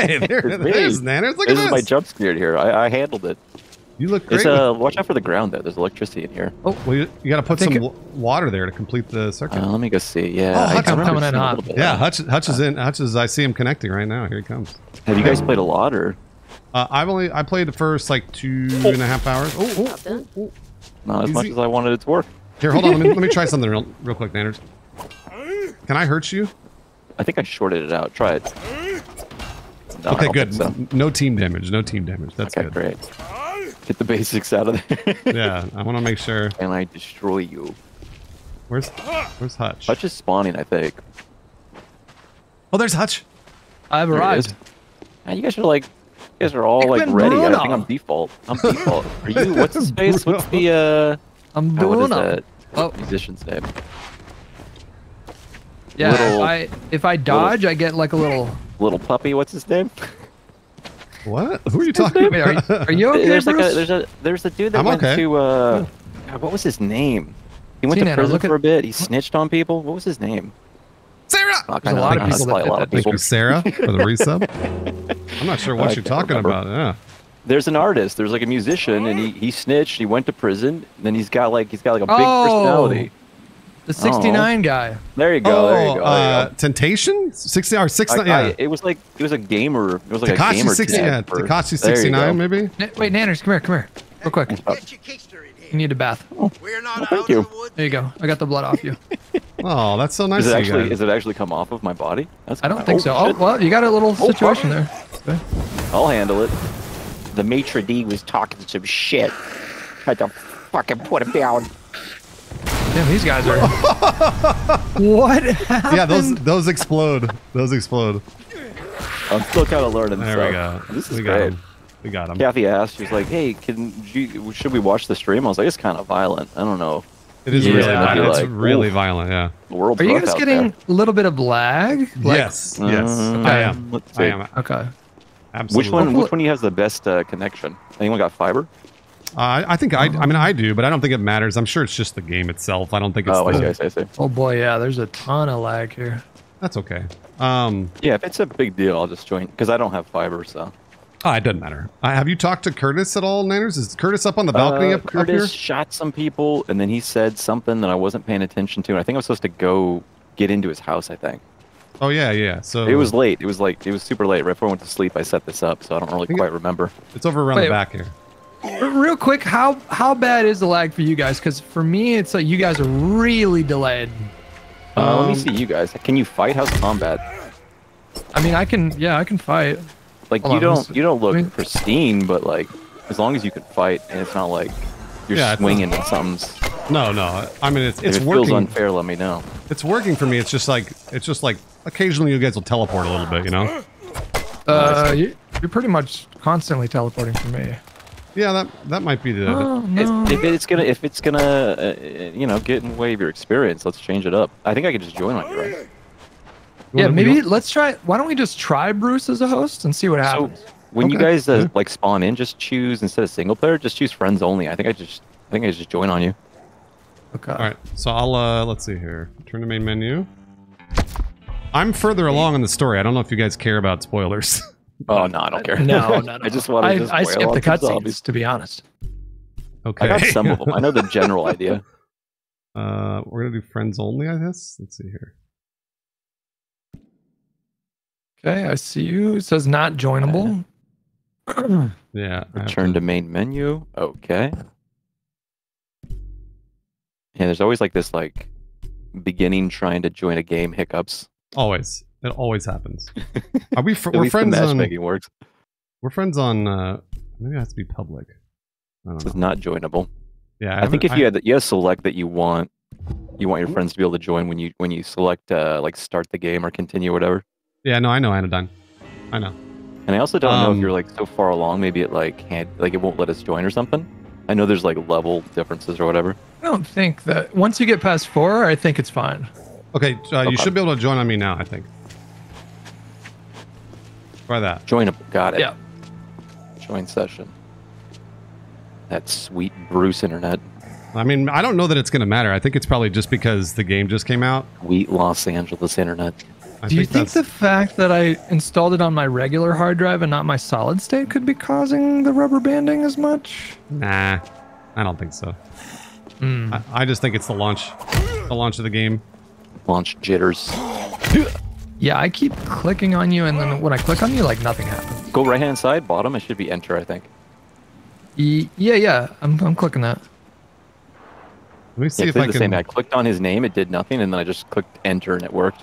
Hey, there It's it me. Nanners. Look this at is my jump scared here. I, I handled it. You look great. There's uh, watch out for the ground there. There's electricity in here. oh, well, you, you got to put some it- water there to complete the circuit. Uh, let me go see. Yeah, Oh, Hutch, I'm coming in hot. yeah, Hutch, Hutch is in. Hutch is. I see him connecting right now. Here he comes. Have you guys played a lot or Uh, I've only I played the first like two and a half hours. Oh, oh, oh, oh. not as much as I wanted it to work? Here, hold on. Let me, let me try something real, real quick, Nanners. Can I hurt you? I think I shorted it out. Try it. No, okay, good. So. No team damage. No team damage. That's Okay, good. great. Get the basics out of there. Yeah, I want to make sure. and I destroy you. Where's Where's Hutch? Hutch is spawning, I think. Oh, there's Hutch. I've There he arrived. is. Ah, you guys are like, you guys are all Ik like ben ready. I think I'm default. I'm default. Are you? What's his face? What's the uh? I'm oh, what is that Oh, musician's name? yeah. Little- if I if I dodge, I get like a little. Little puppy. What's his name? What? Who are you talking Wait, are, about? you- are you okay, there's like a there's a there's a dude that I'm went okay. to uh, God, what was his name? He went See, to Nana, prison for a bit. He snitched on people. What was his name? Sarah. Fuck, There's I a know, lot of people that, a lot of people. Thank you, Sarah, for the resub. I'm not sure what you're talking remember. about. Yeah. There's an artist. There's like a musician, and he, he snitched. He went to prison. And then he's got like he's got like a big Oh. personality. The 69 guy. There you go. there you go. There you uh, go. Temptation? 60 or 6 I- yeah. I- it was like it was a gamer. It was like a Tekashi gamer 60 tag yeah, Tekashi 69 maybe? Na- wait, Nanners, come here, come here, real quick. Get your keister in You need a bath. Oh, We're not Oh, out thank of you. the woods. There you go. I got the blood off you. Oh, that's so nice Does it of you actually guys. is it actually come off of my body? That's I don't think so. Oh, well, you got a little situation there. Okay. I'll handle it. The maitre d was talking some shit. I had to fucking put him down. Damn, these guys are. what happened? yeah, those those explode. Those explode. I'm still kind of learning. There we go. stuff. This is we got great. him. We got him. Kathy asked, she was like, "Hey, can you, should we watch the stream?" I was like, "It's kind of violent. I don't know. It is Yeah, really I'd violent. It's like, really oof. violent, yeah. The world's Are you rough guys getting there." a little bit of lag? Like- yes, yes. Mhm. I am. Let's I am. Okay. Absolutely. Which one? Which one has the best uh, connection? Anyone got fiber? Uh, I I think I. I mean, I do, but I don't think it matters. I'm sure it's just the game itself. I don't think it's. Oh, I the, see, I see, I see. Oh boy, yeah. There's a ton of lag here. That's okay. Um, Yeah, if it's a big deal, I'll just join because I don't have fiber. So oh, it doesn't matter. Uh, have you talked to Curtis at all, Nanners? Is Curtis up on the balcony Uh, up, up Curtis here? shot some people, and then he said something that I wasn't paying attention to. And I think I was supposed to go get into his house. I think Oh yeah, yeah. So it was late. It was like it was super late. Right before I went to sleep, I set this up, so I don't really think it- quite remember. It's over around Wait. the back here. R- Real quick, how how bad is the lag for you guys? Because for me, it's like you guys are really delayed. Uh, let me Um, see you guys. Can you fight? How's combat? I mean, I can, yeah, I can fight. Like Hold you on, don't you don't look I mean- pristine, but like as long as you can fight, and it's not like you're Yeah, swinging and something's. No, no. I mean, it's If it's it feels unfair, let me know. It's working for me. It's just like it's just like occasionally you guys will teleport a little bit, you know? Uh, you, you're pretty much constantly teleporting for me. Yeah, that that might be the. Oh no. If, if it's gonna if it's gonna uh, you know get in the way of your experience, let's change it up. I think I could just join on you, right? yeah, maybe let's try. Why don't we just try Bruce as a host and see what So happens? when you guys uh, yeah. like spawn in, just choose instead of single player, just choose friends only. I think I just I think I just join on you. okay. All right, so I'll uh let's see here. Turn to main menu. I'm further along in the story. I don't know if you guys care about spoilers. Oh no, I don't care. No, no, no. I just wanted I, to just I wail skipped the cutscenes, to be honest. okay. I got some of them. I know the general idea. Uh, we're gonna do friends only, I guess. Let's see here. Okay, I see you. It says not joinable. Yeah. I have Return to main menu. Okay. Yeah, there's always like this like beginning trying to join a game hiccups. Always. It always happens. Are we? Fr- we're friends on. matchmaking works. We're friends on. uh Maybe it has to be public. I don't It's know. not joinable. Yeah. I, think if haven't- you had you have select that you want you want your friends to be able to join when you when you select uh, like start the game or continue or whatever. Yeah. No, I know Anodyne. I know. And I also don't know Um, if you're like so far along, maybe it like can't like it won't let us join or something. I know there's like level differences or whatever. I don't think that once you get past four, I think it's fine. Okay. Uh, you should be able to join on me now. I think. Try that. Join got it. Yeah. Join session. That sweet Bruce internet. I mean, I don't know that it's going to matter. I think it's probably just because the game just came out. Sweet Los Angeles internet. I Do you think the fact that I installed it on my regular hard drive and not my solid state could be causing the rubber banding as much? Nah, I don't think so. Hmm. I, I just think it's the launch, the launch of the game. Launch jitters. Yeah, I keep clicking on you, and then when I click on you, like nothing happens. Go right hand side, bottom. It should be enter, I think. E- yeah, yeah, I'm, I'm clicking that. Let me see Yeah, if I the can. same. I clicked on his name, it did nothing, and then I just clicked enter and it worked.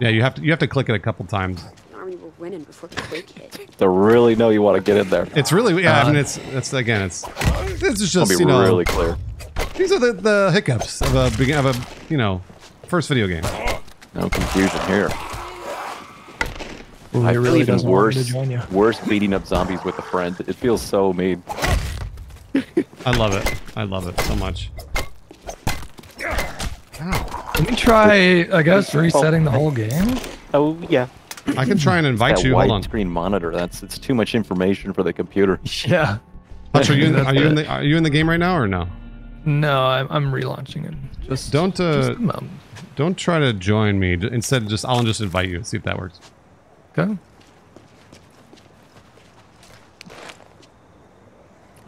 Yeah, you have to you have to click it a couple times. The army were winning before quake hit. To really know you want to get in there. It's really yeah. I Uh, mean, it's it's again, it's this is just be you know really clear. these are the, the hiccups of a begin of a you know first video game. No confusion here. Ooh, I feel really even doesn't want me to worse. Worse beating up zombies with a friend. It feels so mean. I love it. I love it so much. Let me try, I guess, oh. resetting the whole game. Oh yeah. I can try and invite That you. Hold on. screen monitor. That's it's too much information for the computer. Yeah. Hutch, are you in, are you in the are you in the game right now or no? No, I'm, I'm relaunching it. Just Don't just uh a don't try to join me. Instead, just I'll just invite you. See if that works. Okay.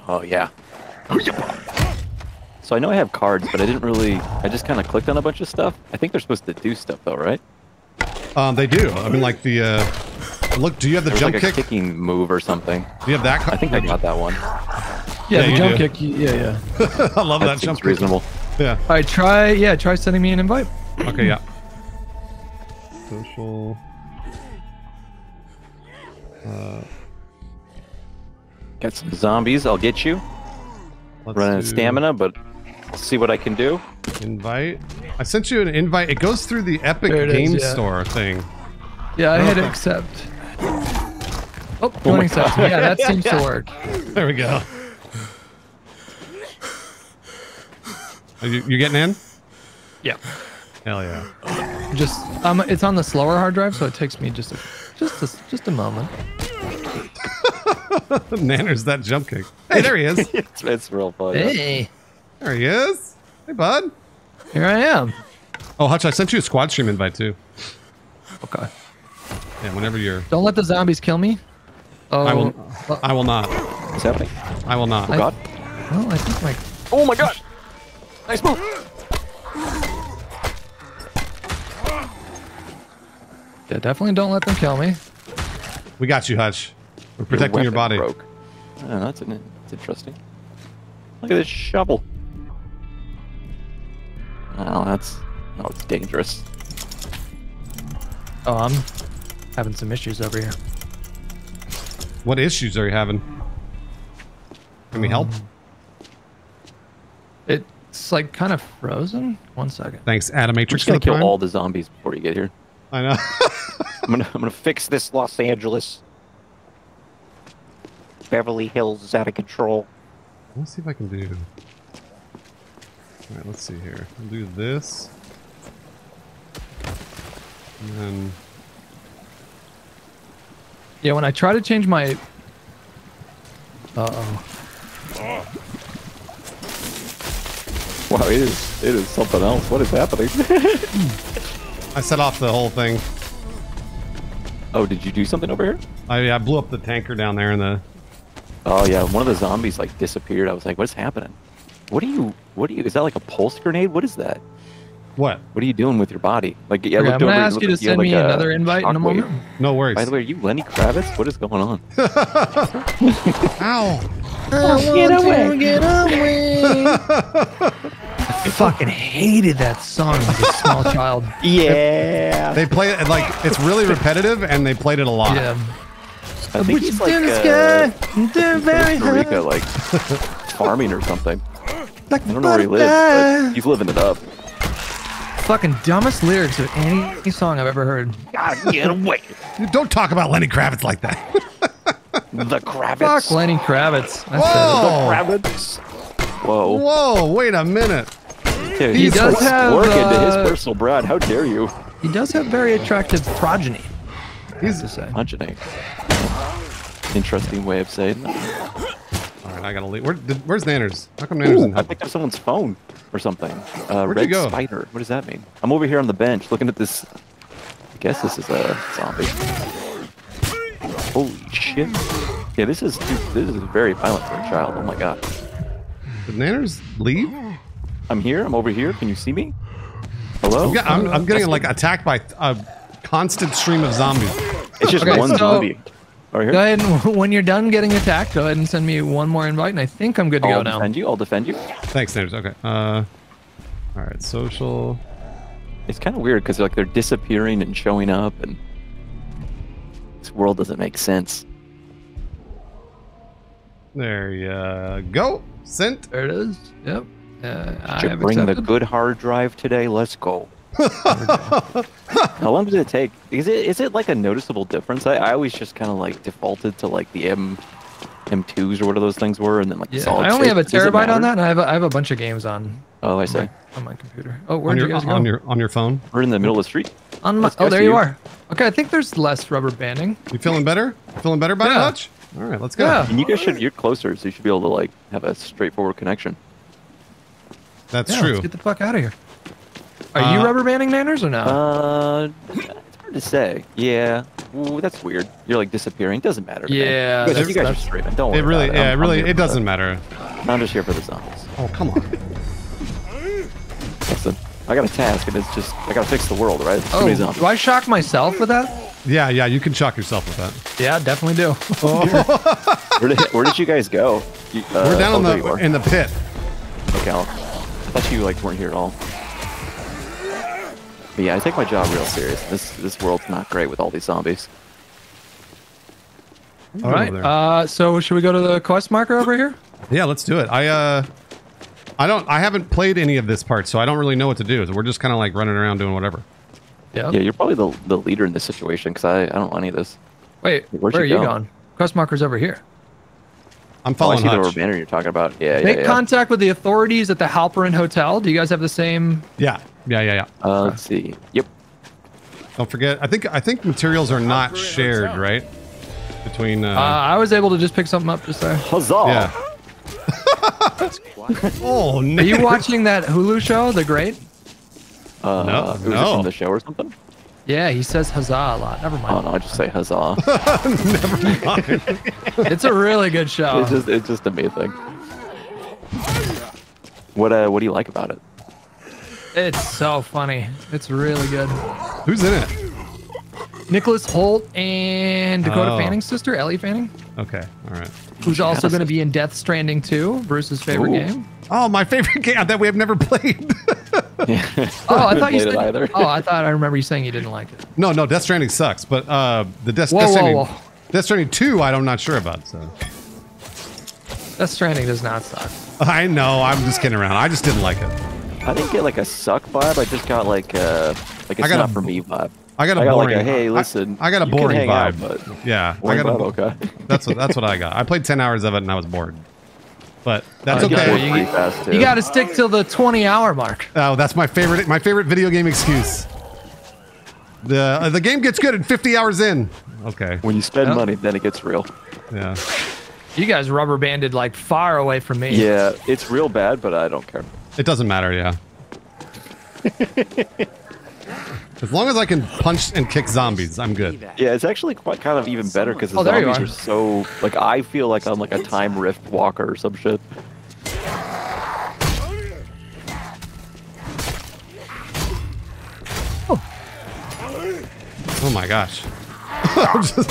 Oh yeah. So I know I have cards, but I didn't really. I just kind of clicked on a bunch of stuff. I think they're supposed to do stuff though, right? Um, they do. I mean, like the uh, look. Do you have the There's jump like a kick? Do kicking move or something. Do you have that? I think I got that one. Yeah, Yeah, the jump do. kick. Yeah, yeah. I love That, that, seems jump kick. Reasonable. Yeah. All right, try. Yeah, try sending me an invite. Okay. Yeah. Social. Uh, Got some zombies. I'll get you. Running out of do stamina, but see what I can do. Invite. I sent you an invite. It goes through the Epic There it is, Game yeah. Store thing. Yeah, I hit accept. Oh, joining session. Yeah, that seems to work. There we go. Are you, you getting in? Yeah. Hell yeah. Just um, it's on the slower hard drive, so it takes me just a, just a, just a moment. Nanners that jump kick. Hey, there he is. it's, it's real fun. yeah. Hey, There he is. Hey, bud. here I am. Oh, Hutch, I sent you a squad stream invite too. Okay. Yeah, whenever you're. Don't let the zombies kill me. Oh, I will. well, I will not. What's happening? I will not. Oh God! well, I think my Oh my God! Nice move. yeah, definitely don't let them kill me. We got you, Hutch. We're protecting your, weapon body. Broke. Oh, that's, an, that's interesting. Look at this shovel. Oh, that's oh, it's dangerous. Oh, I'm having some issues over here. What issues are you having? Can we help? Um, It's like kind of frozen. One second. Thanks, I'm Animatrix, just gonna kill prime. all the zombies before you get here. I know. I'm gonna I'm gonna fix this Los Angeles. Beverly Hills is out of control. Let's see if I can do. All right, let's see here. I'll do this. And then Yeah, when I try to change my. Uh oh. Wow, it is it is something else. What is happening? I set off the whole thing. oh, did you do something over here? I, I blew up the tanker down there in the. Oh yeah, one of the zombies like disappeared. I was like, what's happening? What are you? What are you? Is that like a pulse grenade? What is that? What? What are you doing with your body? Like, yeah, I Okay, I'm gonna ask you to looked like send me another invite in a shockwave. moment. No worries. By the way, are you Lenny Kravitz? What is going on? Ow! Get away! Get away! I fucking hated that song as a small child. yeah. They play it like it's really repetitive, and they played it a lot. Yeah. I think he's like uh, they're very Costa Rica, like farming or something. I don't know where he lives, but he's living it up. Fucking dumbest lyrics of any song I've ever heard. Gotta get away. Don't talk about Lenny Kravitz like that. The Kravitz. Fuck Lenny Kravitz. I said it. Whoa! Kravitz. Whoa. Whoa! Wait a minute. Dude, He he's does like have, working to uh, his personal brand. How dare you? He does have very attractive progeny. He's To say. Punching Interesting way of saying that. all right. I gotta leave. Where, did, where's Nanners? How come Nanners didn't I help? picked up someone's phone or something. Uh, Where'd you red go? spider. What does that mean? I'm over here on the bench looking at this I guess this is a zombie. Holy shit! Yeah, this is dude, this is very violent for a child. Oh my god. Did Nanners leave? I'm here. I'm over here. Can you see me? Hello? I'm, get- I'm, I'm getting like attacked by a constant stream of zombies. It's just Okay, one so- zombie. Over here. Go ahead and when you're done getting attacked, go ahead and send me one more invite, and I think I'm good to I'll go now. defend you. I'll defend you. Thanks, Nanners. Okay. Uh, all right. Social. It's kind of weird because like they're disappearing and showing up, and this world doesn't make sense. There you go. Sent. There it is. Yep. Uh, I Should have bring the good hard drive today. Let's go. How long does it take? Is it is it like a noticeable difference? I, I always just kind of like defaulted to like the M M2s or what those things were, and then like Yeah, solid I only state. have a terabyte on that, and I have a, I have a bunch of games on Oh, I see. my, on my computer. Oh, On where'd you guys go? on your on your phone. We're in the middle of the street. On my, oh, there you you. are. Okay, I think there's less rubber banding. You feeling better? Feeling better, by Yeah. Hutch? All right, let's go. Yeah. And you guys should you're closer, so you should be able to like have a straightforward connection. That's yeah, true. Let's get the fuck out of here. Are you Uh, rubber banding Nanners or no? Uh, it's hard to say. Yeah, Ooh, that's weird. You're like disappearing. Doesn't matter. to. Yeah, you guys, you guys are that's- streaming. Don't worry. It really, about yeah, I'm- it I'm really, it doesn't the- matter. I'm just here for the zombies. Oh, come on. Listen, I got a task, and it's just I gotta fix the world, right? Too oh, many zombies. do I shock myself with that? Yeah, yeah, you can shock yourself with that. Yeah, definitely do. Where did, where did you guys go? You, uh, We're down oh, in the in the pit. Okay, I'll- I thought you like weren't here at all. But yeah, I take my job real serious. This this world's not great with all these zombies. All Over right. there. Uh, so should we go to the quest marker over here? Yeah, let's do it. I uh, I don't, I haven't played any of this part, so I don't really know what to do. So we're just kind of like running around doing whatever. Yeah. Yeah, you're probably the, the leader in this situation because I, I don't know any of this. Wait, Where'd where you are you go? going? Quest marker's over here. I'm Oh, I following see the rubber Hutch. banner you're talking about. Yeah, yeah, Make yeah. contact with the authorities at the Halperin Hotel. Do you guys have the same? Yeah, yeah, yeah, yeah. Uh, let's see. Yep. Don't forget. I think I think materials are not shared, right? Between. Uh, Uh, I was able to just pick something up just there. Huzzah! yeah. oh no! Are you watching that Hulu show, The Great? Uh, No, was it no. from the show or something? Yeah, he says huzzah a lot. Never mind. Oh no, I just say huzzah. Never mind. it's a really good show. it's just it's just amazing. What uh what do you like about it? It's so funny. It's really good. Who's in it? Nicholas Hoult and Dakota Oh. Fanning's sister, Ellie Fanning, Okay, all right. Who's also going to be in Death Stranding 2, Bruce's favorite Ooh. game. Oh, my favorite game that we have never played. Oh, I thought you said. either. Oh, I thought I remember you saying you didn't like it. no, no, Death Stranding sucks, but uh, the Death, Whoa, Death whoa, Stranding, whoa. Death Stranding two, I'm not sure about. So Death Stranding does not suck. I know, I'm just kidding around. I just didn't like it. I didn't get like a suck vibe. I just got like a like it's I got not a- for me vibe. I got a I got boring. like a hey, listen. I, got a you boring hang out, vibe. but yeah, I boring got a, vibe, okay. That's what that's what I got. I played ten hours of it and I was bored. But that's you got okay. it. You- Pretty fast, too. You got to stick till the 20 hour mark. Oh, that's my favorite. My favorite video game excuse. The uh, the game gets good at 50 hours in. Okay. when you spend Yep. money, then it gets real. Yeah. You guys rubber banded like far away from me. Yeah, it's real bad, but I don't care. It doesn't matter. Yeah. as long as I can punch and kick zombies, I'm good. Yeah, it's actually quite kind of even better because the Oh, zombies are. are so like I feel like I'm like a time rift walker or some shit. Oh, oh my gosh. I'm just-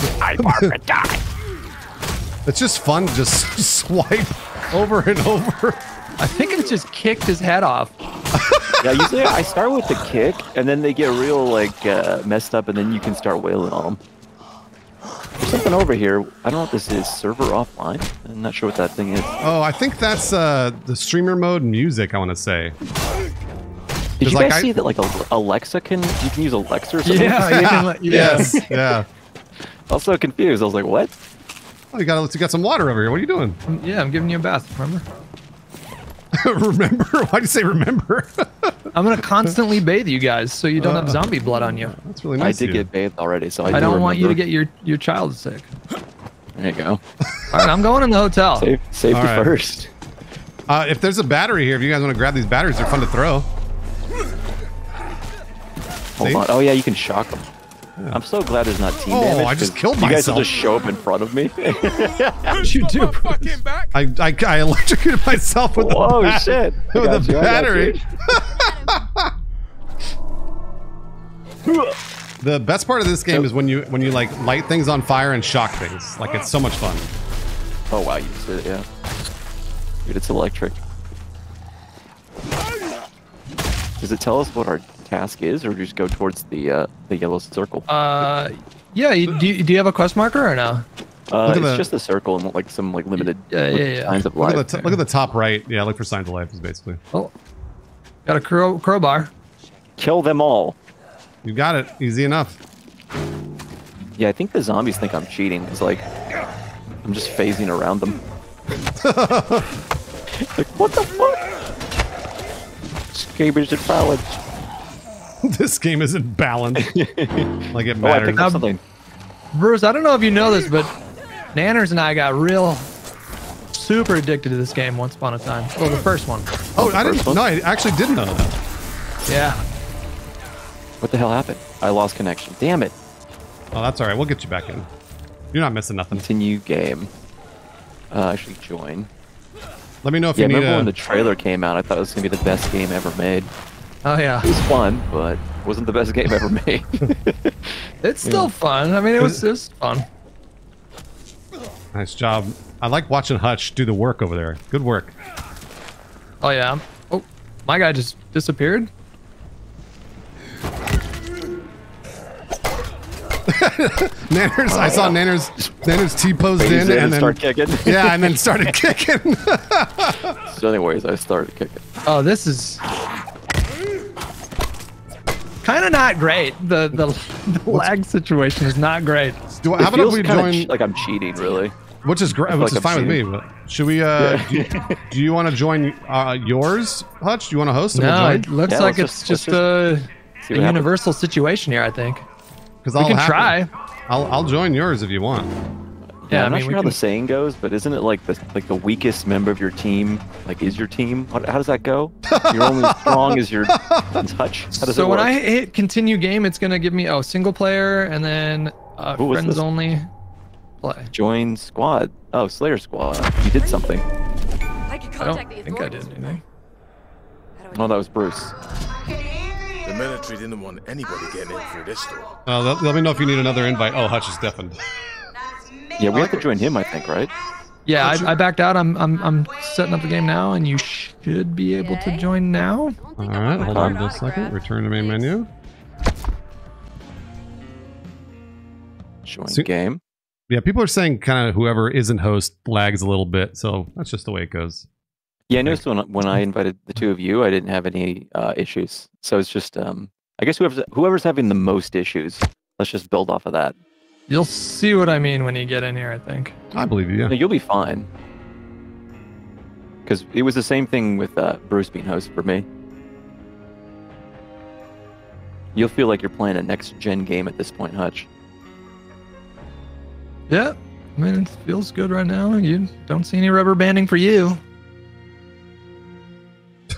it's just fun to just swipe over and over. I think it just kicked his head off. Yeah, usually I start with the kick, and then they get real like uh, messed up, and then you can start wailing on them. There's something over here. I don't know what this is. Server offline. I'm not sure what that thing is. Oh, I think that's uh, the streamer mode music. I want to say. Did you like, guys I- see that? Like Al- Alexa can you can use Alexa or something? Yeah, you can let- yeah. Yes. Yeah. I was so confused. I was like, what? Oh, you got you got some water over here. What are you doing? Yeah, I'm giving you a bath, remember? remember? Why'd you say remember? I'm going to constantly bathe you guys so you don't have zombie blood on you. that's really nice. I did you. get bathed already, so I, I do don't want you to get your, your child sick. There you go. All right, I'm going in the hotel. Safe, safety All right. first. Uh, if there's a battery here, if you guys want to grab these batteries, they're fun to throw. Hold See? on. Oh yeah, you can shock them. I'm so glad there's not team Oh, damage. I just killed you guys will just show up in front of me. You do. Bruce. I, I, I electrocuted myself with Whoa, the, bat- shit. With the you, battery. The best part of this game is when you when you like light things on fire and shock things. Like it's so much fun. oh wow, you just did it, yeah. Dude, it's electric. Does it tell us what our task is, or just go towards the uh, the yellow circle? Uh, yeah. You, do, you, do you have a quest marker or no? Uh, it's the- just a circle and like some like limited Yeah, yeah, yeah. signs of Look life. at the look at the top right. Yeah, look for signs of life is basically. Oh, got a crow, crowbar. Kill them all. You got it. Easy enough. Yeah, I think the zombies think I'm cheating. It's like I'm just phasing around them. like what the fuck? This game isn't balanced. this game isn't balanced. like it Oh, I matters. picked Um, something. Bruce, I don't know if you know this, but Nanners and I got real super addicted to this game once upon a time. Well, the first one. oh, I didn't. one? No, I actually didn't know that. Yeah. What the hell happened? I lost connection. Damn it. Oh, that's all right. We'll get you back in. You're not missing nothing. Continue game. Uh, actually join. Let me know if Yeah, you need remember a. when the trailer came out? I thought it was gonna be the best game ever made. Oh yeah. It was fun, but wasn't the best game ever made. It's still fun. I mean, it was, just fun. Nice job. I like watching Hutch do the work over there. Good work. Oh yeah. Oh, my guy just disappeared. Nanners, I saw Nanners, Nanners T-posed in in and and then start kicking. yeah, and then started kicking. so anyways, I started kicking. Oh, this is kind of not great. The the, the lag situation is not great. Do, It how about we join? like I'm cheating, really. which is great. Which like is I'm fine with me. should we? Uh, do, you- do you want to join uh, yours, Hutch? Do you want to host? and we'll No, it looks Yeah, like it's just- just, let's a, a what happens. universal situation here. I think. Because We I'll can happily- try. I'll I'll join yours if you want. Yeah, Yeah, I'm I not sure how can- the saying goes, but isn't it like the like the weakest member of your team like is your team? How, how does that go? You're only strong as your touch. How does So it when? I hit continue game, it's gonna give me oh single player and then uh, Who friends only play. join squad? Oh, Slayer squad. You did something. I could I don't the think I did anything. How Oh, that was Bruce. The military didn't want anybody getting in through this door. Uh, let, let me know if you need another invite. Oh, Hutch is deafened. Yeah, we have to join him, I think, right? Yeah, I, I backed out. I'm I'm I'm setting up the game now, and you should be able to join now. don't All think I'm right, on hold on just a second. Return to main menu. Join So- game. Yeah, people are saying kind of whoever isn't host lags a little bit, so that's just the way it goes. Yeah, I noticed when when I invited the two of you, I didn't have any uh, issues. So it's just, um, I guess whoever's whoever's having the most issues, let's just build off of that. You'll see what I mean when you get in here. I think. I believe you. No, you'll be fine. Because it was the same thing with uh, Bruce being host for me. You'll feel like you're playing a next gen game at this point, Hutch. Yeah, I mean it feels good right now. You don't see any rubber banding for you.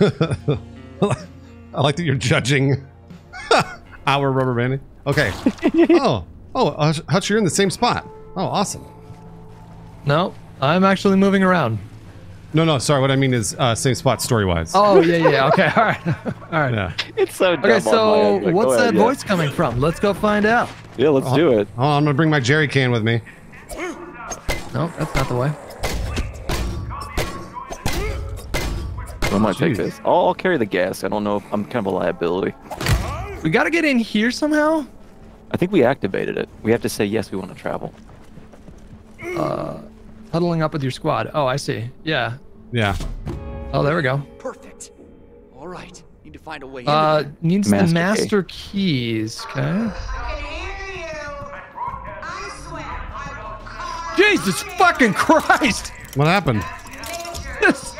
I like that you're judging our rubber banding. Okay. oh, oh, uh, Hutch, you're in the same spot. Oh, awesome. No, I'm actually moving around. No, no, sorry. What I mean is uh, same spot story wise. Oh yeah, yeah. Okay, all right, all right. yeah. It's so Okay, so what's that yeah. voice coming from? Let's go find out. Yeah, let's do it. Oh, I'm gonna bring my jerry can with me. No, that's not the way. I might take Jeez. this. I'll, I'll carry the gas. I don't know if I'm kind of a liability. We got to get in here somehow. I think we activated it. We have to say yes, we want to travel. Uh, huddling up with your squad. Oh, I see. Yeah. Yeah. Oh, there we go. Perfect. All right. Need to find a way Uh, in. needs Master the key. master keys. Okay. I can hear you. I swear I will call Jesus fucking Christ! What happened? This,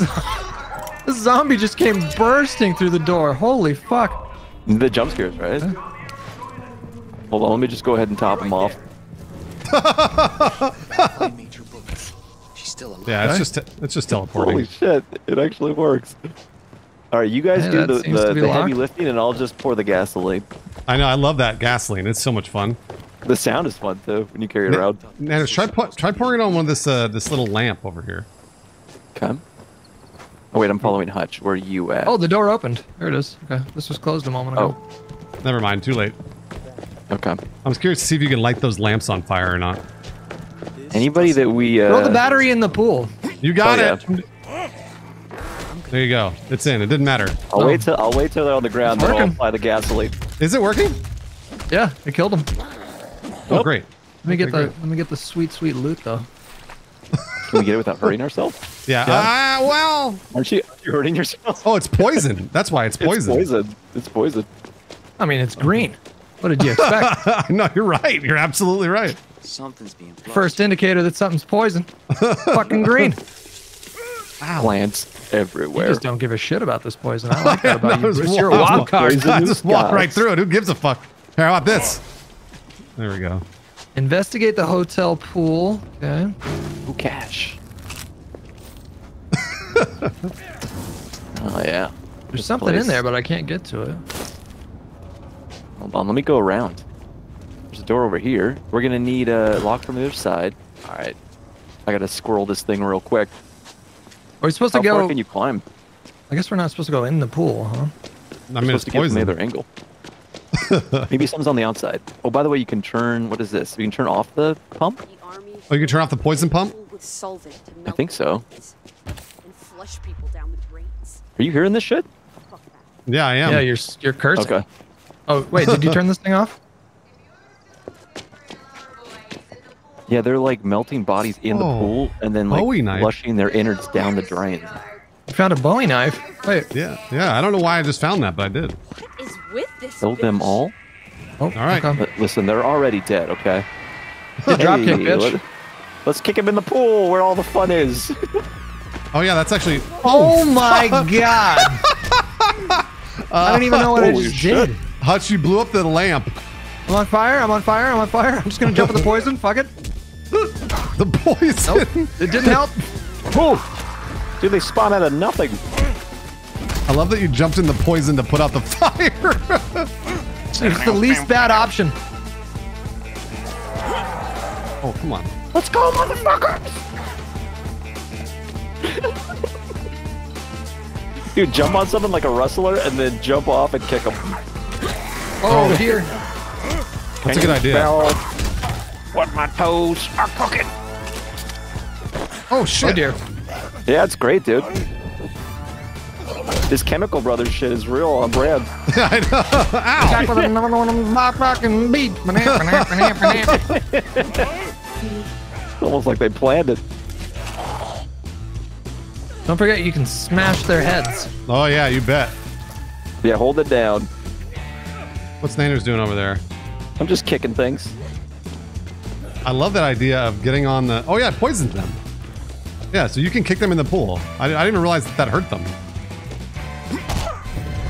this zombie just came bursting through the door. Holy fuck! The jump scares, right? Hold on, let me just go ahead and top them off. I major bullets. She's still alive. Yeah, it's just it's just teleporting. Holy teleporting. shit, it actually works. All right, you guys Hey, do the, seems the, the heavy lifting, and I'll just pour the gasoline. I know. I love that gasoline. It's so much fun. The sound is fun too when you carry it around. Nana, try pu- try pouring it on one of this uh, this little lamp over here. Come. Oh wait, I'm following Hutch. Where are you at? Oh, the door opened. There it is. Okay, this was closed a moment ago. Oh, Never mind. Too late. Okay. I was curious to see if you can light those lamps on fire or not. Anybody that we uh, Throw the battery in the pool. You got Oh, it. There you go. It's in. It didn't matter. I'll Oh. wait till I'll wait till they're on the ground. It's Then I'll working. apply the gasoline. Is it working? Yeah, it killed him. Oh, Nope. great. Let me get Okay, the great. let me get the sweet sweet loot though. Can we get it without hurting ourselves? Yeah. Yeah. Ah, well. Aren't you, aren't you hurting yourself? Oh, it's poison. That's why it's poison. It's poison. It's poison. I mean, it's green. What did you expect? no, you're right. You're absolutely right. Something's being flushed. First indicator that something's poison. Fucking green. Plants You everywhere. just don't give a shit about this poison. I like that about I you. Bruce. You're a wild card. I just walk skies. right through it. Who gives a fuck? Here, how about this? There we go. Investigate the hotel pool. Okay. Ooh, cash. oh yeah. There's something in there, but I can't get to it. Hold on, let me go around. There's a door over here. We're gonna need a lock from the other side. All right. I gotta squirrel this thing real quick. Are we supposed How to far go? can you climb? I guess we're not supposed to go in the pool, huh? I mean, We're it's supposed to get from the other angle. Maybe something's on the outside. Oh, by the way, you can turn. What is this? You can turn off the pump. Oh, you can turn off the poison pump? filled with solvent to I think so. bodies and flush people down the drains. Are you hearing this shit? Yeah, I am. Yeah, you're s- you're cursing. Okay. Oh wait, did you turn this thing off? Yeah, they're like melting bodies in the Oh, pool and then like flushing their innards down the drain. You found a Bowie knife. Wait. Yeah, yeah. I don't know why I just found that, but I did. What is with this? Kill them all. Oh, All right. okay. Listen, they're already dead. Okay. Good drop kick, bitch. let- Let's kick him in the pool where all the fun is. Oh yeah, that's actually. Oh my god! I don't even know what I just shit. did. Hutch, you blew up the lamp. I'm on fire. I'm on fire. I'm on fire. I'm just gonna jump in the poison. Fuck it. The poison. It didn't help. Dude, they spawn out of nothing. I love that you jumped in the poison to put out the fire. It's the least bad option. oh, come on. Let's go, motherfuckers! Dude, jump on someone like a rustler and then jump off and kick them. Oh, oh dear. That's a good idea. What my toes are cooking. Oh shit. Oh dear. Yeah, it's great, dude. This Chemical Brothers shit is real uh, on brand. I know. Ow. Almost like they planned it. Don't forget, you can smash their heads. Oh yeah, you bet. Yeah, hold it down. What's Nanners doing over there? I'm just kicking things. I love that idea of getting on the. Oh yeah, it poisons them. Yeah, so you can kick them in the pool. I, I didn't even realize that that hurt them.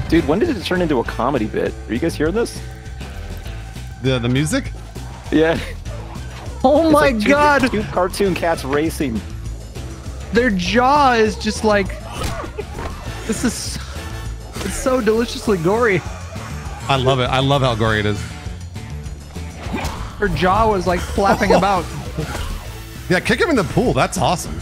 Dude, when did it turn into a comedy bit? Are you guys hearing this? The the music. Yeah. Oh It's my like two- god! Two cartoon cats racing. Their jaw is just like. This is. It's so deliciously gory. I love it. I love how gory it is. Her jaw was like flapping about. Yeah, kick him in the pool. That's awesome.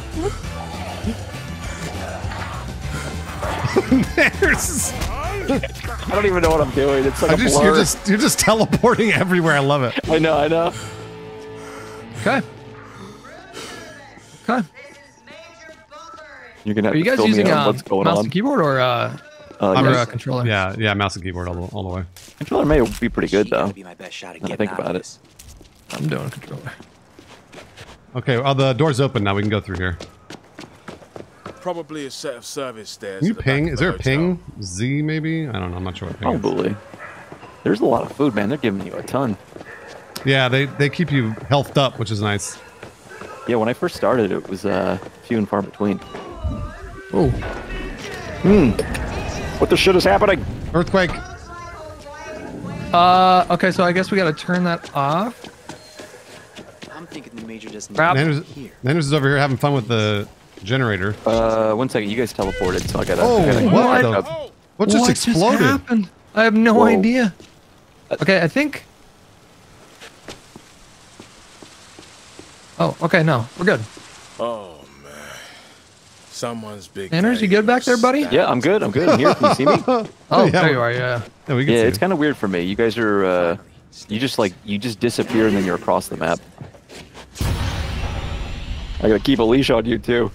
There's, I don't even know what I'm doing. It's like I a just, blur. you're just you're just teleporting everywhere. I love it. I know, I know. Okay. Okay. You're gonna have Are you to guys me using in on uh, what's going mouse on. and keyboard or uh, Uh, I'm or, yes. uh, controller? Yeah, yeah, mouse and keyboard all the, all the way. Controller may be pretty good though. gotta Be my best shot at Now getting think out of about it. this. I'm doing controller. Okay, well the door's open now. We can go through here. Probably a set of service stairs. Can you the ping? Is there a hotel. ping? Z maybe? I don't know. I'm not sure what ping is. Probably. There's a lot of food, man. They're giving you a ton. Yeah, they they keep you healthed up, which is nice. Yeah, when I first started, it was uh, few and far between. Oh, What the shit is happening? Earthquake. uh, okay. So I guess we gotta turn that off. I'm thinking the major doesn't Crap. need Nanners, here. Nanners is over here having fun with the generator. Uh, one second. You guys teleported, so I gotta. Oh, I gotta what back the- up. What just exploded? happened? I have no Whoa. idea. Okay, I think. Oh, okay, no, we're good. Oh man. Someone's big. Nanners, you good back there, buddy? Yeah, I'm good. I'm good. I'm here. Can you see me? Oh, Yeah, there you are. Yeah. Yeah, we can Yeah, see it's kind of weird for me. You guys are, uh, you just like, you just disappear and then you're across the map. I gotta keep a leash on you too.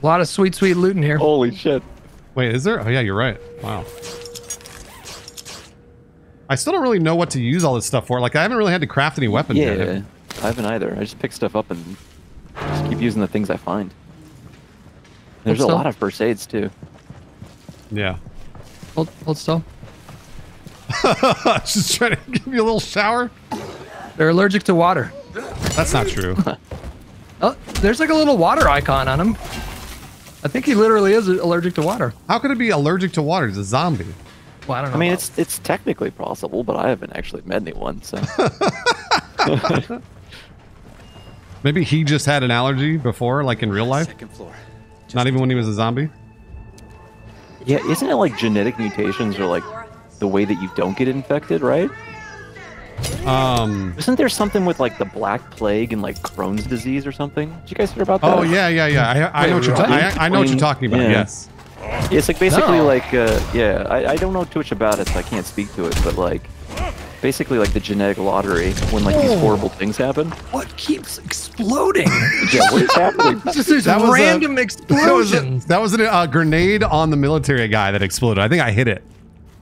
A lot of sweet, sweet loot in here. Holy shit. Wait, is there? Oh yeah, you're right. Wow. I still don't really know what to use all this stuff for. Like, I haven't really had to craft any weapons Yeah, yet. I haven't either. I just pick stuff up and just keep using the things I find. There's a still- lot of first aids too. Yeah. Hold, hold still. Just trying to give you a little shower. They're allergic to water. That's not true. Oh, there's like a little water icon on him. I think he literally is allergic to water. How could it be allergic to water? He's a zombie. Well, I don't know. I mean, about- it's it's technically possible, but I haven't actually met anyone. So Maybe he just had an allergy before, like in real life. Second floor. Not even when he was a zombie. yeah, isn't it like genetic mutations or like the way that you don't get infected, right? Um. Isn't there something with like the Black Plague and like Crohn's disease or something? Did you guys hear about that? Oh yeah, yeah, yeah. I, I know what you're. Wait, Ta- I, I know what you're talking about. Yeah. Yes. It's like basically No. like uh, yeah. I, I don't know too much about it, so I can't speak to it. But like basically like the genetic lottery when like these Oh. horrible things happen. what keeps exploding? Yeah, what is happening? Just these That was a- random That was a, explosions. that was a uh, grenade on the military guy that exploded. I think I hit it.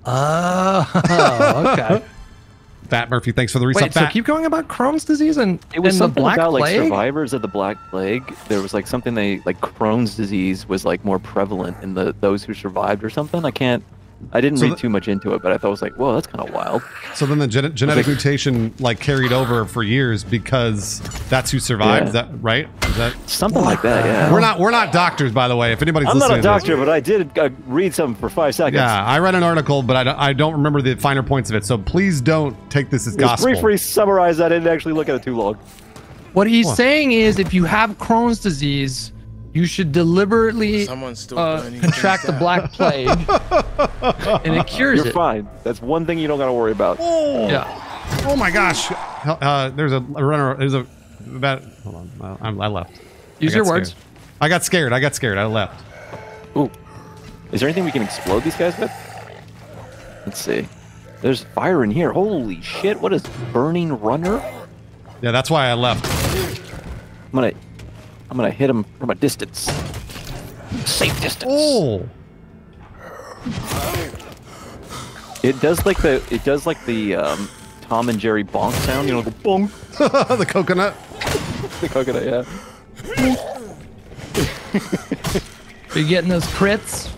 Oh, okay. Fat Murphy, thanks for the resub. Wait, so keep going about Crohn's disease and, It was and the something Black about like survivors of the Black Plague. There was like something they like Crohn's disease was like more prevalent in the those who survived or something. I can't. I didn't So read the- too much into it, but I thought it was like, whoa, that's kind of wild. So then the gen- genetic mutation like carried over for years because that's who survived. Yeah. Is that right? Is that Something like that. Yeah. we're not we're not doctors, by the way. If anybody's I'm not a doctor, but I did uh, read something for five seconds. Yeah, I read an article, but I don't, I don't remember the finer points of it. So please don't take this as Just gospel. briefly summarize. I didn't actually look at it too long. What he's What? saying is if you have Crohn's disease, you should deliberately still uh, contract the Black Plague, and it cures You're it. fine. That's one thing you don't got to worry about. Oh, Yeah. oh my gosh! Uh, there's a, a runner. There's a about. Hold on, uh, I, I left. Use I got your words. I got scared. I got scared. I left. Ooh. Is there anything we can explode these guys with? Let's see. There's fire in here. Holy shit! What is burning runner? Yeah, that's why I left. I'm gonna, I'm gonna hit him from a distance. Safe distance. Oh, It does like the, it does like the um, Tom and Jerry bonk sound. You know, the bonk, the coconut. the coconut. Yeah. Are you getting those crits?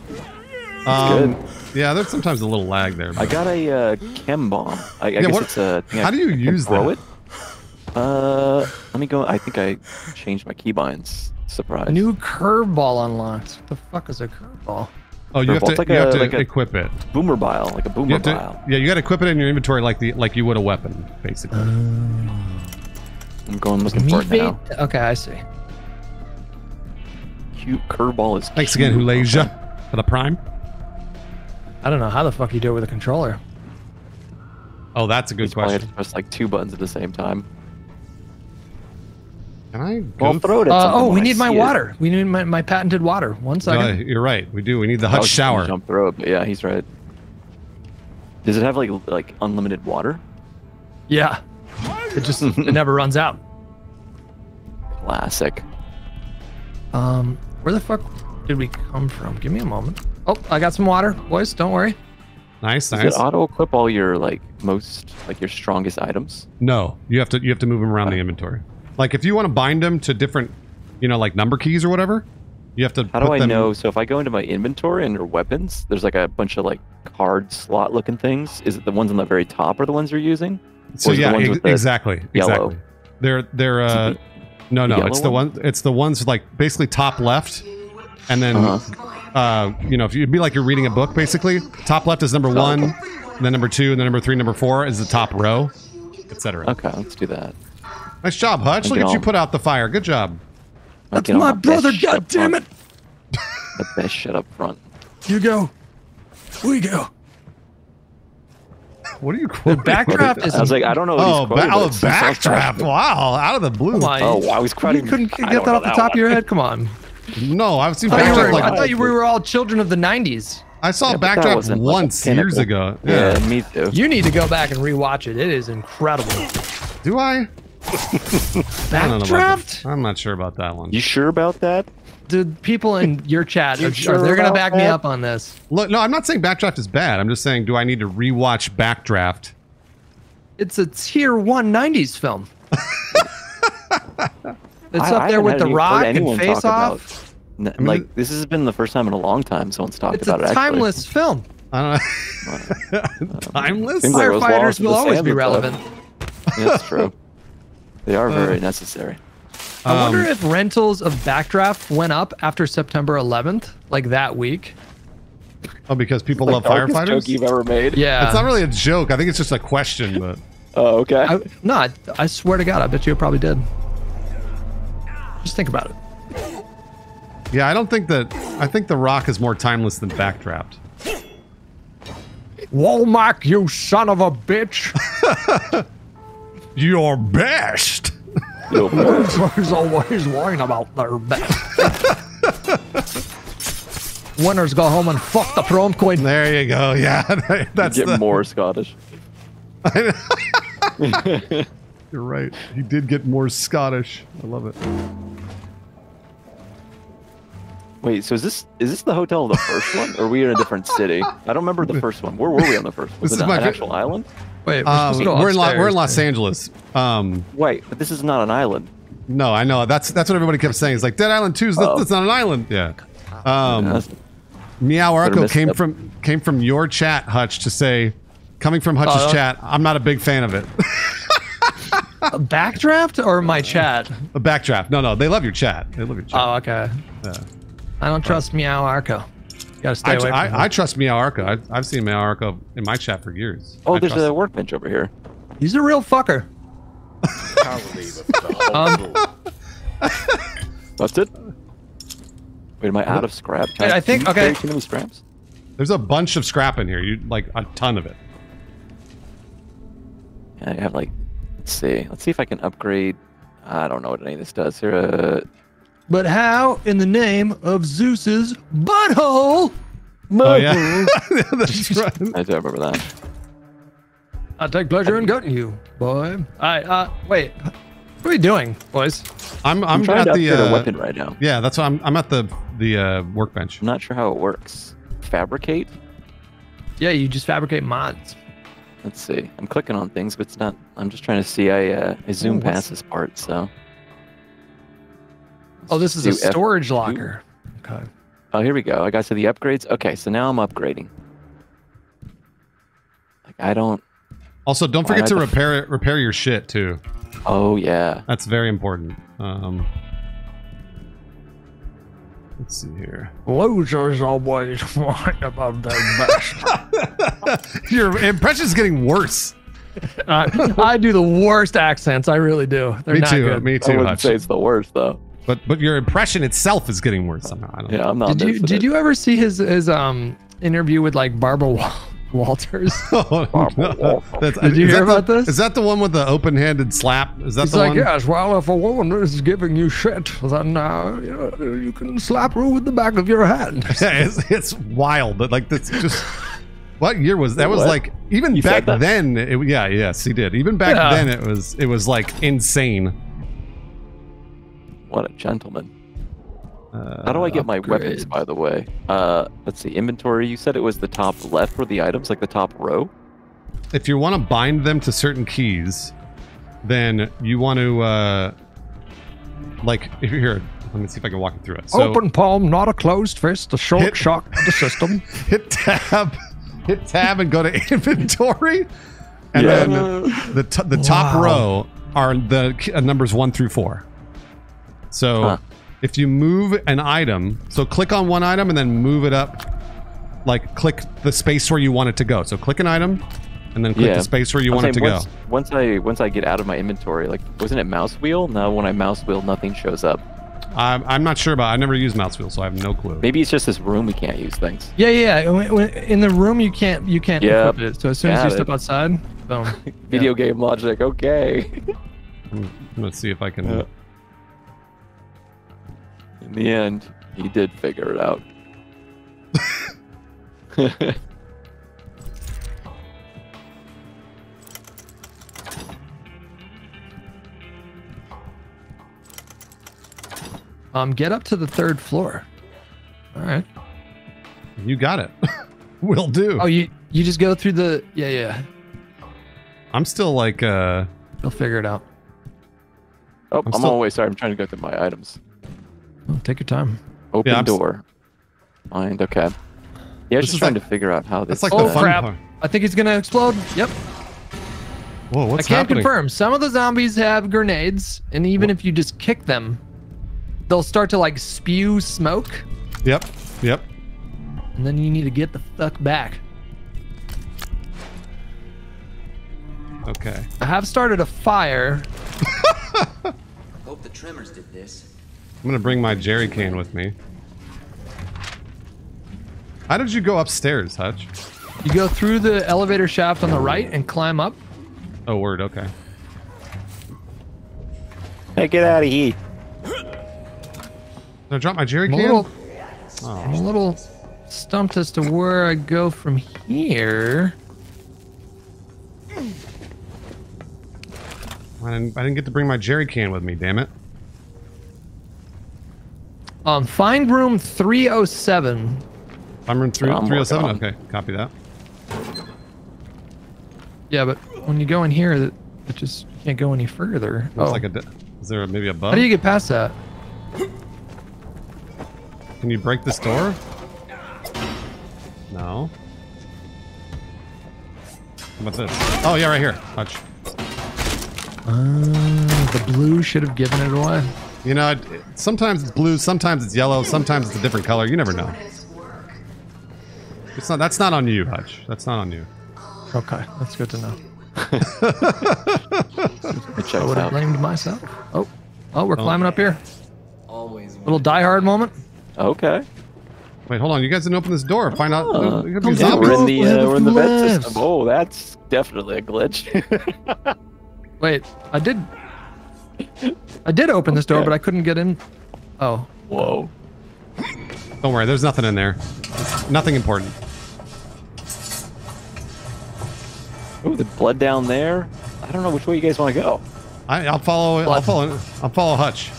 Um, good. Yeah, there's sometimes a little lag there. I got a uh, chem bomb. I, I Yeah, guess what- it's a. thing I how do you can use throw that? it? Uh, let me go. I think I changed my keybinds. Surprise. New curveball unlocked. What the fuck is a curveball? oh, you have to, It's like you have to like equip it. boomer bile, like a boomer have to, bile. yeah, you got to equip it in your inventory like the like you would a weapon, basically. I'm going looking for Meat it bait? now. Okay, I see. Cute curveball is. Thanks again, cute. Hulasia, for the prime. I don't know how the fuck you do it with a controller. Oh, that's a good You probably have question. to press like two buttons at the same time. Can I Well, go? throw it at Uh, oh, we need my see it. water. We need my, my patented water. One Uh, you're right. We do. We need the I hot was just gonna shower. Jump through it, but yeah, he's right. Does it have like like unlimited water? Yeah. It just it never runs out. Classic. Um, where the fuck did we come from? Give me a moment. Oh, I got some water, boys. Don't worry. Nice, Does nice. it auto equip all your like most like your strongest items? No, you have to you have to move them around the inventory. Like if you want to bind them to different, you know, like number keys or whatever, you have to. How do I them- know? So if I go into my inventory under weapons, there's like a bunch of like card slot looking things. Is it the ones on the very top are the ones you're using? So the yeah, ex- the exactly, yellow? exactly. They're they're uh, the- no no, yellow it's the one? one it's the ones like basically top left, and then Uh-huh. uh you know if you'd be like you're reading a book basically. Top left is number one, then number two, and then number three, number four is the top row, etc. Okay, let's do that. Nice job, Hutch. I'll Look get at you put out the fire. Good job. I'll That's get my brother. God damn it. The best shit up front. You go. we go. What are you quoting? Backdraft is. I was like, I don't know what Oh, he's ba- oh, but it sounds backdraft! Wow, out of the blue. Come on. Oh, wow, he's You quoting. couldn't get that off the top of your head. Come on. No, I've seen I thought, you backdraft were, like I thought you were all children of the '90s. I saw Yeah, but that backdraft wasn't, like, once years ago. Yeah, Yeah. me too. You need to go back and rewatch it. It is incredible. Do I? I don't know about Backdraft? I'm not sure about that one. You sure about that? The people in your chat, You are, sure they're gonna about back me up on this. Look, no, I'm not saying backdraft is bad. I'm just saying, do I need to rewatch backdraft? It's a tier one '90s film. it's I- up there with The Rock and Face talk about- Off. N- mean, like this has been the first time in a long time someone's talked It's a about it. actually. timeless film. I don't know. Timeless? Seems like it was Firefighters will always be sand, but- relevant. Yeah, that's true. They are very necessary. I wonder Um, if rentals of Backdraft went up after September 11th, like that week. Oh, because people love Darkest firefighters? joke you've ever made. Yeah. It's not really a joke. I think it's just a question, but Oh, okay. I, no, I, I swear to God, I bet you it probably did. Just think about it. yeah, I don't think that. I think The Rock is more timeless than Backdraft. Womack, you son of a bitch! Your best. Yo, boy. There's always worrying about their best. Winners go home and fuck the prom queen. There you go. Yeah, that's Get the, more Scottish. You're right. He did get more Scottish. I love it. Wait, so is this is this the hotel of the first one, or are we in a different city? I don't remember the first one. Where were we on the first one? This Was is it my an fa- actual island? Wait, we're, Um, to go we're in La- we're in Los Angeles. Um, Wait, but this is not an island. no, I know that's that's what everybody kept saying. It's like Dead Island Two. That's, Oh. that's not an island. Yeah. Um, That's- Meow Arco came that. from came from your chat, Hutch, to say, coming from Hutch's Oh, chat. I'm not a big fan of it. A backdraft or my chat? a backdraft. No, no, they love your chat. They love your chat. Oh, okay. Yeah. I don't trust Meow Arco. Gotta stay I, away from I, him. I trust Meow Arco. I, I've seen Meow Arco in my chat for years. Oh, I there's trust a workbench over here. He's a real fucker. Cowardly with the. That's it. Wait, am I out of scrap? Can I- I think- can you okay. Too many scraps. There's a bunch of scrap in here. You like a ton of it. Yeah, I have like. Let's see. Let's see if I can upgrade. I don't know what any of this does. Here, uh, But how in the name of Zeus's butthole? Oh yeah, that's right. I do remember that. I take pleasure in gutting you, boy. I uh wait. What are we doing, boys? I'm I'm, I'm, trying at to the upgrade a uh, weapon right now. yeah. That's why I'm I'm at the the uh, workbench. I'm not sure how it works. Fabricate. Yeah, you just fabricate mods. Let's see. I'm clicking on things, but it's not. I'm just trying to see. I uh, I zoom Oh, past this part, so. Oh, this is a Let's F- storage locker. Okay. Oh, here we go. I got to the upgrades. Okay, so now I'm upgrading. Like I don't. Also, don't forget to repair it, repair your shit too. Oh yeah. That's very important. Um, let's see here. Losers always whine about their best. Your impression's getting worse. I, I do the worst accents. I really do. They're me not too. good. Me I too. wouldn't say it's the worst though. But but your impression itself is getting worse somehow. I don't Yeah, know. I'm not. Did you missing did it. you ever see his his um interview with like Barbara Wal- Walters? Oh, no. That's- Did you is hear that about the, this? Is that the one with the open-handed slap? Is that He's the like, one? yes, well, if a woman is giving you shit, then uh, you, know, you can slap her with the back of your hand. Yeah, it's, it's wild. But like this, just what year was that? Was like even You back then. It, yeah, yes, he did. Even back Yeah. then, it was it was like insane. What a gentleman. Uh, How do I get my weapons, by the way? Uh, let's see. Inventory. You said it was the top left for the items, like the top row. if you want to bind them to certain keys, then you want to uh, like if you're here. Let me see if I can walk you through it. So Open palm, not a closed fist. A short Hit- shock of the system. hit tab, hit tab, and go to inventory, and Yeah. then the t- the top Wow. row are the uh, numbers one through four. So Huh. if you move an item, so click on one item and then move it up, like click the space where you want it to go. So click an item, and then click Yeah. the space where you I'm want it to saying go. once, Once I once I get out of my inventory, like wasn't it mouse wheel? Now when I mouse wheel, nothing shows up. I'm, I'm not sure about. I never used mouse wheel, so I have no clue. Maybe it's just this room we can't use things. Yeah, yeah. yeah. When- when- In the room, you can't you can't Yep. equip it. So as soon as you it. step outside, boom. Video game logic. Okay. Hmm. Let's see if I can. Yeah. In the end, he did figure it out. Um, get up to the third floor. All right. You got it. Will do. Oh, you you just go through the yeah yeah. I'm still like. uh You'll figure it out. Oh, I'm I'm, still- always sorry. I'm trying to go through my items. Oh, take your time. Open Yeah, door. Find. Okay. Yeah, This just is trying like- to figure out how this. That's like Oh crap! part. I think he's gonna explode. Yep. Whoa, what's I can happening? confirm. Some of the zombies have grenades, and even if you just kick them, they'll start to like spew smoke, Yep. Yep. and then you need to get the fuck back. Okay. I have started a fire. Hope the trimmers did this. I'm gonna bring my jerry can with me. How did you go upstairs, Hutch? You go through the elevator shaft on the right and climb up. Oh, word. Okay. Hey, get out of here. Did I drop my jerry I'm a can? little, oh. I'm a little stumped as to where I go from here. I didn't, I didn't get to bring my jerry can with me. Damn it. Um, find room 307. I'm in three, 307. on- Okay, copy that. Yeah, but when you go in here, it it just you can't go any further. Looks Oh. like a. di- Is there maybe a bug? How do you get past that? Can you break this door? No. How about this? Oh yeah, right here. Hutch. Uh, the blue should have given it away. You know, it, it- sometimes it's blue, sometimes it's yellow, sometimes it's a different color. You never know. It's not. That's not on you, Hutch. That's not on you. Okay, that's good to know. It I would have out. blamed myself. Oh, oh, we're climbing up here. Always. Little Die Hard moment. Okay. Wait, hold on. You guys didn't open this door. Find out. Oh, there could be come Yeah, we're in the uh, we're in the few vent system. Oh, that's definitely a glitch. Wait, I did. I did open this door, Okay. but I couldn't get in. Oh, Whoa. Don't worry. There's nothing in there. Nothing important. Oh, the blood down there. I don't know which way you guys want to go. I, I'll follow. I'll follow. I'll follow Hutch.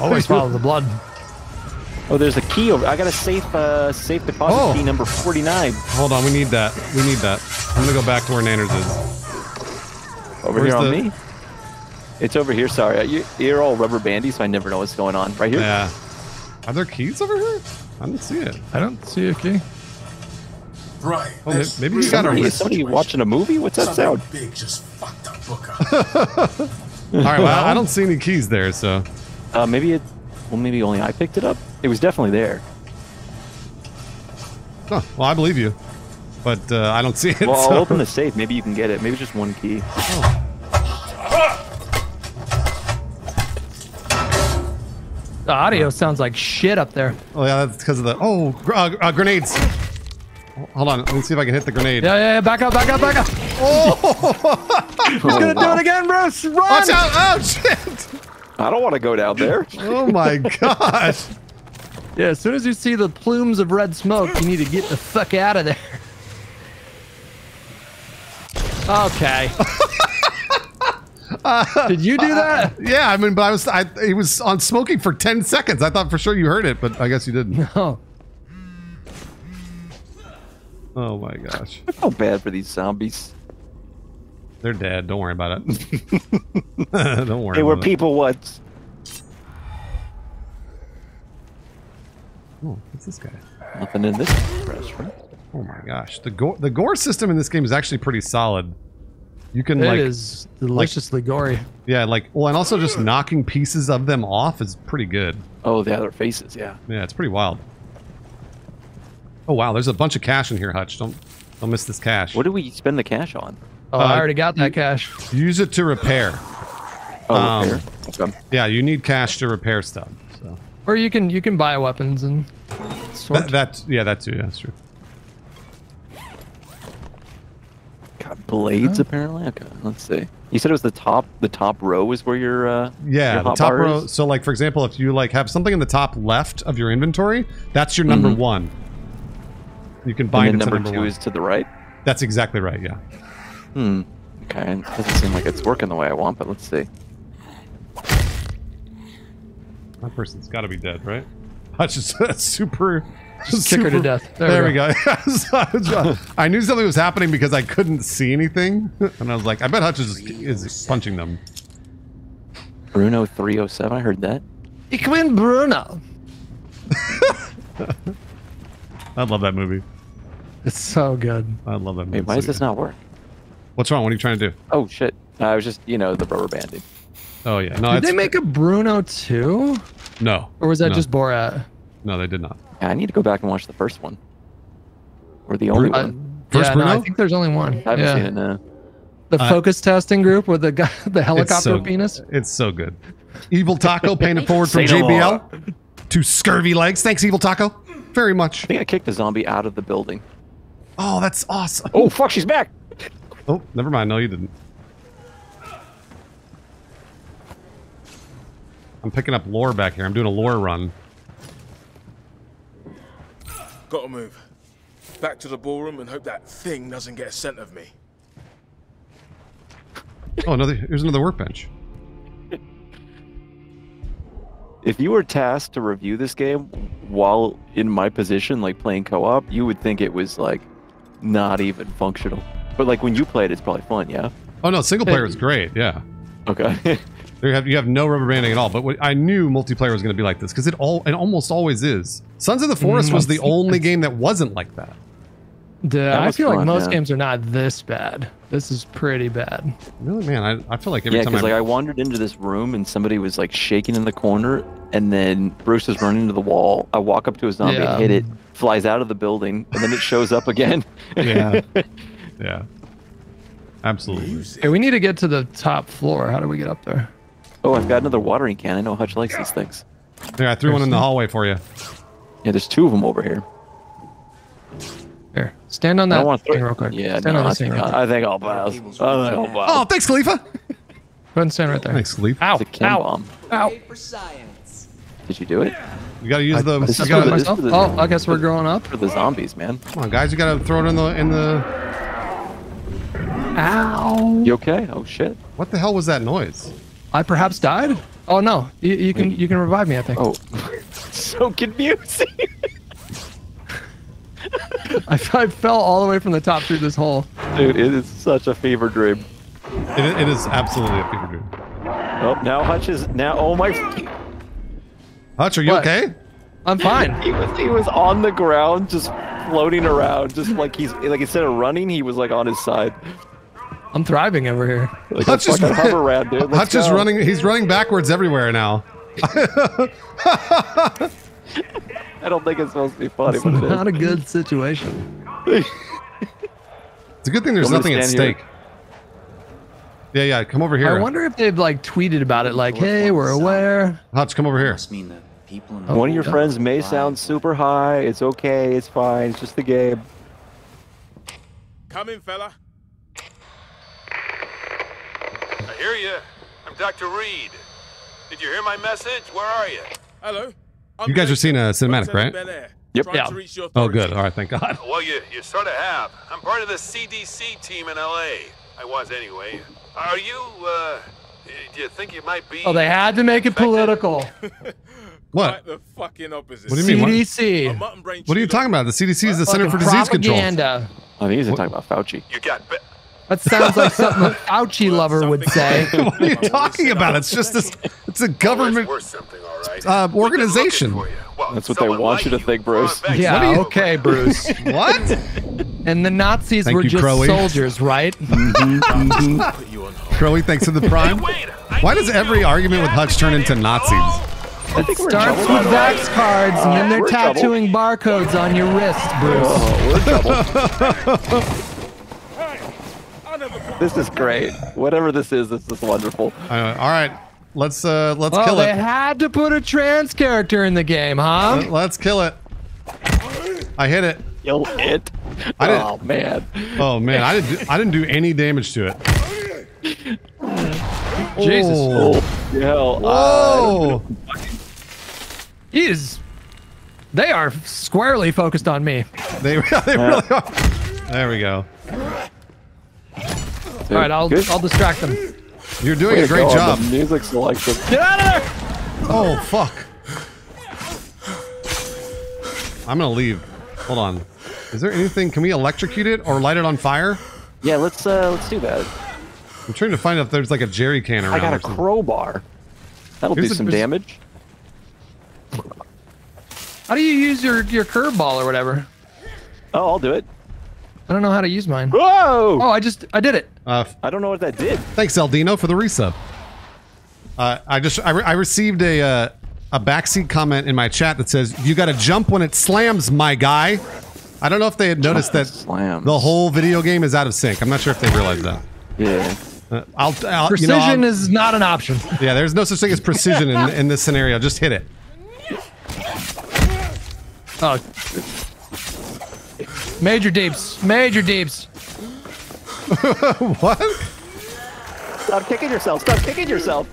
always follow the blood. Oh, there's a key over. I got a safe uh safe deposit Oh. key number 49 Hold on. We need that. We need that. I'm gonna go back to where Nanners is. over Where's here on the- me. It's over here. Sorry, you, you're all rubber bandy, so I never know what's going on. Right here. Yeah. Are there keys over here? I didn't see it. I don't see a key. Right. Oh, may- maybe you got a. is somebody watching a movie? What's that sound? Big just fucked the book up. All right. Well, I don't see any keys there. So. Uh, maybe it. Well, maybe only I picked it up. It was definitely there. Oh, well, I believe you, but uh, I don't see it. Well, so- I'll open the safe. Maybe you can get it. Maybe just one key. The audio sounds like shit up there. Oh yeah, that's because of the. Oh, gr- uh, uh, grenades. Hold on. Let me see if I can hit the grenade. Yeah, yeah, yeah. Back up, back up, back up. Oh, He's Gonna do it again, Bruce. Run! Watch out! Oh shit! I don't want to go down there. Oh my gosh! Yeah, as soon as you see the plumes of red smoke, you need to get the fuck out of there. Okay. Did you do that? Yeah, I mean, but I was. I he was on smoking for ten seconds. I thought for sure you heard it, but I guess you didn't. Oh. Oh my gosh, I feel bad for these zombies. they're dead. Don't worry about it. Don't worry. They were about it. people once. Oh, what's this guy? Nothing in this restaurant. Oh my gosh, the gore the gore system in this game is actually pretty solid. You can It like, is deliciously gory. yeah, like well, and also just knocking pieces of them off is pretty good. Oh, the other faces. Yeah. Yeah, it's pretty wild. Oh wow, there's a bunch of cash in here, Hutch. Don't don't miss this cash. What do we spend the cash on? Oh, Uh, I already got that cash. Use it to repair. Oh, Um, repair. Okay. Yeah, you need cash to repair stuff. So Or you can you can buy weapons and sort. that, that yeah, that too. Yeah, that's true. Blades apparently. Okay, let's see. You said it was the top. The top row is where your uh, Yeah, your the top row. is? So, like for example, if you like have something in the top left of your inventory, that's your number Mhm. one. You can And bind then number, number two one. is to the right. That's exactly right. Yeah. Hmm. Okay. It doesn't seem like it's working the way I want, but let's see. That person's got to be dead, right? That's just that's super. Just kick her to death. There There, we we go. I knew something was happening because I couldn't see anything, and I was like, I bet Hutch is, is punching them. Bruno 307. I heard that. Ich bin Bruno. I love that movie. It's so good. I love that movie. Wait, why so does this good. not work? What's wrong? What are you trying to do? Oh shit! I was just, you know, the rubber banding. Oh yeah, no, Did they make a Bruno too, no, or was that no. just Borat? no? They did not. Yeah, I need to go back and watch the first one. Or the only Uh, one. First yeah, no, I think there's only one. I haven't yeah. seen it now. The Uh, focus testing group with the guy, the It's helicopter so, penis. It's so good. Evil Taco painted it forward from Say no JBL to Scurvy Legs. Thanks, Evil Taco, very much. I think I kicked the zombie out of the building. Oh, that's awesome. Oh fuck, she's back! Oh, never mind. No, you didn't. I'm picking up lore back here. I'm doing a lore run. Gotta move. Back to the ballroom and hope that thing doesn't get a scent of me. Oh, another. Here's another workbench. If you were tasked to review this game while in my position, like playing co-op, you would think it was like not even functional. But like when you play it, it's probably fun, yeah. Oh no, single player is great. Yeah, Okay. you have you have no rubber banding at all. But what, I knew multiplayer was going to be like this because it all it almost always is. Sons of the Forest Mm, was the only game that wasn't like that. Duh, That I was feel like most yeah. games are not this bad. This is pretty bad. Really, man, I, I feel like every yeah, time I, like I wandered into this room and somebody was like shaking in the corner, and then Bruce was running into the wall. I walk up to a zombie Yeah. and hit it, flies out of the building, and then it shows up again. yeah, yeah, absolutely. Okay, we need to get to the top floor. How do we get up there? Oh, I've got another watering can. I know Hutch likes these things. Here, I threw one in the hallway for you. Yeah, there's two of them over here. Here, stand on that don't want to thing throw. real quick. Yeah, stand no, on I thing think. I, I think I'll pass. I think I'll Oh, thanks, Khalifa. Go ahead and stand right there. Thanks, Khalifa. Ow! It's a chem Ow! bomb. Ow! Pay for science. Did you do it? You got to use the. this You is gotta, for the- Myself? the- Oh, I guess we're growing up. For the zombies, man. come on, guys! You got to throw it in the in the. Ow! You okay? Oh shit. What the hell was that noise? I perhaps died. Oh no! You, you can you can revive me. I think. Oh, so confusing. I, I fell all the way from the top through this hole. Dude, it is such a fever dream. It, it is absolutely a fever dream. Oh, now Hutch is now. Oh my! Hutch, are you What? okay? I'm fine. He was he was on the ground, just floating around, just like he's like instead of running, he was like on his side. I'm thriving over here. Like Hutch is, hover rat, dude. Let's Hutch is running. He's running backwards everywhere now. I don't think it's supposed to be funny, It's but it not is. a good situation. It's a good thing there's You want me nothing at stand here? stake. Yeah, yeah. Come over here. I wonder if they've like tweeted about it, like, "Hey, we're aware." Hutch, come over here. Mean that people in One of your friends may sound super high. It's okay. It's fine. It's just the game. Come in, fella. I hear you. I'm Dr. Reed. Did you hear my message? Where are you? Hello. I'm You guys are Nathan, seeing a cinematic, right? Bel-Air, Yep. trying Yeah. to reach the Oh, good. All right, thank God. Well, you, you sort of have. I'm part of the CDC team in LA. I was anyway. Are you, uh, do you think you might be? Oh, they had to make it political. What? Quite the fucking opposite. What do you mean? What- A CDC. mutton brain What are you talking about? The CDC is the Center for Fucking Disease Control. propaganda. I think he's talking about Fauci. You got bit. That sounds like something a Fauci lover would say. What are you talking about? It's just this. It's a government. Worth something, all right. Uh, organization. looking for you. Well, That's what they someone want you to think, Bruce. Yeah, What you- okay, Bruce. What? And the Nazis Thank were you, just Crowy. soldiers, right? Put you on hold. Crowy, thanks for the prime. Wait, Why does every argument with Hutch turn into Nazis? I think we're in Starts trouble. with Vax cards, and then they're We're trouble. tattooing barcodes on your wrist, Bruce. Oh, This is great. Whatever this is, this is wonderful. Uh, all right, let's uh let's Well, kill they it. had to put a trans character in the game, huh? Let- Let's kill it. I hit it. Kill it. I didn't- oh man. Oh man, I didn't. Do, I didn't do any damage to it. Jesus. Oh. Oh, hell. Uh, He is. They are squarely focused on me. They, they really are. There we go. All right, I'll Good. I'll distract them. You're doing Way a great go job. the music selection. Get out of there! Oh fuck. I'm gonna leave. Hold on. Is there anything? Can we electrocute it or light it on fire? Yeah, let's uh let's do that. I'm trying to find out if there's like a jerry can around. I got a crowbar. That'll Here's do some here's- damage. How do you use your your curveball or whatever? Oh, I'll do it. I don't know how to use mine. Whoa! Oh, I just I did it. Uh, I don't know what that did. thanks, Eldino, for the resub. Uh, I just I, re- I received a uh, a backseat comment in my chat that says you got to jump when it slams, my guy. I don't know if they had noticed that Slams. the whole video game is out of sync. I'm not sure if they realized that. Yeah. Uh, I'll, I'll Precision you know, I'll- is not an option. yeah. There's no such thing as precision in, in this scenario. Just hit it. Oh. Major deeps. Major deeps. What? Stop kicking yourself. Stop kicking yourself.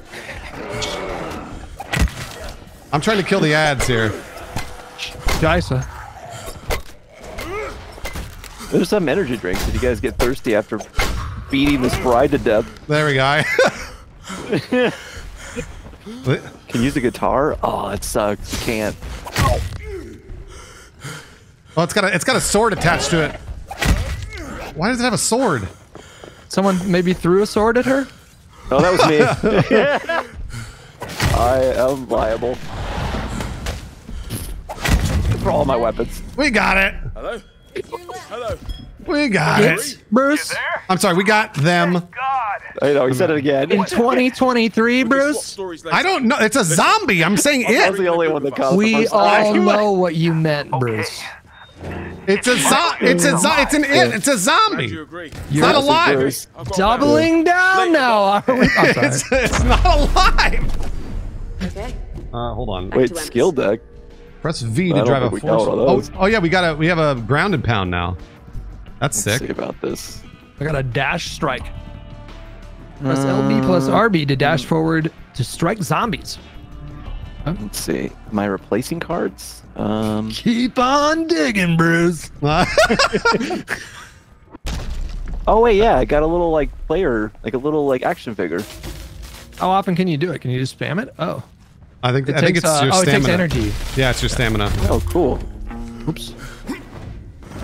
I'm trying to kill the ads here. Jaisa. There's some energy drinks if you guys get thirsty after beating this bride to death. There we go. Can you use a guitar? Oh, it sucks. You can't. Oh, it's got a it's got a sword attached to it. Why does it have a sword? Someone maybe threw a sword at her? Oh, that was me. I am liable for all my weapons. We got it. Hello? Hello? We got it. Bruce? I'm sorry. We got them. God. I know, he said it again. In 2023, Bruce. I don't know. It's a zombie. I'm saying I was it. the only one that caught it the we all know what you meant, Bruce. It's a zo- It's a zo- It's an it. It's a zombie. you zombie. agree. It's not alive. Bruce. I've Doubling down now, are we? It's, it's not alive. Okay. Uh, hold on. Wait, to skill deck. Press V I to drive a think force. Oh, oh yeah, we got a we have a grounded pound now. That's Let's sick. see about this. I got a dash strike. Press LB plus RB to dash forward to strike zombies. Let's see. Am I replacing cards? Um, Keep on digging, Bruce. oh wait, yeah, I got a little like player, like a little like action figure. How often can you do it? Can you just spam it? Oh, I think it I think takes. it's uh, your oh, it takes stamina. energy. Yeah, it's your stamina. Oh, cool. Oops.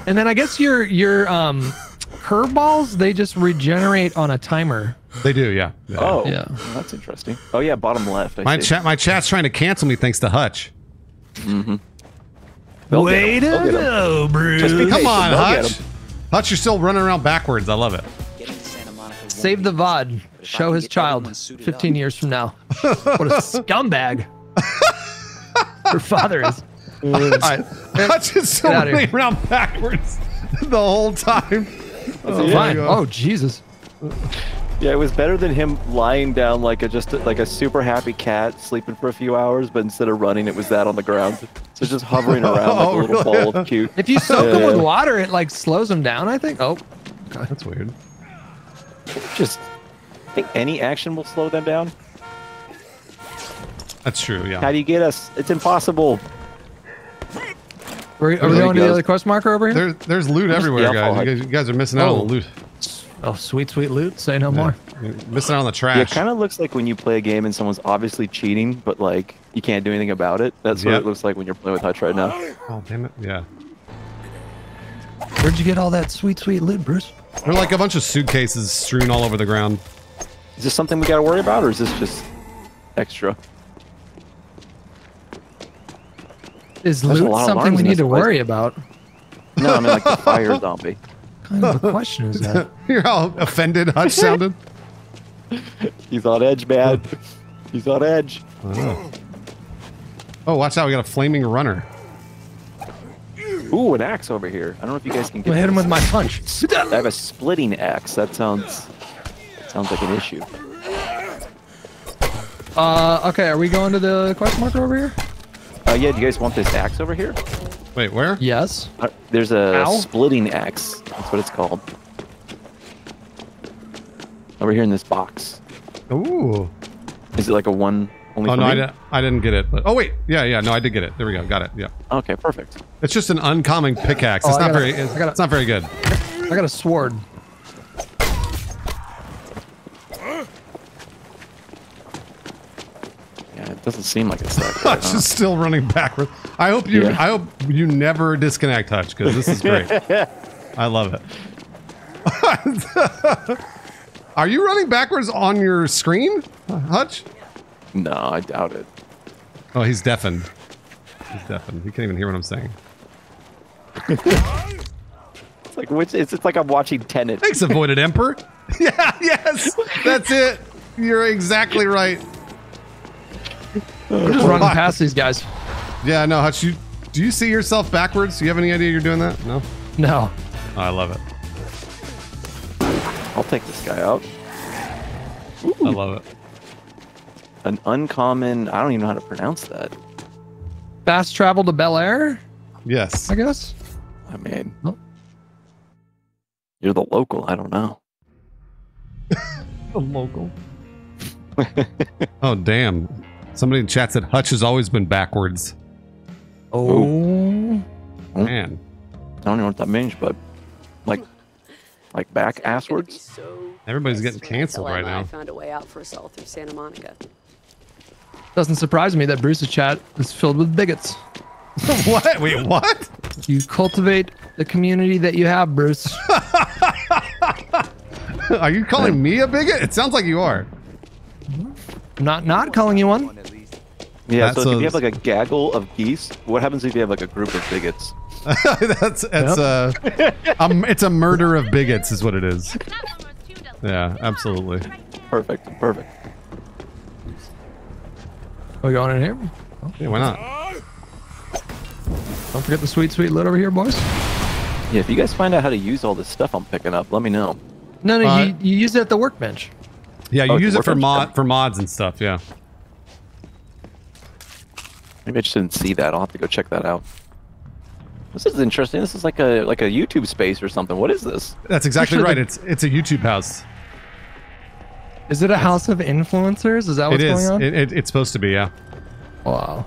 And then I guess your your um curveballs they just regenerate on a timer. They do. Yeah. Yeah. Oh, Yeah. well, that's interesting. Oh yeah, bottom left. I My see. chat my chat's trying to cancel me thanks to Hutch. They'll Way get 'em. They'll to go, Bruce. Just Come on, they'll get Hutch. 'em. Hutch, you're still running around backwards. I love it. Getting to Santa Monica won't Save the VOD. but if I Show his child 15 up- years from now. What a scumbag. Her father is. All right. Hutch is still Get outta running here. around backwards the whole time. Oh, yeah. Fine. go. Oh, Jesus. Yeah, it was better than him lying down like a just like a super happy cat sleeping for a few hours, but instead of running, it was that on the ground. So just hovering around like a Oh, little really? ball of cute. If you soak him with water, it like slows him down, I think. Oh, That's weird. Just I think any action will slow them down. That's true. Yeah. How do you get us? It's impossible. We're, we There going to the other quest marker over here? There, there's loot everywhere, yeah, guys. You, guys. you guys are missing out Oh. on the loot. Oh, sweet, sweet loot. Say no more. You're missing out on the Yeah, it kind of looks like when you play a game and someone's obviously cheating, but like you can't do anything about it. That's what it looks like when you're playing with Hutch right now. oh damn it! Yeah. Where'd you get all that sweet, sweet loot, Bruce? They're like a bunch of suitcases strewn all over the ground. Is this something we got to worry about, or is this just extra? Is There's loot something we need to place. worry about? No, I mean like the fire zombie. What kind of a question is that? You're all offended. Hutch sounded. He's on edge, man. He's on edge. Oh, watch out! We got a flaming runner. Ooh, an axe over here. I don't know if you guys can get. gonna hit him with my punch. I have a splitting axe. That sounds Sounds like an issue. Uh, okay, are we going to the question marker over here? Uh, yeah, do you guys want this axe over here? Wait, where? Yes. Uh, there's a Ow. splitting axe. That's what it's called. Over here in this box. Ooh. Is it like a one only Oh no, I me? didn't. I didn't get it. But, oh wait, yeah, yeah. No, I did get it. There we go. Got it. Yeah. Okay, perfect. It's just an uncommon pickaxe. Oh, It's I not gotta- very. It's, I it's not very good. I got a sword. Yeah, it doesn't seem like it's that. Hutch is still running backwards. I hope you. Yeah. I hope you never disconnect Hutch because this is great. I love it. Are you running backwards on your screen, Hutch? No, I doubt it. Oh, he's deafened. He's deafened. He can't even hear what I'm saying. It's like which it's, it's like I'm watching Tenet. Thanks, avoided emperor. Yeah. Yes. That's it. You're exactly right. We're just running past these guys. Yeah. No, Hutch. You do you see yourself backwards? Do you have any idea you're doing that? No. No. Oh, I love it. I'll take this guy out. I love it. An uncommon. I don't even know how to pronounce that. Fast travel to Bel Air, Yes. I guess. I mean, Oh. you're the local. I don't know. The local. oh damn! Somebody in chat said Hutch has always been backwards. Oh. oh. Man, I don't know what that means, but like, like back Gonna asswards. so Everybody's getting pissed when I canceled right Emma I now. found a way out for us all through Santa Monica. Doesn't surprise me that Bruce's chat is filled with bigots. what? Wait, what? You cultivate the community that you have, Bruce. Are you calling me a bigot? It sounds like you are. I'm not not calling you one. Yeah. That's so if you have like a gaggle of geese, what happens if you have like a group of bigots? that's it's a um, it's a murder of bigots, is what it is. Yeah, absolutely. Perfect. Perfect. Are we going in here? Yeah, why not? Don't forget the sweet, sweet lid over here, boys. Yeah. If you guys find out how to use all this stuff I'm picking up, let me know. No, no, Uh, you, you use it at the workbench. Yeah, you Oh, use it for working? mod for mods and stuff. Yeah. Maybe I just didn't see that. I'll have to go check that out. This is interesting. This is like a like a YouTube space or something. What is this? That's exactly right. It's it's a YouTube house. Is it a house of influencers? Is that what's It is. going on? It, it, it's supposed to be. Yeah. wow.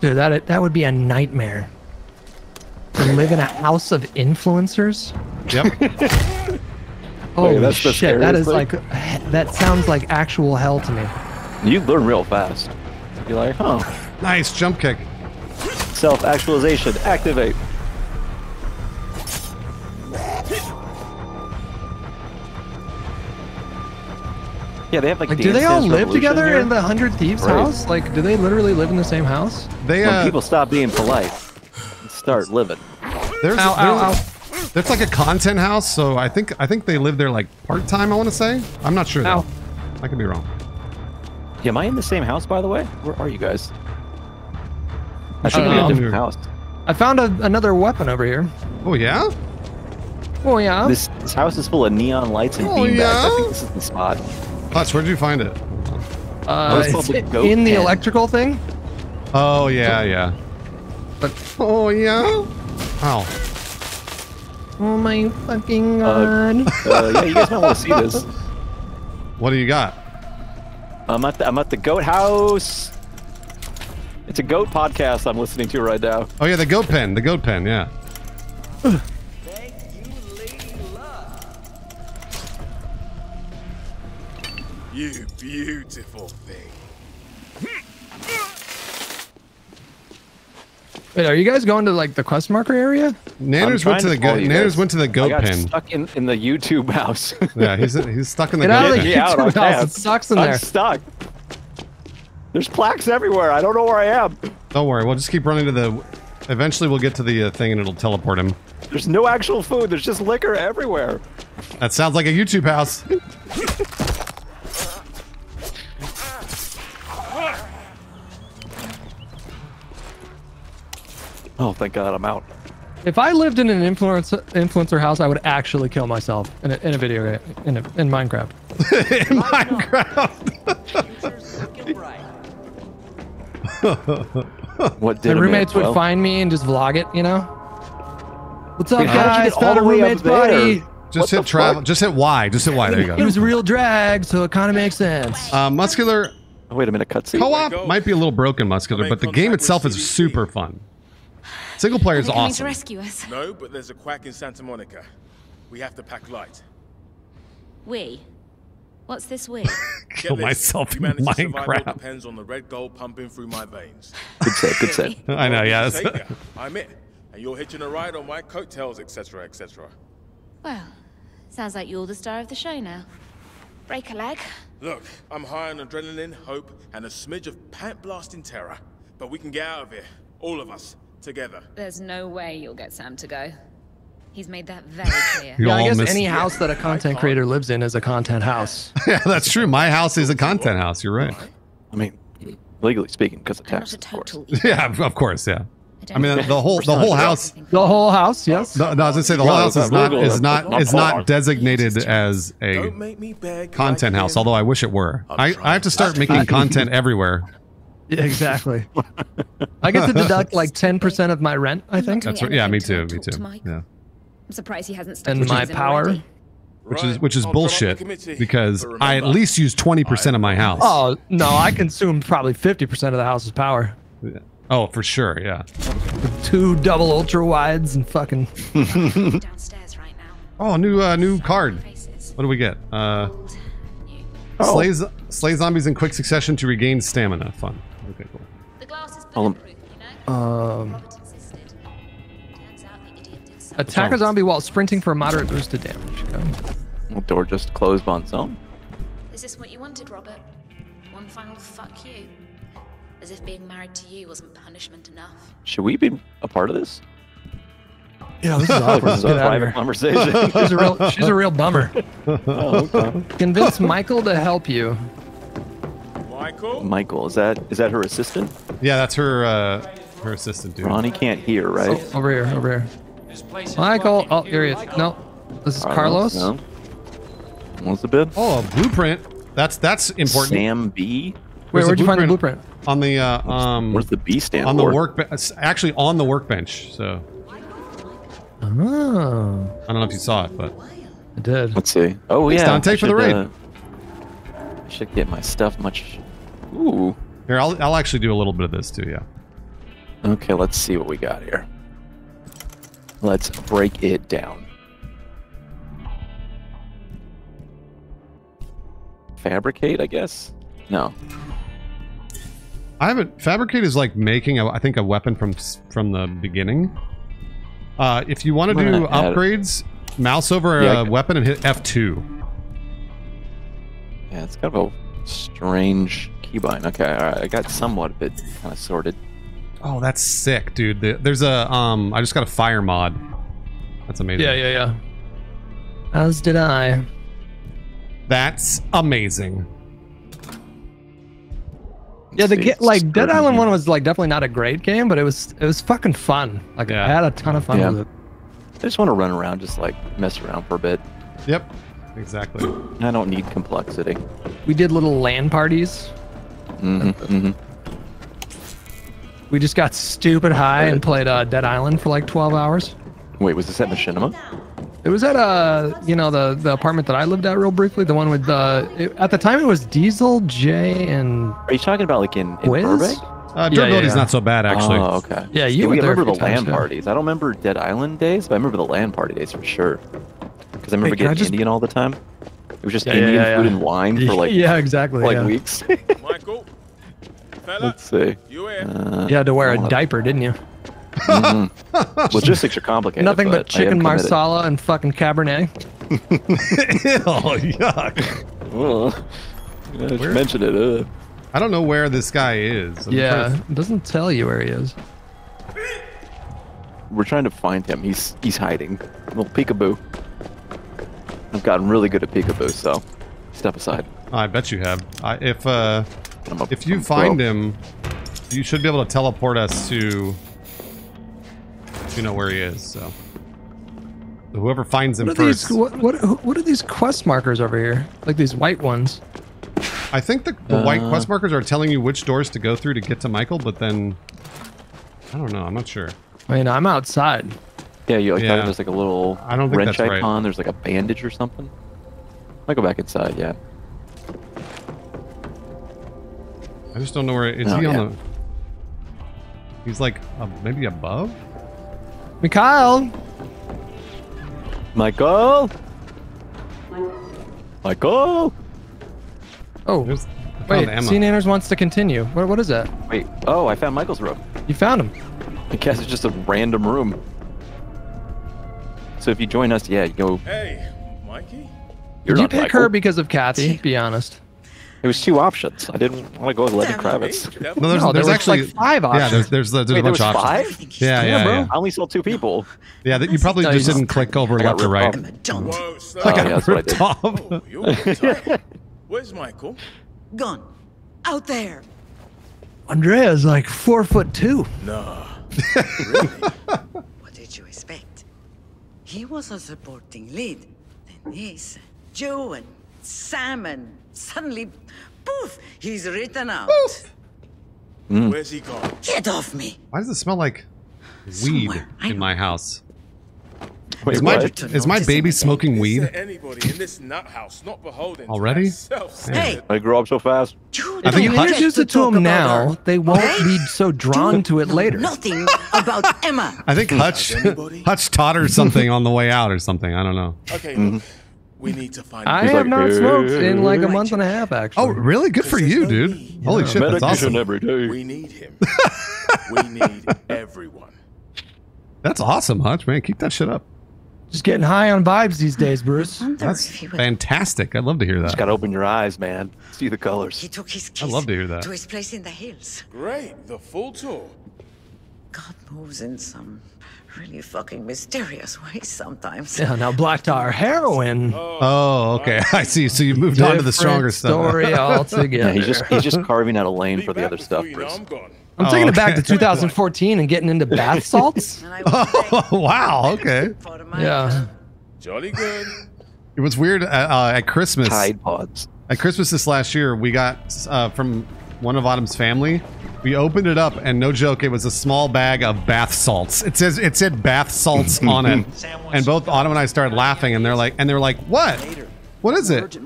Dude, that that would be a nightmare. To live in a house of influencers. Yep. Holy that's shit! That scariest is thing. like that sounds like actual hell to me. You learn real fast. You're like, huh? nice jump kick. Self actualization activate. Yeah, they have like. Like, do they all Dance Dance live together here. in the Hundred Thieves Right. house? Like, do they literally live in the same house? They When uh, people stop being polite, and start living. there's Ow, ow, there's, there's like a content house, so I think I think they live there like part time. I want to say. I'm not sure. Though. I could be wrong. Yeah, am I in the same house, by the way? Where are you guys? I should be in Um, a different house. I found a, another weapon over here. Oh yeah. Oh yeah. This, this house is full of neon lights and Oh, beanbags. yeah? I think this is the spot. Hutch, where'd you find it? uh, it's called it's the goat in the pen. electrical thing. Oh yeah, yeah. But Oh yeah. Ow. oh my fucking Uh, god! Uh, yeah, you guys might want to see this. What do you got? I'm at the, I'm at the goat house. It's a goat podcast I'm listening to right now. Oh yeah, the goat pen. The goat pen. Yeah. You beautiful thing. Wait, are you guys going to like the quest marker area? Nanners went to the trying goat. Nanners went to the I goat got pen. stuck in, in the YouTube house. Yeah, he's he's stuck in the Get out of the pen. Out, YouTube house. can't. It sucks in I'm there. stuck. There's plaques everywhere. I don't know where I am. Don't worry. We'll just keep running to the. Eventually, we'll get to the uh, thing and it'll teleport him. There's no actual food. There's just liquor everywhere. That sounds like a YouTube house. Oh, thank God I'm out. If I lived in an influencer influencer house, I would actually kill myself in a, in a video game in, a, in Minecraft. in Minecraft. What My did roommates would well, find me and just vlog it, you know. What's up, Wait, you guys? all Found a the way up roommate's body. Just What hit the travel. fuck? Just hit Y. Just hit Y. There you go. It go. was real drag, so it kind of makes sense. Uh, muscular Oh, wait a minute, cutscene. co-op might be a little broken, muscular, but the game itself is super fun. Single player is They're to awesome. rescue us. No, but there's a quack in Santa Monica. We have to pack light. We. What's this we? Kill this, myself in Minecraft. depends on the red gold pumping through my veins. Good set, good set. I know. Yeah. Just that's- take ya. I'm it. And you're hitching a ride on my coattails, etc., etc. well, sounds like you're the star of the show now. Break a leg. Look, I'm high on adrenaline, hope, and a smidge of pant blasting terror. But we can get out of here. All of us. Together. There's no way you'll get Sam to go. He's made that very clear. You Yeah, I guess any house that a content creator lives in is a content house. yeah, that's true. My house is a content house. You're right. I mean, legally speaking, because of I'm not taxes, a of course. total. Yeah, of course. Yeah. don't I mean, the whole the whole house. The whole house, yes. No, no, I was gonna say the whole house is not is not is not designated as a Don't make me beg. content house. Although I wish it were. I, I have to start making content everywhere. Yeah, exactly. I get to deduct like 10% of my rent, I think. That's right. Yeah, me too. Me too. Yeah. I'm surprised he hasn't stuck And my power. already. Which is which is I'll drum up the bullshit because but I at least use twenty percent of my house. Oh, no, I consume probably 50% of the house's power. Oh, for sure. Yeah. Two double ultra wides and fucking. Downstairs right now. Oh, new uh, new card. What do we get? Uh, Old, new. Oh. slay, z- slay zombies in quick succession to regain stamina. Fun. Okay, cool. The glass is I'll- you know? Um, Robert insisted. Turns out the idiot did so. attack a zombie while sprinting for a moderate boost of damage. Okay. Well, door just closed on its own. Is this what you wanted, Robert? One final fuck you? As if being married to you wasn't punishment enough. Should we be a part of this? Yeah, this is awkward. this is a of private here. conversation. She's a real, she's a real bummer. oh, okay. Convince Michael to help you. Michael? Michael, is that is that her assistant? Yeah, that's her uh, her assistant dude. Ronnie can't hear, right? Oh, over here, over here. Michael. Oh, here he is. No, this is Carlos. No. What's the bid? Oh, a blueprint. That's that's important. Sam B. Wait, where'd you find the blueprint? On the uh, um Where's the B stand on the workbench. Actually, on the workbench. So Oh, I don't know if you saw it, but I did. Let's see. Oh Thanks, yeah. Dante, I for the raid. uh, I should get my stuff much. Ooh. here I'll I'll actually do a little bit of this too. Yeah. Okay, let's see what we got here. Let's break it down. Fabricate, I guess. No. I haven't. Fabricate is like making a, I think a weapon from from the beginning. Uh, if you want to do upgrades, mouse over Yeah, a weapon and hit F2. Yeah, it's kind of a strange keybind. Okay, all right. I got somewhat of it kind of sorted. Oh, that's sick, dude. There's a um. I just got a fire mod. That's amazing. Yeah, yeah, yeah. As did I. That's amazing. Yeah, the see, get like Dead Island one was like definitely not a great game, but it was it was fucking fun. Like Yeah. I had a ton of fun Yeah. with it. I just want to run around, just like mess around for a bit. Yep. Exactly. I don't need complexity. We did little LAN parties. Hmm hmm We just got stupid high and played uh, Dead Island for like 12 hours. Wait, was this at Machinima? It was at uh you know the the apartment that I lived at real briefly, the one with the. it, at the time it was Diesel, Jay, and Are you talking about like in, in Wiz. Burbank? Uh, Yeah, durability's yeah, yeah. not so bad actually. Oh, okay. Yeah, you we went there a remember the LAN times, parties. I don't remember Dead Island days, but I remember the LAN party days for sure. Because I remember can I getting just- Indian all the time. It was just Yeah, yeah, Indian yeah, food and wine for like yeah, exactly. for like yeah. weeks. Michael? Fella? Let's see. You? Uh, You had to wear a hold on. diaper, didn't you? Mhm. Logistics are complicated. Nothing but but chicken marsala and fucking cabernet. oh yuck! Ugh. Yeah, just mention it. Uh. I don't know where this guy is. I'm Yeah, trying to- it doesn't tell you where he is. We're trying to find him. He's he's hiding. Little peekaboo. I've gotten really good at peekaboo, so step aside. I bet you have. I, if uh, a- if you I'm find pro. him, you should be able to teleport us to you know where he is. So whoever finds him What are first. these? What, what what are these quest markers over here? Like these white ones. I think the, the white Uh. quest markers are telling you which doors to go through to get to Michael, but then I don't know. I'm not sure. I mean, I'm outside. Yeah, you like Yeah. there's like a little I don't wrench that's right. icon. There's like a bandage or something. I'll go back inside. Yeah. I just don't know where is Oh, he on yeah. the. He's like uh, maybe above. Mikhail, Michael. Michael. Oh, There's, I wait. found SeaNanners wants to continue. What what is that? Wait. Oh, I found Michael's room. You found him. I guess it's just a random room. So if you join us, yeah, you go. Hey, Mikey? You're Did you pick Michael. her because of Kathy? Be honest. It was two options. I didn't want to go with Lenny Kravitz. No, there's, No, there there's was, actually like, five Yeah, options. there's there's there's a Wait, there bunch was of options. five? Yeah, yeah, bro. yeah. I only saw two people. Yeah, that you probably No, just didn't click over left or right. Don't. Whoa, slow I got that's what ripped off. Oh. Where's Michael? Gone. Out there. Andrea's like four foot two. Nah. What did you expect? He was a supporting lead. Then this, Joe and Sam, and suddenly, poof, he's written out. Hmm. Where's he gone? Get off me! Why does it smell like weed Somewhere, in know. my house? Wait, Is my is my baby smoking weed? anybody in this nut house not beholden Already? that self-centered- Hey, I grew up so fast. you I If think you Hutch- introduce it to them now, her. they won't be so drawn to it later. Nothing about Emma. I think Hutch? Hutch taught her something on the way out or something. I don't know. Okay, mm-hmm. look. We need to find I have like, not smoked in like a month and a half, actually. Oh, really? Good for you, dude. need. Holy shit, that's Medication awesome. every day. We need him. we need everyone. That's awesome, Hutch, man. Keep that shit up. Just getting high on vibes these days, Bruce. That's if he would- fantastic. I'd love to hear that. Just that. gotta open your eyes, man. See the colors. He took his I'd love to hear that. to his place in the hills. Great, the full tour. God moves in some really fucking mysterious ways sometimes. Yeah, now Black Tar heroin. Oh, oh okay. I see. So you moved on to the Different stronger stuff. story Yeah, altogether. he's just he's just carving out a lane Be for the other before stuff, you know Bruce. I'm gone. I'm taking it back to 2014 and getting into bath salts. And I was Oh, wow. Okay. yeah. Jolly good. It was weird uh, uh, at Christmas. Tide pods. At Christmas this last year, we got uh, from one of Autumn's family. We opened it up, and no joke, it was a small bag of bath salts. It says it said bath salts on it, and both Autumn and I started laughing, and they're like, and they're like, what? What is it?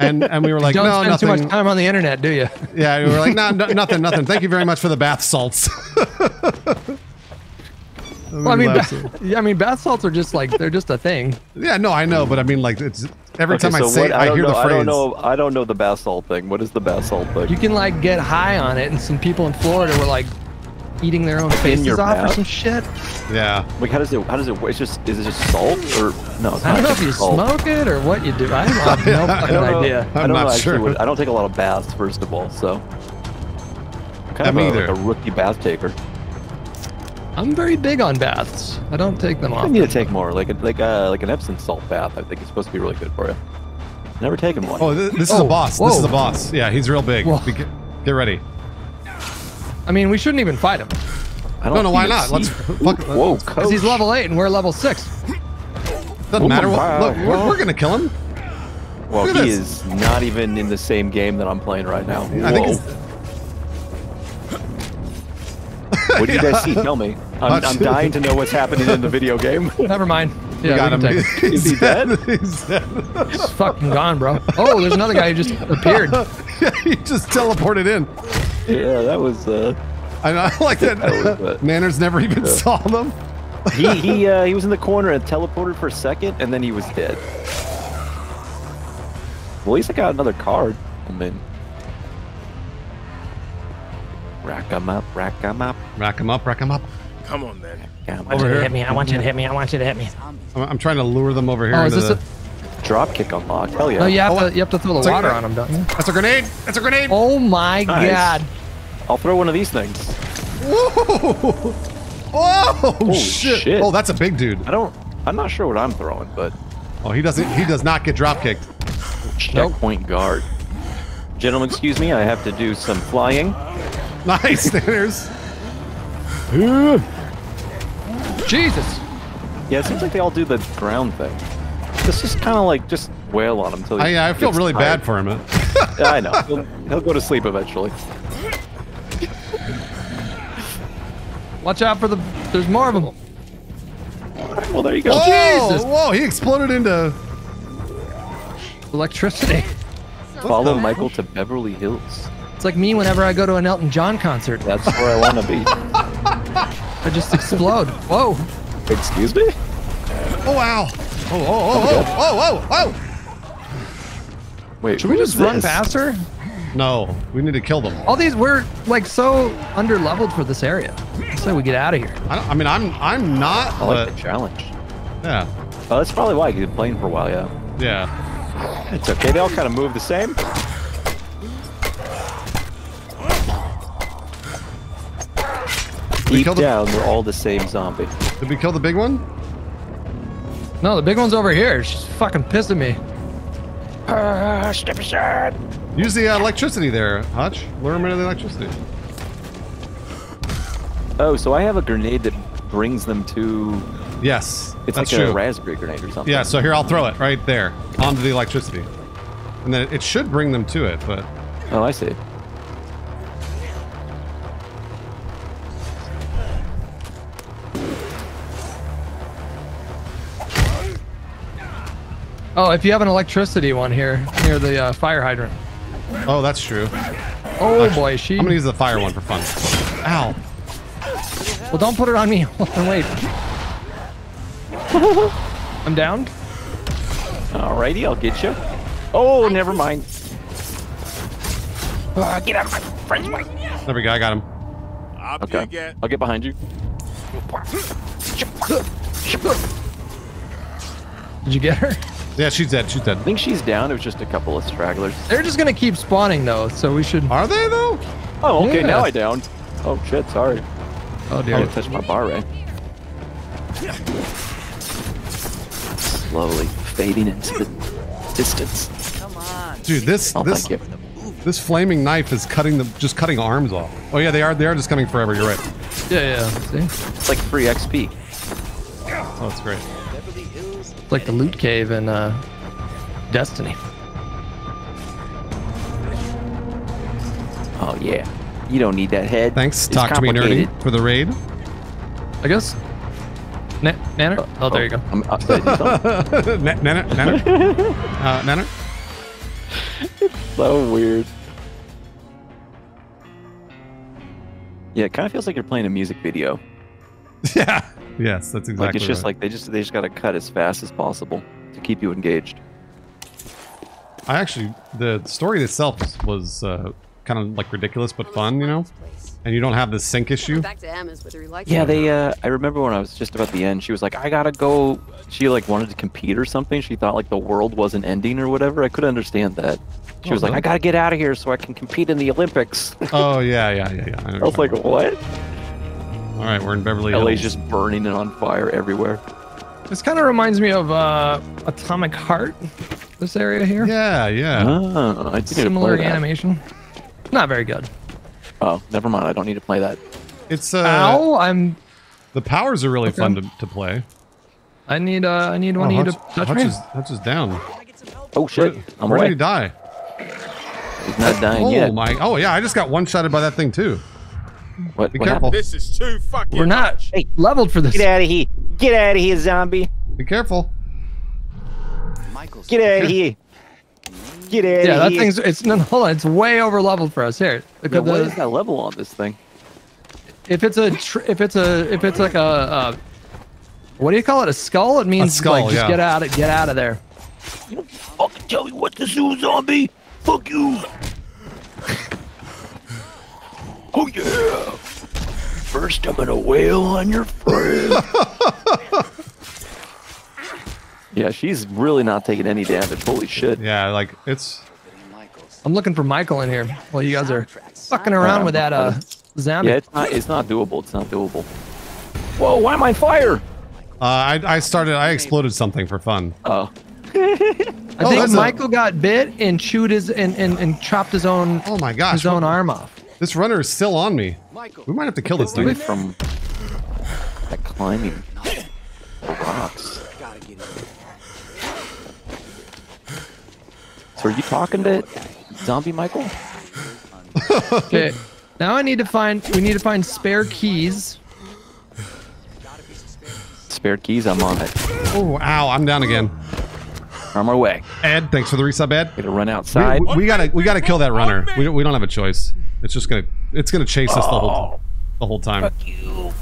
And and we were like, Don't no, spend too much time on the internet, do you? Yeah, we were like, no, no, nothing, nothing. Thank you very much for the bath salts. Well, I mean, ba- yeah, I mean, bath salts are just like they're just a thing. yeah, no, I know, but I mean, like, it's every Okay, time I say, what, I, don't hear know, the I don't know. I don't know the basalt thing. What is the basalt thing? You can like get high on it, and some people in Florida were like eating their own faces your off or bath? some shit. Yeah, Like, how does it? How does it? It's just. Is it just salt or no? It's I don't know if you salt. smoke it or what you do. I have no fucking don't idea. I I'm don't not know sure. what- I don't take a lot of baths, first of all, so. I'm kind Yeah, of a, either. like a rookie bath taker. I'm very big on baths. I don't take them I off. need to take more, like a, like a, like an Epsom salt bath. I think it's supposed to be really good for you. Never taken one. Oh, th- this is a Oh, boss. This is a boss. Yeah, he's real big. Get, get ready. I mean, we shouldn't even fight him I don't, No, no, why not? Let's fuck. Whoa, because he's level eight and we're level six. Doesn't matter. What, wow. look, we're, we're gonna kill him. Well, he this. is not even in the same game that I'm playing right now. I think Whoa. it's, What do you guys see? Tell me. I'm, I'm dying to know what's happening in the video game. Never mind. we Yeah, got we him. can take him. Is he dead? He's dead. He's fucking gone, bro. Oh, there's another guy who just appeared. he just teleported in. Yeah, that was. Uh, I, I like that. That was, uh, Nanners never even saw them. he he uh, he was in the corner and teleported for a second, and then he was dead. Well, at least I got another card. I mean, rack 'em up, rack 'em up. Rack him up. Rack him up. Come on then. Rack 'em Over up. here. me. I want you to hit me. I want you to hit me. I'm, I'm trying to lure them over here. Oh, is this the, a, Drop kick unlocked. Hell yeah! No, you have Oh, to you have to throw the water on him, don't you? That's a grenade. That's a grenade. Oh my Nice. god. I'll throw one of these things. Whoa! Oh, Whoa! shit. shit. Oh, that's a big dude. I don't. I'm not sure what I'm throwing, but Oh, he doesn't. He does not get drop kicked. checkpoint guard. Gentlemen, excuse me. I have to do some flying. Nice, Nanners. Just Jesus. Yeah, it seems like they all do the ground thing. It's just kind of like just wail on him until he I, I feel gets really tired. bad for him. Yeah, I know. He'll, he'll go to sleep eventually. Watch out for the. There's more of them. Well, there you go. Oh, Jesus. whoa, he exploded into. Electricity. Follow Michael to Beverly Hills. It's like me whenever I go to an Elton John concert. That's where I want to be. I just explode. Whoa. Excuse me? Oh, wow. Oh, oh, oh, oh, oh, oh, oh. Wait, Should we just run this? past her? No, we need to kill them. All these, we're like so under leveled for this area. I say we get out of here. I, I mean, I'm I'm not, I like but the challenge. yeah, Oh, that's probably why you've been playing for a while, yeah. yeah. It's okay. They all kind of move the same. We Deep killed the- down, they're all the same zombie. Did we kill the big one? No, the big one's over here. She's fucking pissing me. Uh, step aside. Use the uh, electricity there, Hutch. Lure him into the electricity. Oh, so I have a grenade that brings them to. Yes, It's that's like true. a raspberry grenade or something. Yeah, so here I'll throw it right there onto the electricity, and then it should bring them to it. But Oh, I see. Oh, if you have an electricity one here near the uh, fire hydrant. oh, that's true. Oh boy, she. I'm gonna use the fire one for fun. Ow! Well, don't put it on me. Hold on, wait. I'm down. Alrighty, I'll get you. Oh, never mind. Ah, get out of my friend's way. There we go. I got him. Up you Okay, get. I'll get behind you. Did you get her? Yeah, she's dead. She's dead. I think she's down. It was just a couple of stragglers. They're just gonna keep spawning though, so we should. Are they though? Oh, okay. Now Yeah. I downed. Oh shit, sorry. Oh I dear. didn't touch my bar ray. Slowly fading into the distance. Come on. Dude, this Oh, this this flaming knife is cutting the just cutting arms off. Oh yeah, they are they are just coming forever. You're right. Yeah, yeah. See, It's like free XP. Oh, that's great. It's like the loot cave in uh, Destiny. Oh yeah. You don't need that head. Thanks. It's Talk to me, nerdy, for the raid. I guess. Na- Nanner? Oh, there you go. I'm, uh, did I do something? Na- Nanner, Nanner, uh, Nanner. so weird. Yeah, it kind of feels like you're playing a music video. Yeah. Yes, that's exactly. like it's just right. like they just they just got to cut as fast as possible to keep you engaged. I actually the story itself was, was uh, kind of like ridiculous but fun, you know. And you don't have the sync issue. Back to Emma's whether you like Yeah, they. uh I remember when I was just about the end. She was like, "I gotta go." She like wanted to compete or something. She thought like the world wasn't ending or whatever. I couldn't understand that. She Oh, was like, no. "I gotta get out of here so I can compete in the Olympics." Oh yeah, yeah, yeah, yeah. know I was like, "What?" Talking about. all right, we're in Beverly Hills. LA's just burning and on fire everywhere. This kind of reminds me of uh, Atomic Heart. This area here. Yeah, yeah. Oh, I do Similar animation. Not very good. Oh, never mind. I don't need to play that. It's uh, Ow! I'm. the powers are really Okay. fun to, to play. I need. Uh, I need one oh, of you to Hutch, touch Hutch me. is, Hutch is down. Oh shit! I'm Where did he die? He's not dying Oh yet. my! Oh yeah, I just got one shotted by that thing too. What? Be what careful. happened? This is too fucking We're not much. leveled for this. Get out of here! Get out of here, zombie! Be careful. Michael's Get out of here! Get out Yeah, of here! Yeah, that thing's. It's no, hold on. It's way over leveled for us. Here, look Yeah, at what the- is that level on this thing? if it's a tr- if it's a if it's like a, uh what do you call it a skull it means skull, like just yeah. get out of get out of there You Fucking tell you what to do, zombie! Fuck you! oh yeah! First, I'm gonna wail on your friend. yeah, she's really not taking any damage. Holy shit! Yeah, like it's. i'm looking for michael in here well you guys are fucking around with that uh zombie Yeah, it's not. It's not doable. It's not doable. Whoa! Why am I on fire? Uh, I I started. I exploded something for fun. Oh, i Oh, think that's a- michael got bit and chewed his and, and and chopped his own Oh my gosh! his own arm off this runner is still on me. Michael, we might have to kill this dude. from that climbing rocks. So are you talking to zombie Michael? okay. Now I need to find. We need to find spare keys. Spare keys. I'm on it. Oh, ow! I'm down again. On my way. Ed, thanks for the resub, Ed. Gotta run outside. We, we, we, gotta, we gotta kill that runner. We, we don't have a choice. It's just gonna it's gonna chase us the whole oh. the whole time. Fuck you.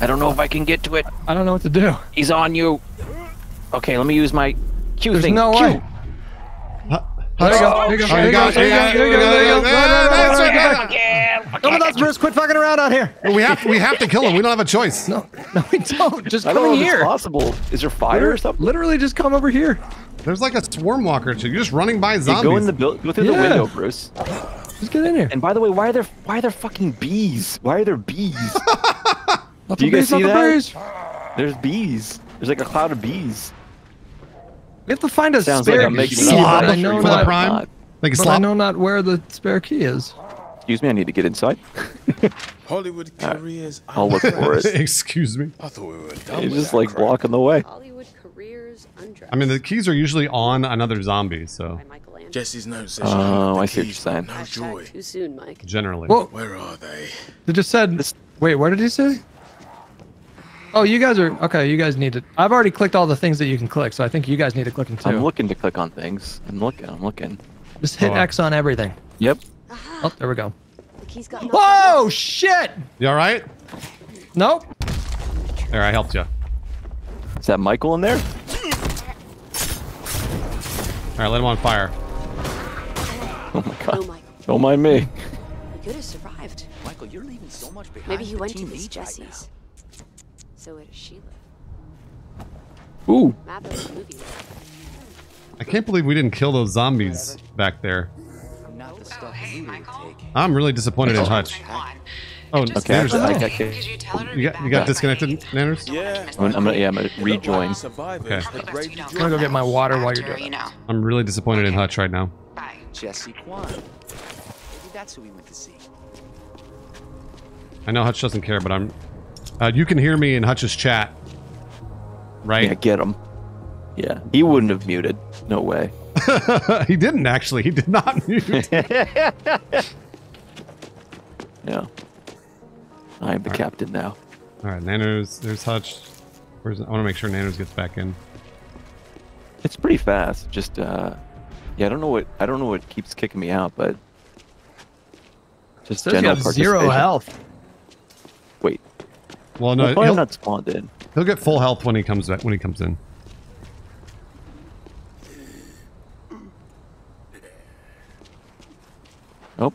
I don't know if I can get to it. I don't know what to do. He's on you. Okay, let me use my Q There's thing. no Q. way. Oh, there you go. There you go. Oh, There you you go. got it, There you you go. got it, There you you go. got There you go. it, Run, you run, got it. run, That's run, right, run, that's run. Come on, that's Bruce. Quit fucking around out here. We have we have to kill him. We don't have a choice. No, no, we don't. Just I come don't know in if it's here. possible. Is there fire or something? Literally, just come over here. There's like a swarm walker. So you're just running by Yeah, zombies. go in the build. Go through the Yeah. window, Bruce. Just get in here. And by the way, why are there why are there fucking bees? Why are there bees? Do you guys bees, see the that? bees. There's bees. There's like a cloud of bees. We have to find a Sounds like spare I'm making key. it but up. I know for the not. prime. not. Thank you, But I know not where the spare key is. Excuse me, I need to get inside. Hollywood careers. I'll look for it. Excuse me. I thought we were done He's just like crap. blocking the way. Hollywood careers undressed. I mean, the keys are usually on another zombie, so by Michelangelo. Jesse's note says Oh, I see what you're saying. No joy. Too soon, Mike. generally. Whoa! Where are they? They just said. This- Wait, what did he say? Oh, you guys are okay. You guys need to. I've already clicked all the things that you can click, so I think you guys need to click them too. I'm looking to click on things. I'm looking. I'm looking. Just hit Oh. X on everything. Yep. Oh, there we go. The key's got Whoa! Shit! You all right? Nope. There, I helped you. Is that Michael in there? All right, let him on fire. Oh my Oh, god. Michael. Don't mind me. He could have survived. Michael, you're leaving so much behind. Maybe he for went to Team this Lead right Jesse's. So where does she live? Ooh. Map of the movie. I can't believe we didn't kill those zombies back there. now. Not the stuff we would take. I'm really disappointed in Hutch. Oh, Okay. Nanners, I Oh. got kicked. you got you got disconnected, Nanners? Yeah. I'm, I'm gonna, yeah, I'm gonna rejoin. Okay. I'm gonna go get my water while you're doing you it. I'm really disappointed in Hutch right now. Bye. Jesse Kwan. Maybe that's who we went to see. I know Hutch doesn't care, but I'm. Uh, you can hear me in Hutch's chat, right? Yeah, get him. Yeah, he wouldn't have muted. No way. he didn't actually. He did not mute. Yeah. I am the captain now. All right, Nanners. There's Hutch. Where's? I want to make sure Nanners gets back in. It's pretty fast. Just uh, yeah, I don't know what I don't know what keeps kicking me out, but just Says you have zero participation. health. Wait, Well, no, no, probably he'll, not spawned in. he'll get full health when he comes back. When he comes in. Nope.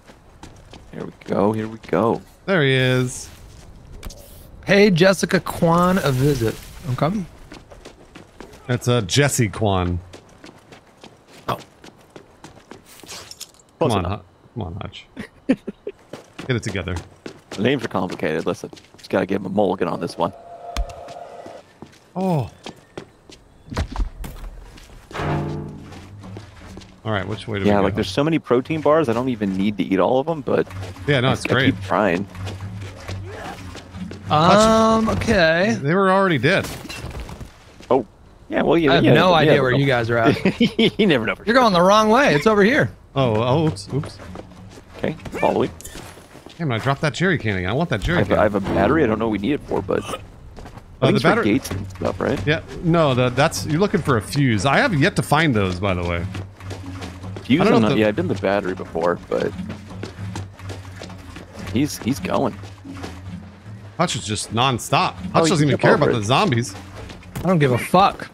Here we go. Here we go. There he is. Hey, Jessica Kwan a visit. Okay. That's uh, Jesse Kwan. Come on, enough. Come on, Hutch. Get it together. The names are complicated. Listen, just gotta give him a mulligan on this one. Oh. All right, which way do we Yeah, go? like there's so many protein bars. I don't even need to eat all of them, but Yeah, no, I it's just gotta great. Keep trying. Um. Okay. They were already dead. Oh, yeah. Well, yeah. I have yeah, no yeah, idea yeah, where you guys are at. you never know. for You're sure. going the wrong way. It's over here. Oh, oh, oops, oops. Okay, following. Damn, I dropped that jerry can again. I want that I jerry have, can. I have a battery. I don't know what we need it for, but I Uh, think the it's battery- gates and stuff, right? Yeah, no, the, that's you're looking for a fuse. I have yet to find those, by the way. Fuse. I don't know not, the- yeah, I've done the battery before, but he's he's going. Hutch is just non-stop. Hutch Oh, doesn't even care about it. the zombies. I don't give a fuck.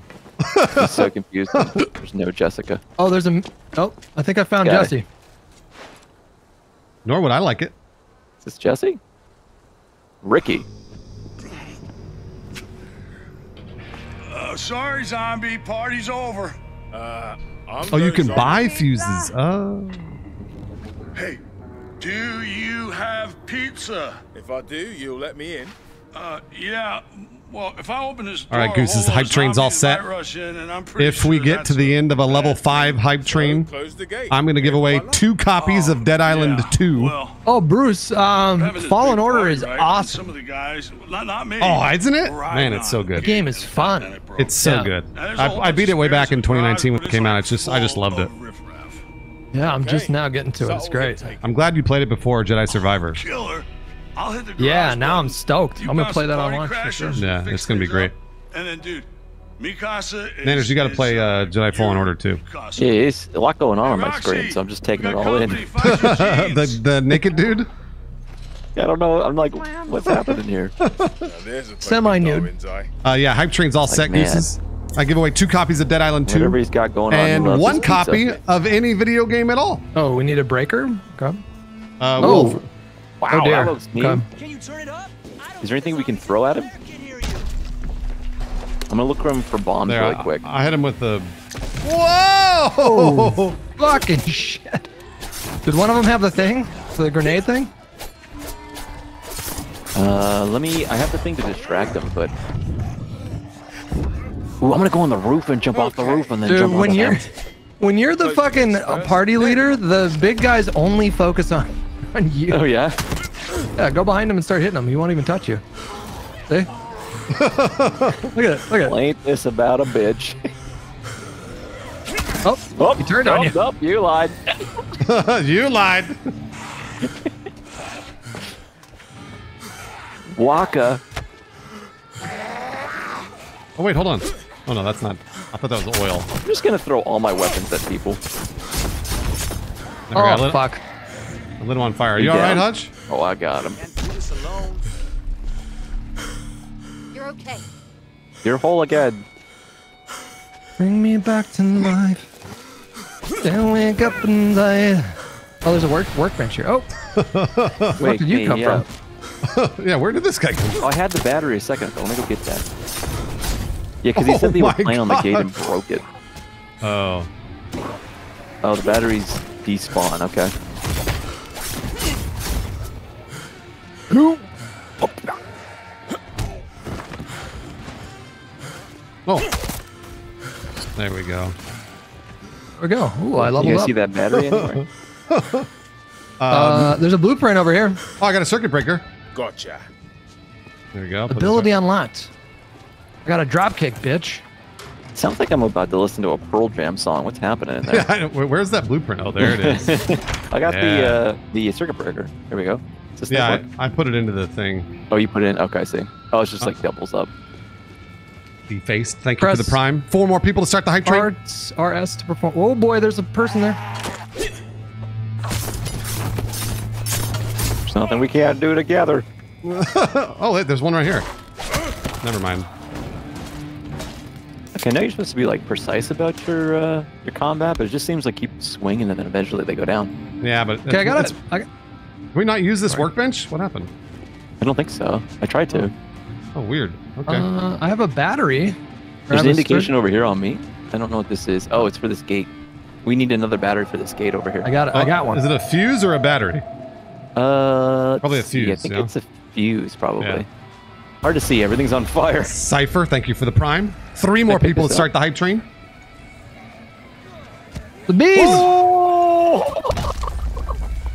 He's so confused. There's no Jessica. Oh, there's a. Oh, I think I found Got. Jesse. Nor would I like it. Is this Jesse? Ricky. Uh, sorry, zombie. Party's over. Uh, I'm Oh, you can buy fuses. Oh. Hey, do you have pizza? If I do, you'll let me in. Uh, yeah. Well, if I open this All door, right, Goose, a is whole the hype train's all set? in, and I'm pretty If we sure get to the end of a level bad five hype train, Close. I'm going to give away two copies of Dead Island Yeah, 2. Well, Oh, Bruce. Um, Fallen Order party, is right? Awesome. Some of the guys, not not me. Oh, isn't it? Right Man, it's so good. The game is fun. And it broke. It's so Yeah. good. Now, there's a I, whole I beat it way back in 2019 when it came out. It's just I just loved it. Yeah, I'm just now getting to it. It's great. I'm glad you played it before Jedi Survivor. Killer. I'll hit the Yeah, garage now I'm stoked. You I'm gonna play that on party launch for sure. Yeah, it's gonna be great. up, And then, dude, Mikasa is... Nanners, you gotta is, play uh, Jedi Fallen Order too. Mikasa. Yeah, it's a lot going on on my screen, so I'm just taking it all in. company. Find your the the naked dude. I don't know. I'm like, what's happening here? There's a Semi-nude. with Darwin's eye. Uh, yeah, hype train's all set, man. Gooses. I give away two copies of Dead Island 2 Whatever he's got going on. and one his pizza. copy of any video game at all. Oh, we need a breaker. Okay. Uh, Oh. Wolf, Wow, Oh, dear. that looks neat. Okay. Is there anything we can throw at him? I'm gonna look for him for bombs there, really quick. I, hit him with the. Whoa! Oh, Fucking shit. Did one of them have the thing? The grenade thing? Uh, let me. I have the thing to distract him, but. Ooh, I'm gonna go on the roof and jump off the roof and then Dude, jump on when the you're when you're the fucking party leader, the big guys only focus on on you. Oh yeah. Yeah, go behind him and start hitting him. He won't even touch you. See? look at it. Look at it. Ain't this about a bitch? Oh, Oh, he turned on oh, you. Oh, you lied. you lied. Waka. Oh wait, hold on. Oh no, that's not. I thought that was oil. I'm just gonna throw all my weapons at people. There we go. I Oh lit, fuck. I lit him on fire. Are You you all right. Hutch? Oh, I got him. You're okay. You're whole again. Bring me back to life. Then wake up and die. Oh, there's a work workbench here. Oh, Wait, did you me, come yeah. from? yeah, where did this guy come from? Oh, I had the battery a second ago. Let me go get that. Yeah, because he Oh said they oh were my playing on the gate and broke it. Oh. Oh, the batteries despawn. Okay. Oh. There we go. There we go. Ooh, I love You leveled guys up. see that battery anywhere? Uh, there's a blueprint over here. Oh, I got a circuit breaker. Gotcha. There we go. Ability unlocked. I got a drop kick, bitch. Sounds like I'm about to listen to a Pearl Jam song. What's happening in there? Yeah, I know. Where's that blueprint? Oh, there it is. I got Yeah. the uh, the circuit breaker. There we go. Does yeah. I, I put it into the thing. Oh, you put it in. Okay, I see. Oh, it's just like doubles up. Defaced. Thank you for Press- the prime. Four more people to start the hype train. Arts RS to perform. Oh boy, there's a person there. There's nothing we can't do together. oh, wait, there's one right here. Never mind. Okay, I know you're supposed to be like precise about your uh, your combat, but it just seems like keep swinging and then eventually they go down. Yeah, but Okay, I got it. I got, Can we not use this workbench? What happened? I don't think so. I tried to. Oh, weird. Okay. uh, I have a battery. There's an indication over here on me. I don't know what this is. Oh, it's for this gate. We need another battery for this gate over here. I got it. I Oh, got one. Is it a fuse or a battery? Uh, Probably a let's see. I think yeah. it's a fuse, probably. Yeah. Hard to see. Everything's on fire. Cipher, thank you for the prime. Three more people to this start the hype train. The bees. Oh!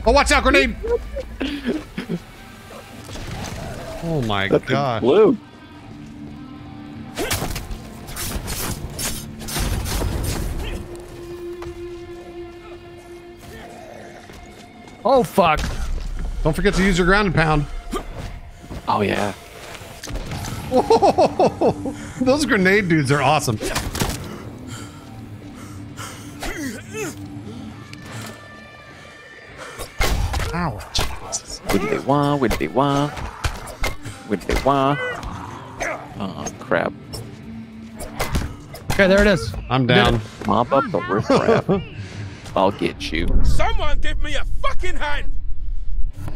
Oh, watch out, grenade! Oh my That's gosh. blue. Oh fuck. Don't forget to use your ground and pound. Oh yeah. Those grenade dudes are awesome. Ow. Widdly wah, widdly wah. Widdly wah. Oh crap. Okay, there it is. I'm down. Mop up the riffraff. I'll get you. Someone give me a fucking hand!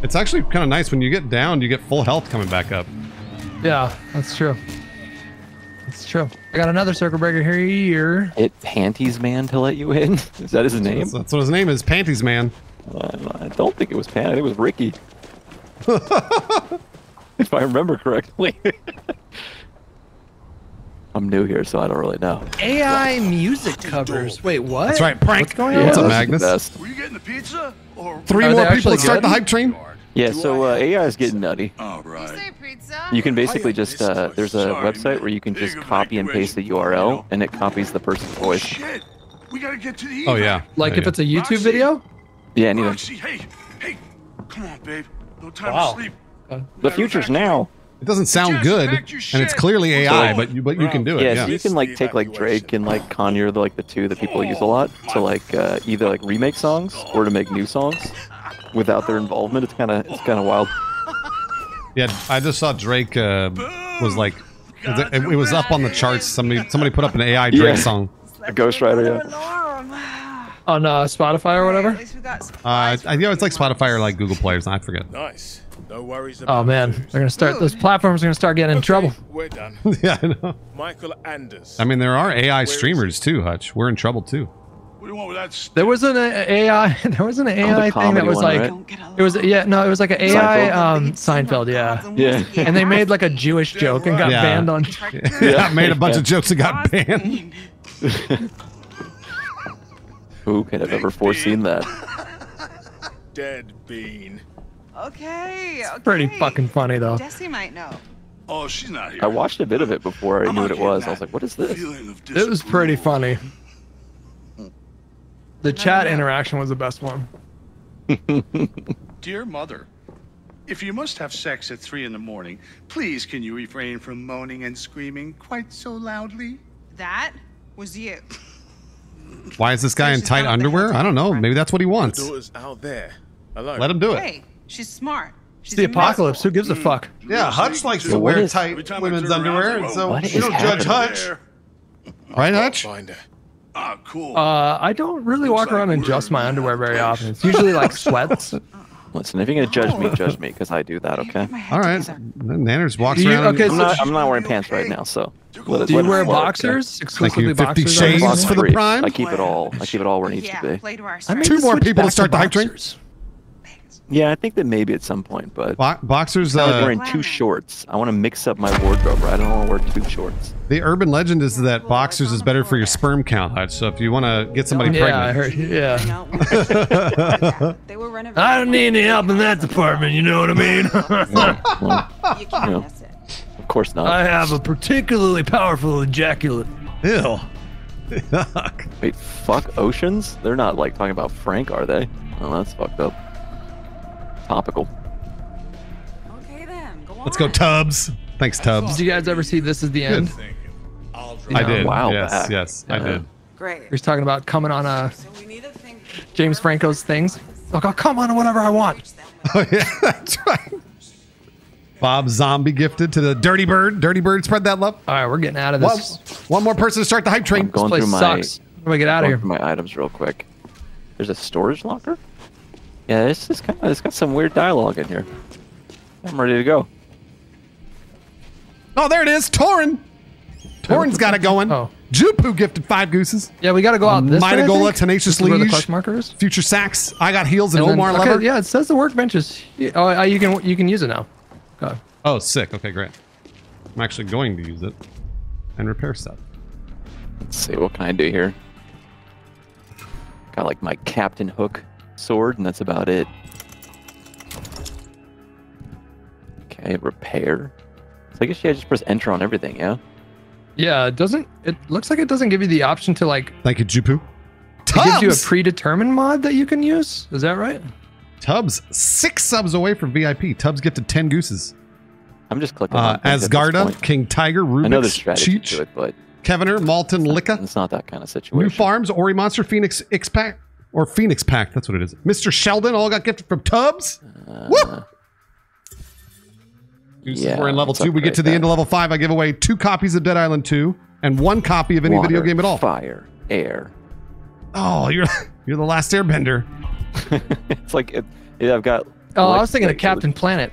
It's actually kind of nice when you get down, you get full health coming back up. Yeah, that's true. That's true. I got another circle breaker here. It panties man to let you in. Is that his name? That's, that's what his name is, Panties Man. Uh, I don't think it was Pan. I think it was Ricky. if I remember correctly. I'm new here, so I don't really know. AI music covers. Wait, what? That's right, prank. What's going Yeah, on? What's up, this is Magnus? the best. Were you getting the pizza? Or Three more people to start the hype train. Yeah, so uh, AI is getting nutty. All right. You can basically just uh, there's a Sorry, website where you can just copy and paste the. URL, and it copies the person's voice. Shit. We gotta get to the. Oh yeah. Like Yeah, if yeah. it's a YouTube Roxy. video? Yeah, anything. Roxy, hey, hey, come on, babe. No time Wow. to sleep. The future's now. It doesn't sound Just good, and it's clearly AI, So- but you but you can do it. Yeah, Yeah. so you can like take like Drake and like Kanye are the, like the two that people use a lot to like uh, either like remake songs or to make new songs without their involvement. It's kind of it's kind of wild. Yeah, I just saw Drake uh, was like, it, it was up on the charts. Somebody somebody put up an AI Drake Yeah. song. A Ghost Rider, yeah. On uh, Spotify or whatever? Uh, I, I know it's like Spotify or like Google Players. I forget. Nice. No worries about Oh man, they're gonna start. Those platforms are gonna start getting in trouble. We're done. yeah, I know. Michael Anders. I mean, there are AI streamers too, Hutch. We're in trouble too. What do you want with that? There was an uh, AI. There was an AI thing that was one, like. right? It was yeah no it was like an AI Seinfeld? um Seinfeld yeah Yeah. and they made like a Jewish joke and got Yeah. banned on Yeah, made a bunch of jokes and got banned. Who could have ever foreseen that? Dead bean. Okay, okay. pretty fucking funny though. Desi might know. Oh, she's not here. I watched a bit of it before I I'm knew what it was. I was like, what is this? feeling It was pretty funny. The chat interaction was the best one. Dear mother, if you must have sex at three in the morning, please can you refrain from moaning and screaming quite so loudly? That was you. Why is this guy in tight underwear? I don't know. Maybe that's what he wants. Daughter's out there. Alone. Let him do it. Hey, she's smart. It's She's the apocalypse. Who gives a fuck? Yeah, Hutch likes to wear is- tight Every time I women's underwear, and so what we don't judge Hutch, There. right, Hutch? Find her. Ah, cool. Uh, I don't really walk around in just my underwear very often. It's usually like sweats. Listen, if you're gonna judge me, oh. judge me because I do that. Okay. All right. Nanners walks you- around. okay, I'm not. I'm not wearing pants right now, so. Let it- Do you let it wear flow, okay? boxers? Thank you. Fifty boxers? Shades for the prime. I keep it all. I keep it all where it needs Yeah, to be. play to I strengths. Two more people to start the hype train. Boxers. Yeah, I think that maybe at some point, but Bo- boxers. I like Uh, wearing two shorts. I want to mix up my wardrobe. Right? I don't want to wear two shorts. the urban legend is that boxers is better for your sperm count, Hutch. So if you want to get somebody Yeah, I pregnant, heard. Yeah. They were renovating. I don't need any help in that department. You know what I mean? Well, You can't Yeah. miss it. of course not. I have a particularly powerful ejaculate. ew. Yuck. Wait, fuck oceans? They're not like talking about Frank, are they? Oh, that's fucked up. Topical. Okay then, go on. Let's go, Tubbs. Thanks, Tubbs. Did you guys ever see This Is the End? I did. Wow, Yes, back. yes, I did. Great. He's talking about coming on a So we need think. James Franco's things. Like, I'll come on whatever I want. Oh yeah, that's right. Bob Zombie gifted to the Dirty Bird. Dirty Bird, spread that love. All right, we're getting out of One, this. one more person to start the hype train. I'm train. going place through my. sucks. How do we get out of here? my items real quick. There's a storage locker. Yeah, it's just kind of. It's got some weird dialogue in here. I'm ready to go. Oh, there it is, Torin. Torin's got it going. Oh. Jupu gifted five gooses. Yeah, we got to go out this way. I Mitagola, think. Tenacious This where the Liege. question marker is. Future Sacks. I got heels and, And then- Omar okay, Lover. yeah, it says the workbenches. Yeah, Oh, uh, you can you can use it now. Go. Oh, sick. Okay, great. I'm actually going to use it and repair stuff. Let's see what can I do here. Got like my Captain Hook sword, and that's about it. Okay, repair. So I guess yeah, just press enter on everything, yeah. Yeah, it doesn't. It looks like it doesn't give you the option to like. Like a Jupu. It gives you a predetermined mod that you can use. Is that right? Tubbs, six subs away from VIP. Tubbs gifted 10 gooses. I'm just clicking. Uh, on things at this Asgarda. King Tiger, I know there's strategy Cheech, to it, but Kevener, Malton, Licka, it's not that kind of situation. New. Farms, Ori Monster, Phoenix X Pack, or Phoenix Pack. That's what it is. Mr. Sheldon all got gifted from Tubbs. Woo! Yeah, we're in level two. We get to the that. end of level five. I give away two copies of Dead Island 2 and one copy of any video game at all. Fire, air. Oh, you're you're the last airbender. it's like it, yeah, I've got. Oh, I was thinking of like- Captain Planet.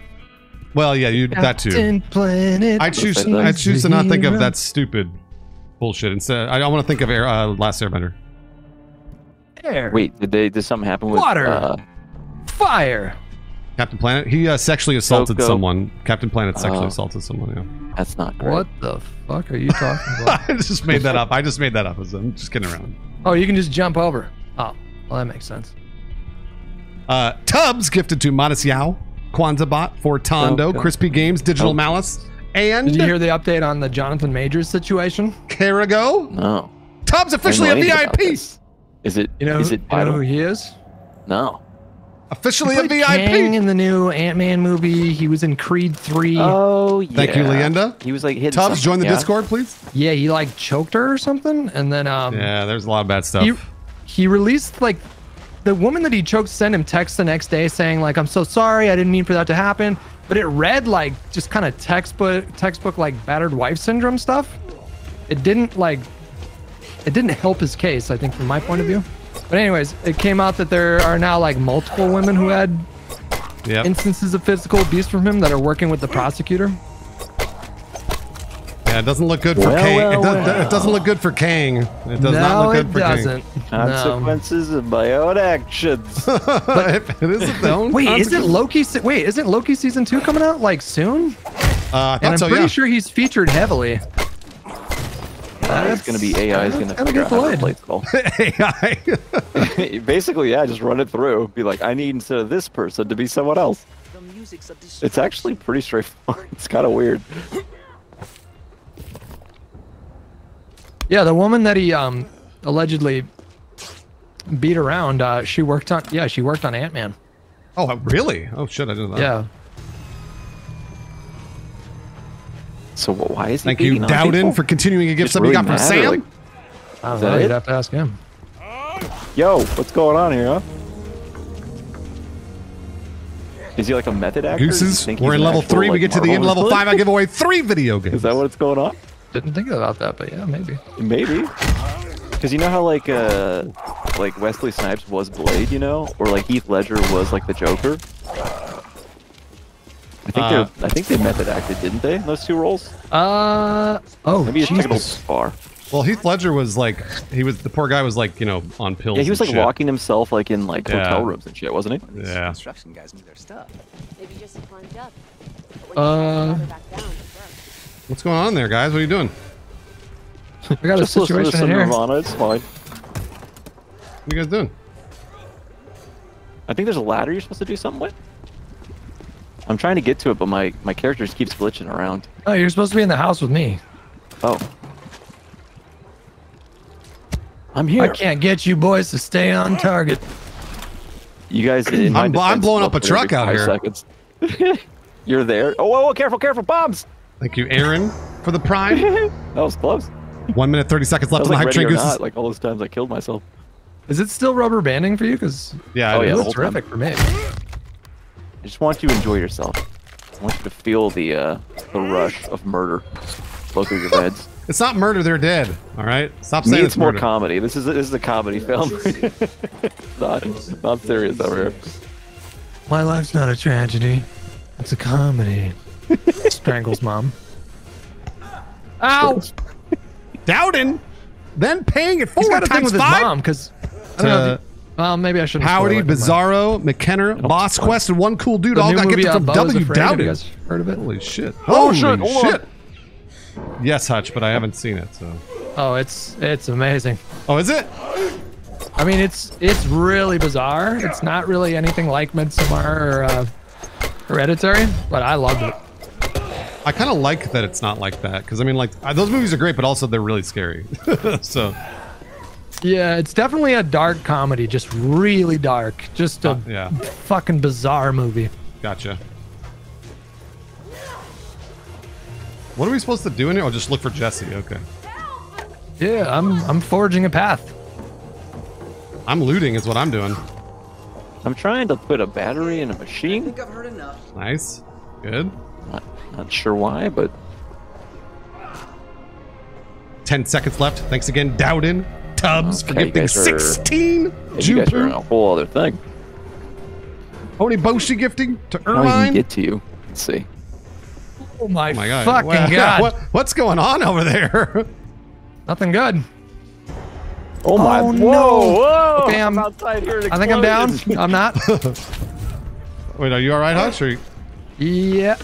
Well, yeah, you that too. Captain Planet. I choose I choose to not think of that stupid bullshit. Instead, I, I want to think of air, uh, Last Airbender. Air. Wait, did they? Did something happen with Water. Uh, Fire. Captain Planet. He uh, sexually assaulted Coco. someone. Captain Planet sexually Oh. assaulted someone. Yeah. that's not great. What the fuck are you talking about? I just made that up. I just made that up. I'm just kidding around. oh, you can just jump over. Oh, well, that makes sense. Uh, Tubbs gifted to Modest Yao, Kwanzaa Bot, Fortando, Okay. Crispy Games, Digital Oh. Malice, and Did you hear the update on the Jonathan Majors situation? Carago. No. Tubbs officially a I know anything about VIP. This. Is it? You know, Is it you know who he is? No. Officially He a played Kang in the new Ant Man movie. He was in Creed three. Oh yeah. Thank you, Leanda. He was like hitting. Tubbs, join the yeah? Discord, please. yeah, he like choked her or something, and then um, Yeah, there's a lot of bad stuff. he he released like the woman that he choked sent him text the next day saying like I'm so sorry I didn't mean for that to happen but it read like just kind of textbook textbook like battered wife syndrome stuff it didn't like it didn't help his case I think from my point of view but anyways it came out that there are now like multiple women who had Yep. instances of physical abuse from him that are working with the prosecutor Yeah, it doesn't look good for Well, Kang. well, it, does, well. it doesn't look good for Kang. It does no not look good for doesn't no. Consequences of my own actions. Kang. it isn't the own wait isn't Loki se- wait isn't Loki season 2 coming out like soon Uh, I And I'm so, pretty yeah. sure he's featured heavily. It's gonna be AI is gonna that's figure out how to kinda play AI. Basically, yeah, just run it through. Be like, I need instead of this person to be someone else. It's actually pretty straightforward. It's kind of weird. Yeah, the woman that he um allegedly beat around, uh, she worked on yeah, she worked on Ant Man. oh, really? Oh, shit, I didn't know that. Yeah. So why is he? Thank you, beating on Dowden, for continuing a gift Just that we really got from Sam. like, I don't know. You'd have to ask him. Yo, what's going on here? Huh? Is he like a method actor? Gooses, we're in level actual, three. we get to the end level five. I give away three video games. Is that what's going on? Didn't think about that, but yeah, maybe. Maybe. Because you know how like uh like Wesley Snipes was Blade, you know, or like Heath Ledger was like the Joker. I think Uh, they I think they method acted, didn't they? in Those two roles. Uh oh, Maybe it's taking a little Jesus. far. Well, Heath Ledger was like he was the poor guy was like you know on pills. Yeah, he was and like shit. locking himself like in like Yeah. hotel rooms and shit, wasn't he? Yeah. Construction guys knew their stuff. Maybe just climbed up. Uh, What's going on there, guys? What are you doing? I got a Just listen to situation some in here. Nirvana, it's fine. What are you guys doing? I think there's a ladder you're supposed to do something with. I'm trying to get to it, but my my character just keeps glitching around. Oh, you're supposed to be in the house with me. Oh. I'm here. I can't get you boys to stay on target. You guys, in I'm bl- I'm blowing up a truck out here. Seconds. You're there. Oh, whoa, whoa, careful, careful, bombs! Thank you, Aaron, for the prime. That was close. One minute thirty seconds left was on the like hype ready train. not, like all those times I killed myself. Is it still rubber banding for you? Because Yeah, Oh, it yeah, it oh, is. the looks whole time. terrific for me. I just want you to enjoy yourself. I want you to feel the uh, the rush of murder flow through your heads. It's not murder. They're dead. All right. Stop Me, saying it's more murder. comedy. This is a, this is a comedy film. not not serious over here. My life's not a tragedy. It's a comedy. Strangles mom. Ow! Dowden, then paying it He's four got a thing times with his mom because I don't know. Uh, If you, well, maybe I shouldn't. Howdy, it, never mind. Bizarro, McKenna, Boss Quest, and one cool dude The all new got movie, gifted from Beau is W. Afraid. Have you guys heard of it? Holy shit! Oh, Holy shit, shit! Yes, Hutch, but I haven't seen it. So. Oh, it's it's amazing. Oh, is it? I mean, it's it's really bizarre. It's not really anything like Midsommar or uh, Hereditary, but I loved it. I kind of like that it's not like that because I mean, like those movies are great, but also they're really scary. so Yeah, it's definitely a dark comedy, just really dark. Just a Uh, yeah. fucking bizarre movie. gotcha. What are we supposed to do in here? Oh, just look for Jesse. Okay. Yeah, I'm I'm forging a path. I'm looting, is what I'm doing. I'm trying to put a battery in a machine. I've heard enough. Nice. Good. Not, not sure why, but 10 seconds left. Thanks again, Dowden. Tubbs for Okay, you gifting 16. yeah, you guys are in a whole other thing. Tony Boshi gifting to How do I even Irvine. get to you? Let's see. Oh my, Oh my god. fucking What- god! what- what's going on over there? Nothing good. Oh my! Oh, whoa! no. Whoa! Okay, I'm- outside here. I think I'm down. I'm not. Wait, are you all right, Hutch? Or you- Yeah.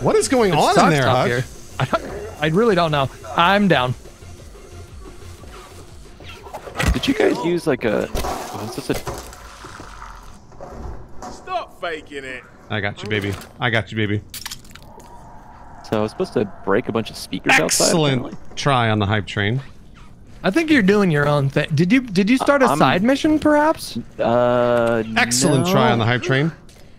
what is going It on in there, up Hutch? here. I, I really don't know. I'm down. Did you guys use like a? Was this a? Stop faking it. I got you, baby. I got you, baby. So I was supposed to break a bunch of speakers outside. Excellent try on the hype train. I think you're doing your own thing. Did you did you start a I'm- side mission perhaps? Uh, Excellent no. try on the hype train.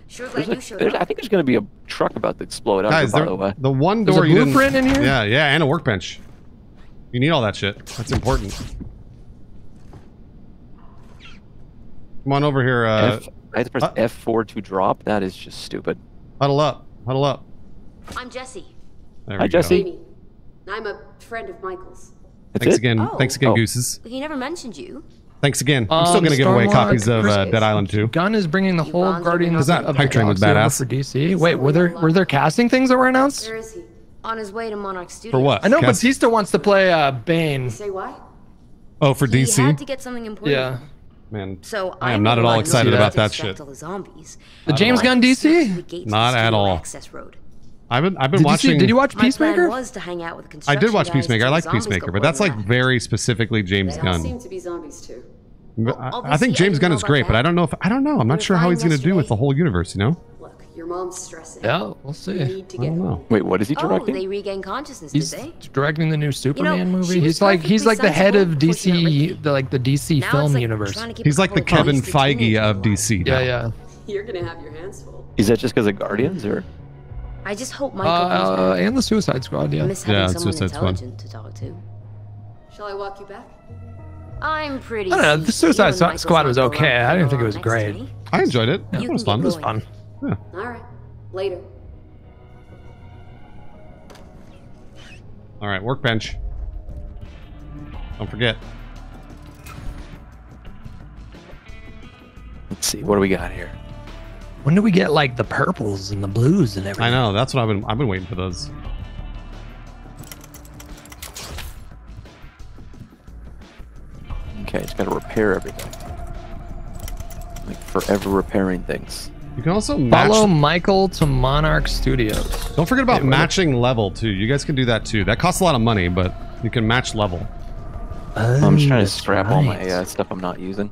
Sure There's a- you there's- I think there's going to be a truck about to explode out Guys, here, by there, the way. the one There's door a you didn't- blueprint in here? Yeah, yeah, and a workbench. You need all that shit. That's important. Come on over here. Uh, F, I had to press uh- F4 to drop. That is just stupid. huddle up. Huddle up. I'm Jesse. There Hi. Jesse. Amy. I'm a friend of Michael's. That's Thanks it? again. Oh. Thanks again, Oh. Gooses. He never mentioned you. Thanks again. I'm still Um, gonna give away Stormwalk, copies of uh, Dead Island 2. Gunn is bringing the You whole bonded Guardians enough That of hype the train was Galaxy badass. for DC. Wait, were there were there casting things that were announced? Where is he? On his way to Monarch Studios. For what? I know Cast- Bautista wants to play uh, Bane. Say what? Oh, for He DC. had to get something important. Yeah. Man, So I am not at all excited about that shit. the zombies. The James Gunn DC? Not at all. Access road. I've been I've been Did you, watching. see, did you watch Peacemaker? was to hang out with I did watch Peacemaker. I like Peacemaker, but that's like very specifically James They all seem Gunn. to be zombies too. I, I think James didn't Gunn is about great, but. I don't know if I don't know. I'm not sure how he's gonna do with the whole universe. You know? Look, your mom's stressing. Yeah, we'll You see. need to get home. Wait, what is he Oh, directing? they regain consciousness, He's did they? directing the new Superman movie. she was He's like he's like the head of sensible before she met DC, the like the DC Now film like universe. trying to keep He's like the Kevin Feige of. DC. Yeah, now. yeah. You're gonna have your hands full. Is that just because of Guardians, or I just hope Michael Uh, and the Suicide Squad. I Yeah. miss having Yeah, someone Suicide Squad. to talk to. Shall I walk you back? I'm pretty. I don't know. The Suicide Squad Michael's Squad not was okay. I didn't think it was great. I enjoyed it. You it was fun. It was going. Fun. All right. Later. All right, workbench. Don't forget. let's see, what do we got here? When do we get like the purples and the blues and everything? I know. That's what I've been. I've been waiting for those. Okay, just gotta repair everything. Like forever repairing things. You can also match. Follow Michael to Monarch Studios. Don't forget about Wait, what- matching level too. You guys can do that too. That costs a lot of money, but you can match level. I'm just trying to Oh, that's scrap all my right. uh, stuff I'm not using.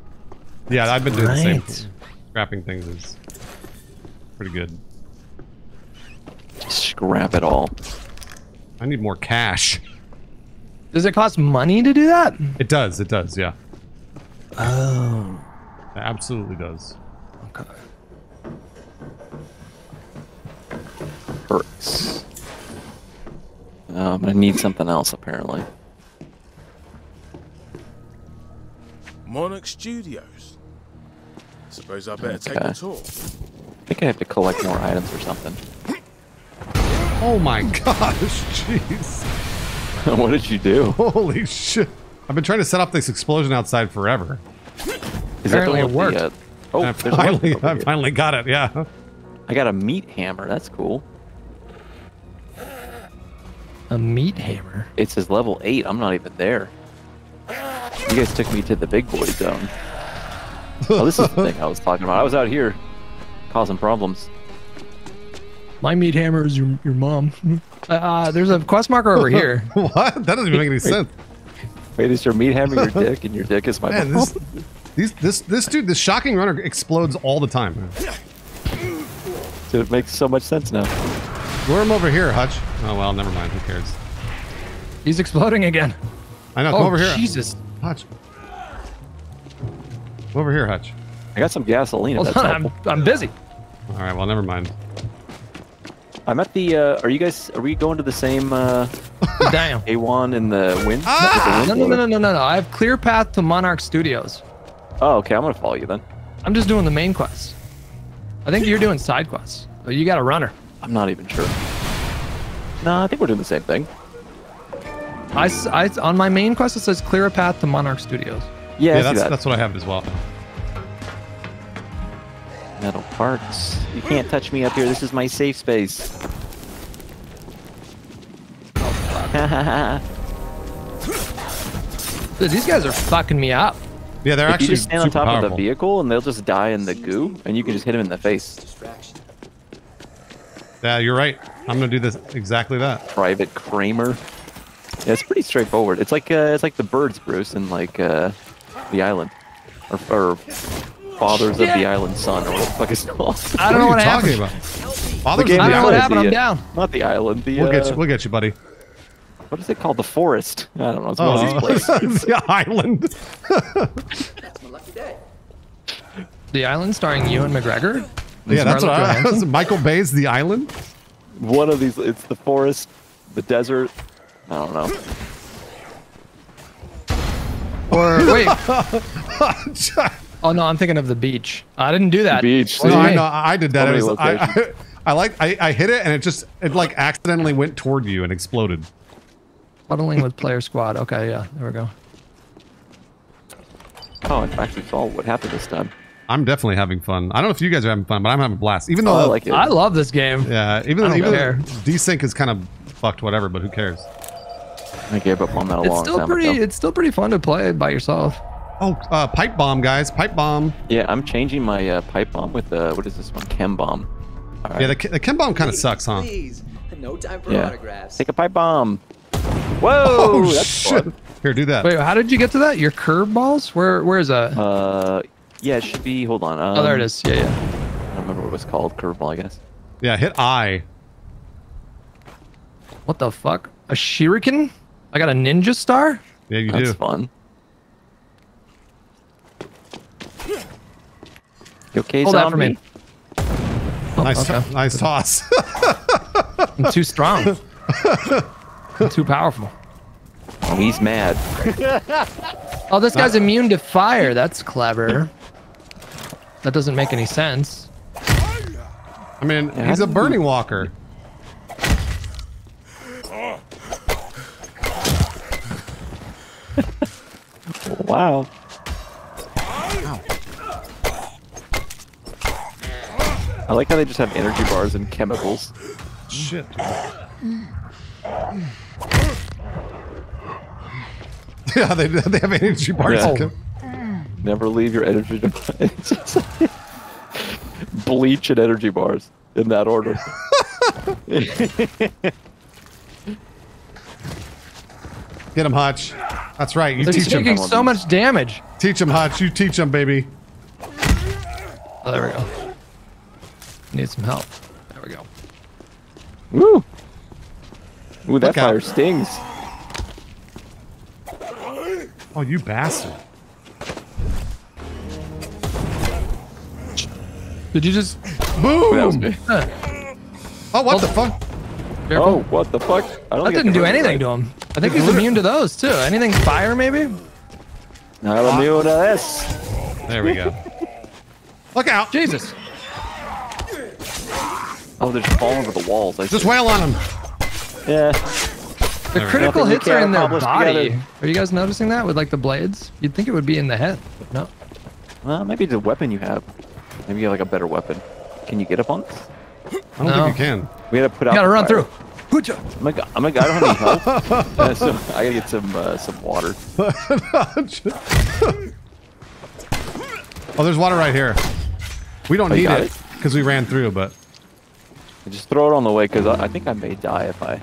Yeah, I've been doing the same. Right. thing. Scrapping things is pretty good. Scrap it all. I need more cash. Does it cost money to do that? It does. It does. Yeah. Oh. It absolutely does. Okay. Perks. Uh, I'm gonna need something else apparently. Monarch Studios. Suppose I better take Okay. a tour. I think I have to collect more items or something. Oh my gosh! Jeez. what did you do? Holy shit! I've been trying to set up this explosion outside forever. Is Apparently the it one with worked. the, uh, oh, I finally, I finally got it. Yeah. I got a meat hammer. That's cool. A meat hammer. It says level eight. I'm not even there. You guys took me to the big boy zone. Oh, this is the thing I was talking about. I was out here causing problems. My meat hammer is your your mom. Uh, there's a quest marker over here. what? That doesn't even make any sense. Wait, is your meat hammer your dick, and your dick is my Man, mom? this, these, this, this dude, this shocking runner explodes all the time. Dude, it makes so much sense now. Lure him over here, Hutch. Oh well, never mind. Who cares? He's exploding again. I know. Come oh over here, Jesus! Hutch. Come over here, Hutch. I got some gasoline. Hold that's on, I'm. I'm busy. All right. Well, never mind. I'm at the. Uh, are you guys? Are we going to the same uh, Damn. A1 in the wind? Ah! With the No, wind no, or- no, no, no, no. I have clear path to Monarch Studios. Oh, okay. I'm gonna follow you then. I'm just doing the main quest. I think you're doing side quests. So you got a runner. I'm not even sure. No, I think we're doing the same thing. I on my main quest it says clear a path to Monarch Studios. Yeah, I Yeah, see that's that. that's what I have as well. Metal parts. You can't touch me up here. This is my safe space. Dude, these guys are fucking me up. Yeah, they're if actually you just stand on top powerful. of the vehicle and they'll just die in the goo, and you can just hit them in the face. Distraction. Yeah, you're right. I'm gonna do this exactly that. Private Kramer. Yeah, it's pretty straightforward. It's like uh, it's like the birds, Bruce, and like uh, the island, or, or Fathers of the Island Son, or what the fuck is it called? I don't know what what are you happened. talking about? Fathers game of I don't know what happened. The, I'm down. Not the island. The We'll get uh, you. We'll get you, buddy. what is it called? The forest. I don't know. It's one of Oh, these places. it's the island. That's my lucky day. The Island starring Ewan McGregor. And Yeah, that's what I was. Michael Bay's The Island. One of these. It's the forest, the desert. I don't know. Or wait. oh no, I'm thinking of the beach. I didn't do that. The beach. No, I me. know. I did that. So was, I, I. I like. I, I hit it and it just it like accidentally went toward you and exploded. Huddling with player squad. Okay, yeah, there we go. Oh, I actually saw what happened this time. I'm definitely having fun. I don't know if you guys are having fun, but I'm having a blast. Even though Oh, I like it. I love this game. Yeah, even I don't even care. desync is kind of fucked. Whatever, but who cares? I gave up on that a It's long still time pretty. ago. It's still pretty fun to play by yourself. Oh, uh, pipe bomb, guys! Pipe bomb. Yeah, I'm changing my uh, pipe bomb with uh, what is this one? Chem bomb. All right. Yeah, the, the chem bomb kind of sucks, huh? Please. No time for Yeah. autographs. Take a pipe bomb. Whoa, Oh that's shit! fun. Here, do that. Wait, how did you get to that? Your curve balls? Where? Where is that? Uh, yeah, it should be. Hold on. Um, oh, there it is. Yeah, yeah. I don't remember what it was called. Curveball, I guess. Yeah, hit I. What the fuck? A shuriken? I got a ninja star. Yeah, you That's do. fun. You okay, Hold that for me. Oh, nice, okay. nice toss. I'm too strong. I'm too powerful. Oh, he's mad. Oh, this guy's immune to fire. That's clever. That doesn't make any sense. I mean, Yeah, he's a do burning walker. Wow. I like how they just have energy bars and chemicals. Shit. yeah, they, they have energy bars. Yeah. Never leave your energy device. Bleach and energy bars in that order. Get him, Hutch. That's right. You They're teach him. taking so much damage. Teach him, Hutch. You teach him, baby. Oh, there we go. Need some help. There we go. Woo! Ooh, that Look out. fire stings. Oh, you bastard. Did you just? Boom! That was. Huh. Oh, what the fuck? Careful. Oh, what the fuck? I don't that didn't do anything right. to him. I think he's immune to those too. Anything fire, maybe? Not ah. immune to this. There we go. Look out! Jesus. Oh, they're just falling over the walls. I Just see. wail on him. Yeah. The There critical hits are in their body. together. Are you guys noticing that with like the blades? You'd think it would be in the head. No. Well, maybe it's a weapon you have. Maybe you have like a better weapon. Can you get up on this? I don't No. think you can. We gotta put You out. gotta run fire. through. Good job. I'm like, I'm like, I don't have any help. Uh, so I gotta get some uh, some water. oh, there's water right here. We don't Oh, need it it? because we ran through, but Just throw it on the way, cause I, I think I may die if I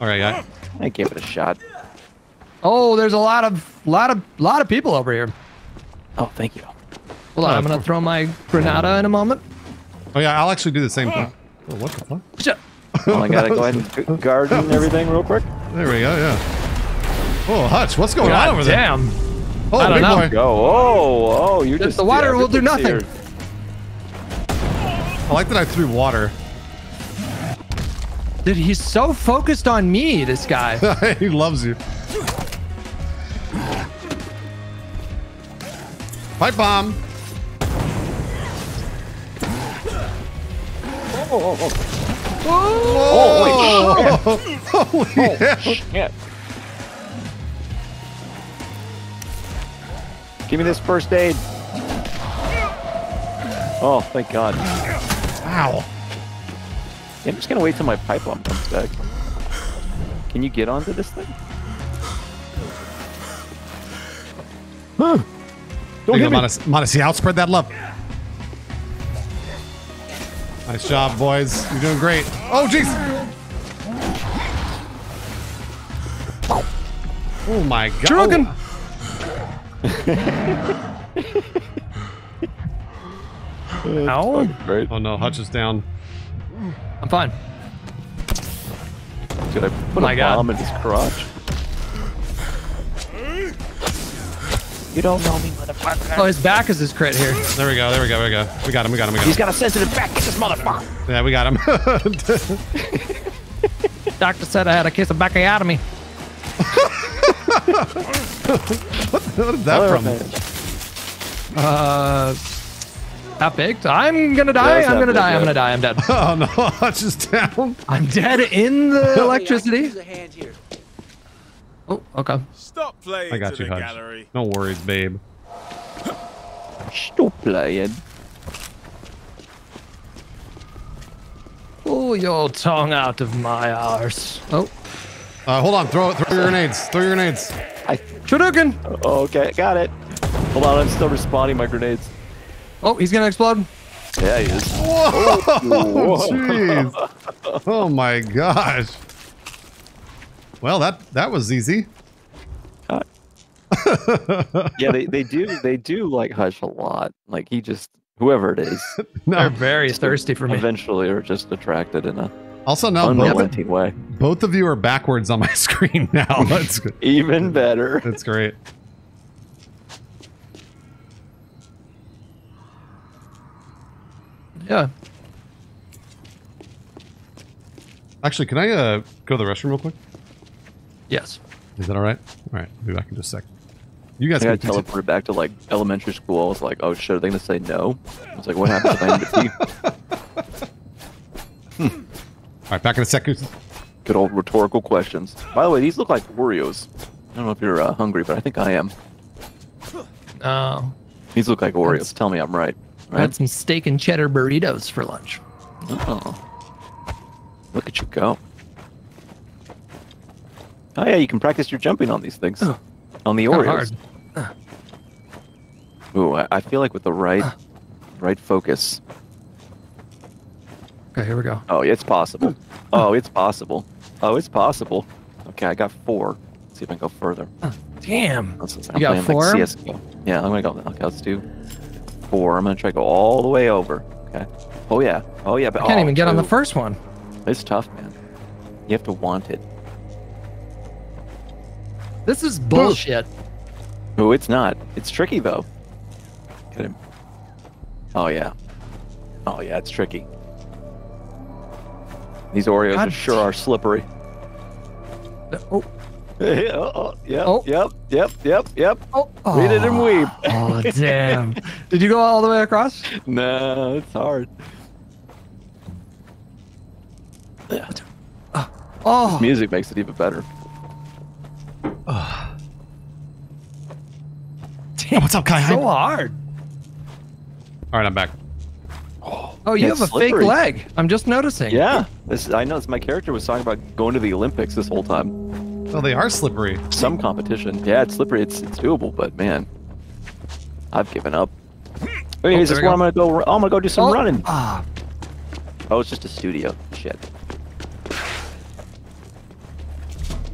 all right, guy. I gave it a shot. Oh, there's a lot of lot of lot of people over here. Oh, thank you. Hold on, Uh, I'm gonna throw my granada in a moment. Oh yeah, I'll actually do the same thing. Oh, what the fuck? Shit. Well, I gotta go ahead and gu- garden everything real quick. There we go. Yeah. Oh, Hutch, what's going God on over there? damn. Oh, I don't big know. boy. Go. Oh, oh, you The- just the water yeah, will do nothing. here. I like that I threw water. Dude, he's so focused on me, this guy. he loves you. Pipe bomb. Oh, Holy hell. shit. Give me this first aid. Oh, thank God. Ow. I'm just gonna wait till my pipe bomb comes back. Can you get onto this thing? Huh. Don't hit me. Modesty, outspread that love. Nice job, boys. You're doing great. Oh, jeez. Oh my god. Trugan. Oh. Ow. Great. Oh no, Hutch is down. I'm fine. Dude, I put oh, My a God. bomb in his crotch. You don't know me, motherfucker. Oh, his back is his crit here. There we go. There we go. There we go. We got him. We got him. We got him. He's got a sensitive back. Get this motherfucker. Yeah, we got him. Doctor said I had a case of bacchiotomy. what is that from? Uh, half baked. I'm gonna die. it's I'm gonna half-baked, die. I'm gonna die. I'm dead. Oh no, Hutch is down. I'm dead in the electricity. Use a hand here. Oh, okay. Stop playing I got to you, the Hutch. gallery. No worries, babe. Stop playing. Pull your tongue out of my arse. Oh, Uh, hold on. Throw it, throw your grenades. Throw your grenades. Shoryuken. Oh, okay, got it. Hold on, I'm still responding my grenades. Oh, he's gonna explode. Yeah, he is. Whoa, Whoa. jeez. Oh my gosh. Well, that that was easy. yeah, they, they do they do like Hutch a lot. Like he just whoever it is, They're very thirsty for me. eventually are just attracted in a Also, now both, unrelenting way. both of you are backwards on my screen now. That's good. Even better. That's great. Yeah. Actually, can I uh, go to the restroom real quick? Yes. Is that all right? All right, I'll be back in just a sec. You guys I got can continue. back to like elementary school. I was like, oh shit, are they gonna say no? I was like, what happens if I need to pee? All right, back in a second. Good old rhetorical questions. By the way, these look like Oreos. I don't know if you're uh, hungry, but I think I am. Oh, These look like Oreos. That's- Tell me I'm right. I had some steak and cheddar burritos for lunch. Oh. Look at you go. Oh yeah, you can practice your jumping on these things. Oh. On the Oreos. hard. Ooh, I, I feel like with the right right focus. Okay, here we go. Oh, it's possible. Oh, it's possible. Oh, it's possible. Okay, I got four. Let's see if I can go further. Damn. Let's, You got playing four? Like CS:GO. Yeah, I'm gonna go. Okay, let's do four. I'm gonna try to go all the way over. Okay. Oh yeah. Oh yeah. But I can't oh, even get on the first one. It's tough, man. You have to want it. This is bullshit. Oh, it's not. It's tricky though. Get him. Oh yeah. Oh yeah, it's tricky. These Oreos God are sure are slippery. Oh, oh, oh, yep, Oh. yep, yep, yep, yep. oh, Read it and weep. Oh, oh damn. Did you go all the way across? no, it's hard. Yeah. Oh, This Music makes it even better. Damn, what's up, Kai? so hard. All right, I'm back. Oh, you It's have a slippery. fake leg. I'm just noticing. Yeah, this I know. This, my character was talking about going to the Olympics this whole time. Oh, they are slippery. Some competition. Yeah, it's slippery. It's it's doable, but man, I've given up. Anyways, there this is where go. I'm gonna go. I'm gonna go do some Oh, running. Ah, Oh, it's just a studio. Shit.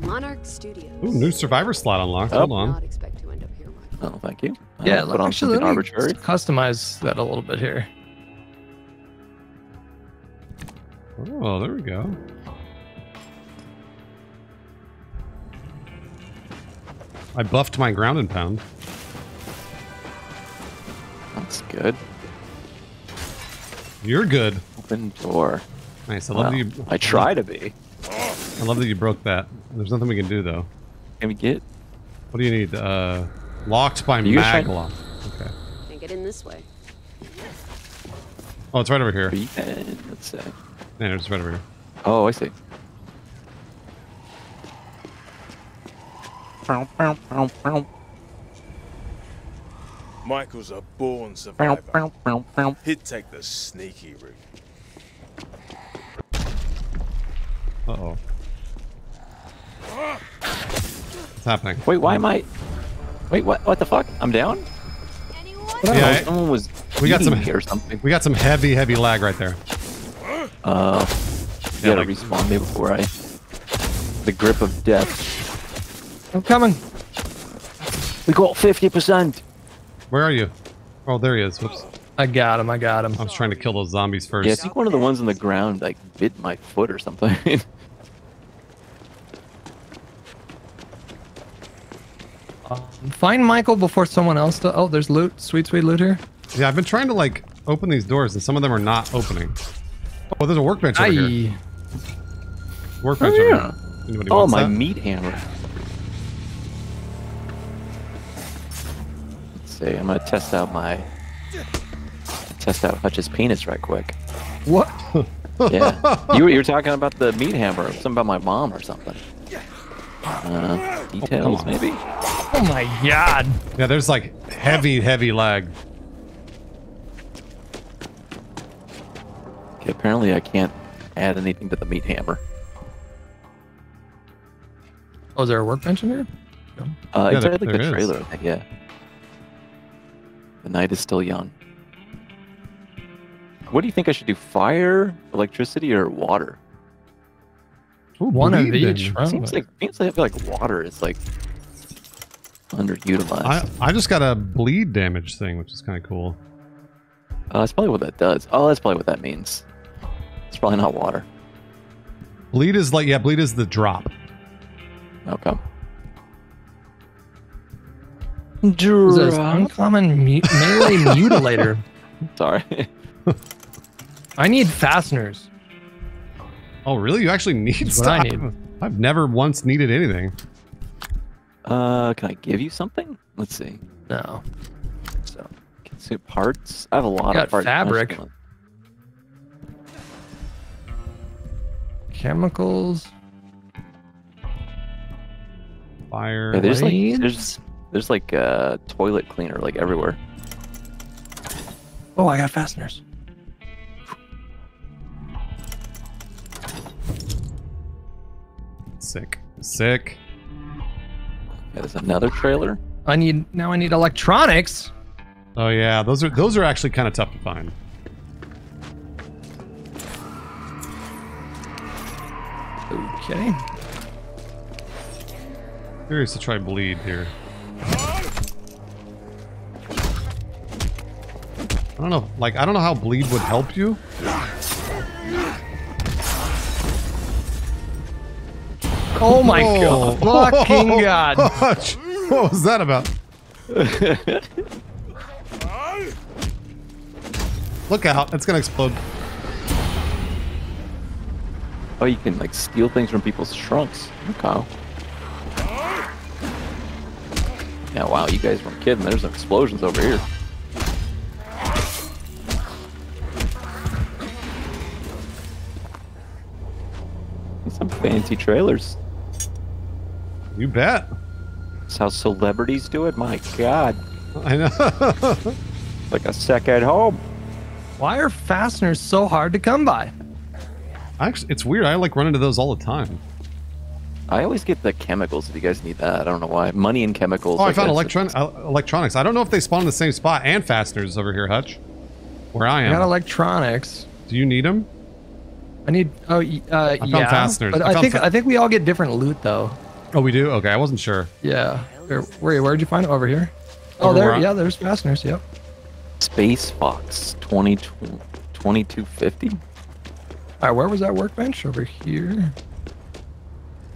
Monarch Studios. Ooh, new survivor slot unlocked. Oh. Hold on. not expect to end up here. Mike. Oh, thank you. yeah. Uh, let- put on actually, something let me arbitrary. customize that a little bit here. Oh, there we go. I buffed my ground and pound. That's good. You're good. Open door. Nice. I love Wow. that you. I try to be. I love that you broke that. There's nothing we can do though. Can we get? What do you need? Uh, locked by You guys mag trying- lock. Okay. Can't get in this way. Oh, it's right over here. Weekend, Let's say. Yeah, it's right over here. Oh, I see. Michael's a born survivor. He'd take the sneaky route. Uh oh. What's happening? Wait, why am I? Wait, what? What the fuck? I'm down. Yeah, Yeah, I- someone was. we got some eating or something. We got some heavy, heavy lag right there. Uh, you Yeah, gotta like- respawn me before I. The grip of death. I'm coming. We got fifty percent. Where are you? Oh, there he is. Whoops. I got him. I got him. I was trying to kill those zombies first. Yeah, I think one of the ones on the ground like bit my foot or something. Find Michael before someone else does. Oh, there's loot. Sweet, sweet loot here. Yeah, I've been trying to like open these doors, and some of them are not opening. Oh, there's a workbench over here. Workbench Oh, over yeah. here. Anybody Oh, wants my that? meat hammer. Let's see. I'm gonna test out my test out Hutch's penis right quick. What? Yeah. you, were, you were talking about the meat hammer, something about my mom or something. Uh, details, on. maybe. Oh my god. Yeah, there's like heavy, heavy lag. Okay, apparently I can't add anything to the meat hammer. Oh, is there a workbench in here? Uh, Yeah, it's there- like there the is. trailer, I think, yeah. The night is still young. What do you think I should do? Fire, electricity, or water? Ooh, One of bleed each. right? Seems like seems like I feel like water is like underutilized. I, I just got a bleed damage thing, which is kind of cool. Uh, that's probably what that does. Oh, that's probably what that means. It's probably not water. Bleed is like, yeah, bleed is the drop. Okay. This is uncommon mu- melee mutilator. Sorry. I need fasteners. Oh, really? You actually need That's what stuff? I need. I've never once needed anything. Uh, can I give you something? Let's see. No. So, consume parts. I have a lot Got of parts. fabric. I just wanna- Chemicals. Fire. Yeah, there's like Blades? there's there's like uh toilet cleaner like everywhere. Oh, I got fasteners. Sick. Sick. Yeah, there's another trailer. I need now. I need electronics. Oh yeah, those are those are actually kind of tough to find. Okay. Curious to try bleed here. I don't know, like I don't know how bleed would help you. Oh my Whoa. god! Fucking god! Hutch, what was that about? Look out! It's gonna explode. Oh, you can like steal things from people's trunks. Okay. Yeah, wow, you guys weren't kidding. There's explosions over here. Some fancy trailers. You bet. That's how celebrities do it. My God, I know. like a second home. Why are fasteners so hard to come by? Actually, it's weird. I like run into those all the time. I always get the chemicals if you guys need that. I don't know why. Money and chemicals. Oh, I like found electron uh, electronics. I don't know if they spawn in the same spot and fasteners over here, Hutch. Where I I am. got electronics. Do you need them? I need. Oh, y- uh, found yeah. fasteners. But I I, found think I think we all get different loot though. Oh, we do. Okay, I wasn't sure. Yeah. Where, where where'd you find it? Over here. Oh, Over there. Yeah, there's fasteners. Yep. Space Fox 20, 2250. All right. Where was that workbench? Over here.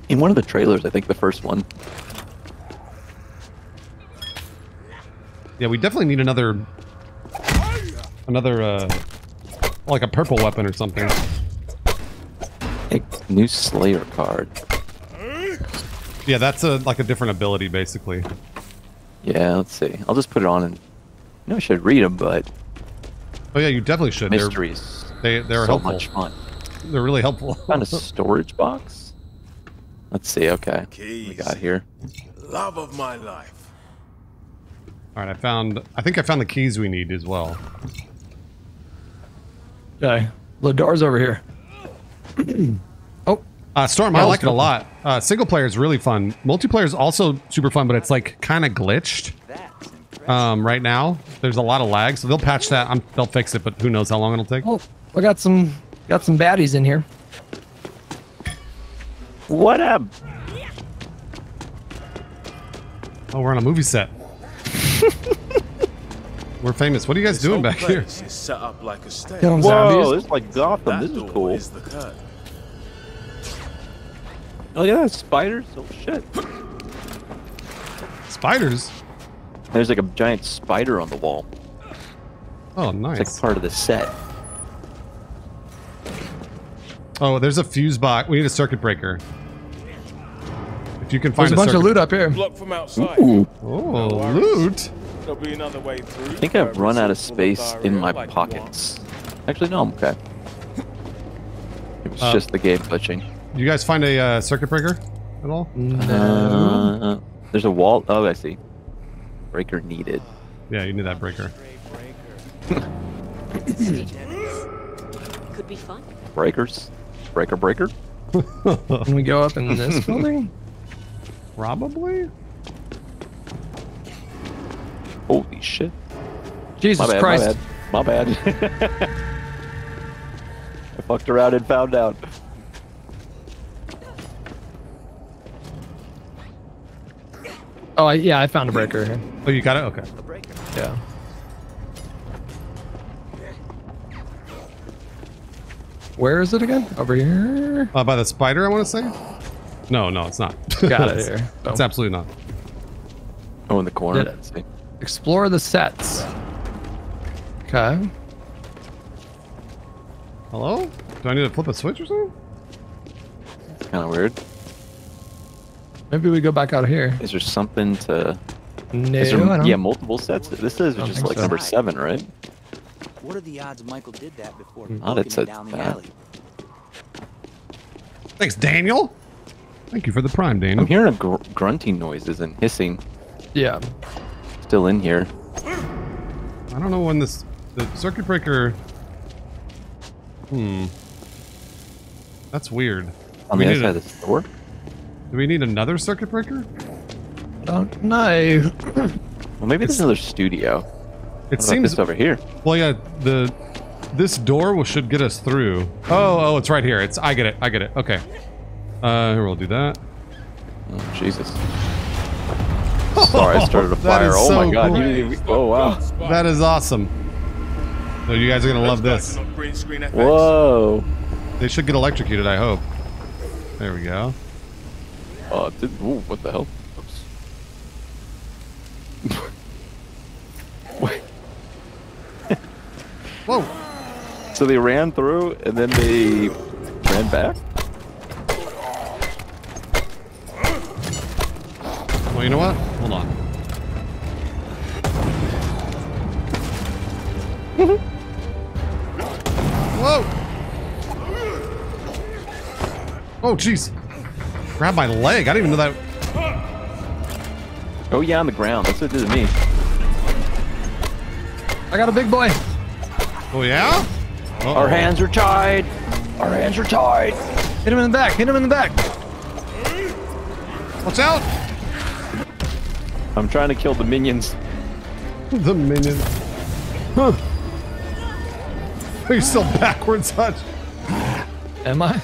In one of the trailers, I think the first one. Yeah, we definitely need another, another, uh, like a purple weapon or something. A new Slayer card. Yeah, that's a like a different ability, basically. Yeah, let's see. I'll just put it on and. You know, I should read them, but Oh yeah, you definitely should. They're- mysteries. They they're so helpful. much fun. They're really helpful. Found a storage box. Let's see. Okay, what we got here. Love of my life. All right, I found. I think I found the keys we need as well. Okay. The door's over here. Uh, Storm, Yeah, I let's like it a lot. Uh, single player is really fun. Multiplayer is also super fun, but it's like kind of glitched. Um, right now, there's a lot of lag, so they'll patch that. Um, they'll fix it, but who knows how long it'll take. Oh, I got some got some baddies in here. What up? Oh, we're on a movie set. we're famous. What are you guys This doing back here? place is set up like a stage. Get 'em, Whoa, zombies. this is like Gotham. That This is cool. is the curtain. Oh yeah, spiders. Oh shit. Spiders. There's like a giant spider on the wall. Oh, nice. It's like part of the set. Oh, there's a fuse box. We need a circuit breaker. If you can find There's a bunch circuit- of loot up here. Blocked from outside. Ooh. Oh, loot. There'll be another way through. I think I've run out of space in my pockets. Actually, no, I'm okay. It was Uh, just the game glitching. You guys find a uh, circuit breaker at all? Uh, there's a wall. Oh, I see. Breaker needed. Yeah, you need that breaker. Could be fun. Breakers. Breaker, breaker. Can we go up in this building? Probably. Holy shit. Jesus my bad, Christ. My bad. My bad. I fucked around and found out. Oh, I, yeah, I found a breaker here. Oh, you got it? Okay. Yeah. Where is it again? Over here? Uh, by the spider, I want to say? No, no, it's not. Got it It's- here. It's absolutely not. Oh, in the corner. Did it. Explore the sets. Okay. Hello? Do I need to flip a switch or something? It's kind of weird. Maybe we go back out here. Is there something to? No, Is there, yeah, multiple sets. This is just like so. number seven, right? What are the odds Michael did that before Not poking it it said down the that. alley? Thanks, Daniel. Thank you for the prime, Daniel. I'm hearing a gr- grunting noises and hissing. Yeah. Still in here. I don't know when this the circuit breaker. Hmm. That's weird. On We the need other a- side of the store. Do we need another circuit breaker? Don't know. Well, maybe there's another studio. It seems this over here. Well, yeah, the this door will, should get us through. Oh, oh, it's right here. It's I get it. I get it. Okay. Uh, here we'll do that. Oh, Jesus. Sorry, I started a fire. is Oh my god. cool. You didn't even- oh wow. That is awesome. So you guys are gonna love this. are not green screen FX. Whoa. They should get electrocuted. I hope. There we go. Oh, it did, ooh, what the hell? Oops. Wait, Whoa. so they ran through and then they ran back? Well, you know what? Hold on. Whoa! Oh, jeez. Grab my leg. I didn't even know that. Oh yeah, on the ground. That's what it did to me. I got a big boy. Oh, yeah? Uh-oh. Our hands are tied. Our hands are tied. Hit him in the back. Hit him in the back. What's out! I'm trying to kill the minions. the minions. Huh. Are you still backwards, Hutch? Am I?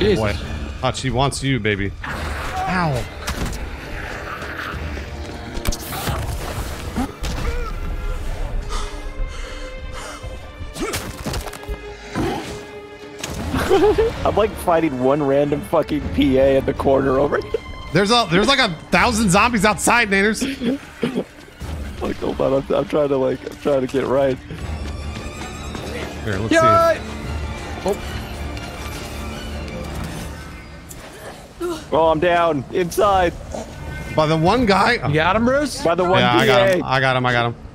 Jesus. Boy. Hutch, she wants you, baby. Ow. I'm like fighting one random fucking PA in the corner over here. There's a there's like a thousand zombies outside, Nanners. Like, hold on, I'm, I'm trying to like, I'm trying to get right. Here, let's Yay! Oh, Oh, I'm down inside. By the one guy. You got him, Bruce? by the one guy. yeah, PA. I got him. I got him. I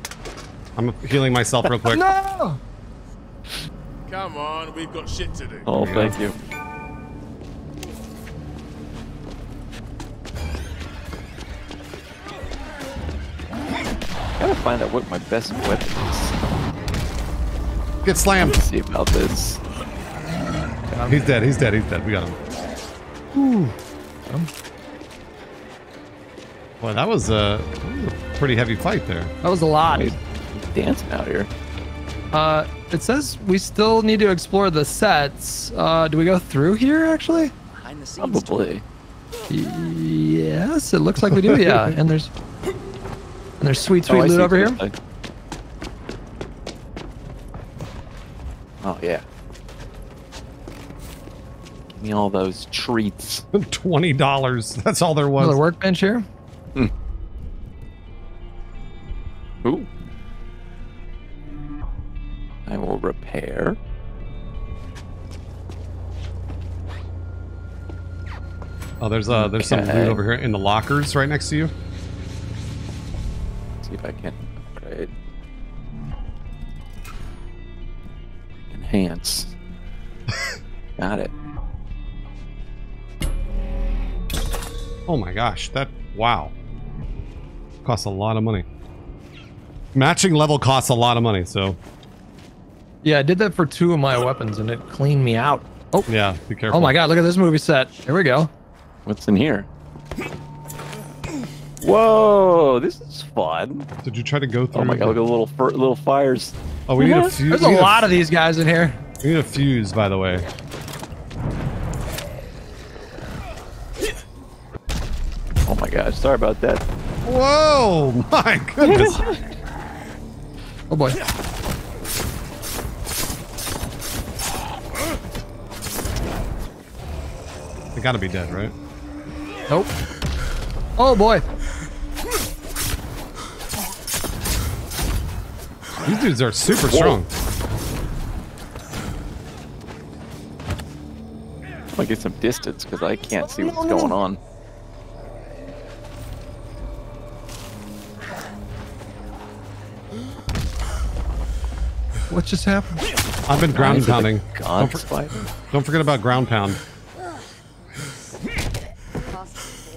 got him. I'm healing myself real quick. No! Come on, we've got shit to do. Oh, thank you. Gotta find out what my best weapon is. Get slammed. Let's see about this. He's dead. He's dead. He's dead. We got him. Ooh. Boy, that was, a, that was a pretty heavy fight there. That was a lot. He's dancing out here. Uh, it says we still need to explore the sets. Uh, do we go through here actually? Behind the scenes. Probably. Yes, it looks like we do. Yeah, and there's and there's sweet, Oh, sweet I loot over here. this side. Oh yeah. Give me all those treats. Twenty dollars. That's all there was. Another workbench here. Ooh. I will repair. Oh, there's uh, there's some Okay. loot over here in the lockers right next to you. see if I can upgrade. Enhance. Got it. Oh my gosh, that wow. Costs a lot of money. Matching level costs a lot of money, so Yeah, I did that for two of my weapons and it cleaned me out. Oh, yeah, be careful. oh my god, look at this movie set. Here we go. What's in here? Whoa, this is fun. Did you try to go through? Oh my god, look at the little little fires. Oh, we need a fuse. There's we a lot of these guys in here. We need a fuse, by the way. Oh my gosh, sorry about that. Whoa, my goodness. Oh boy. they gotta be dead, right? Nope. Oh boy. These dudes are super strong. I'm gonna get some distance because I can't see what's going on. What just happened? I've been ground Eyes pounding. Don't, for- spider. don't forget about ground pound.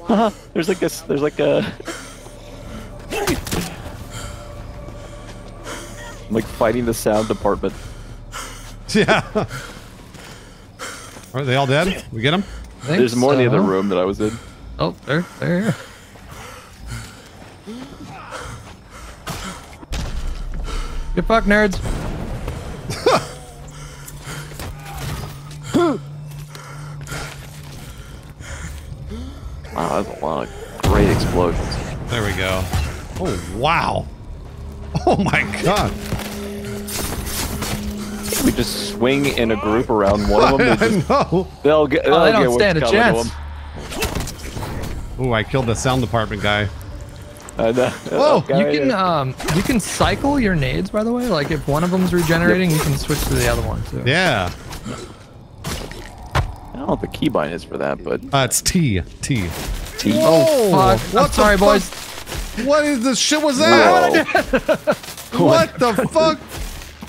Haha, there's like a s- there's like a I'm like fighting the sound department. Yeah. Are they all dead? We get them? Think There's more in the other room that I was in. Oh, there, there. Good fuck, nerds. Wow, that's a lot of great explosions. There we go. Oh wow. Oh my god. We just swing in a group around one of them. I They just, know. they'll get. Oh, they'll they don't what's stand a chance. them. Oh, I killed the sound department guy. I know. Whoa, Okay, You can yeah. um you can cycle your nades by the way. Like if one of them's regenerating, you can switch to the other one too. Yeah. I don't know what the keybind is for that, but Uh, it's T. T. T. Oh, oh fuck! what I'm sorry, fuck? boys. What is the shit was that? what the fuck?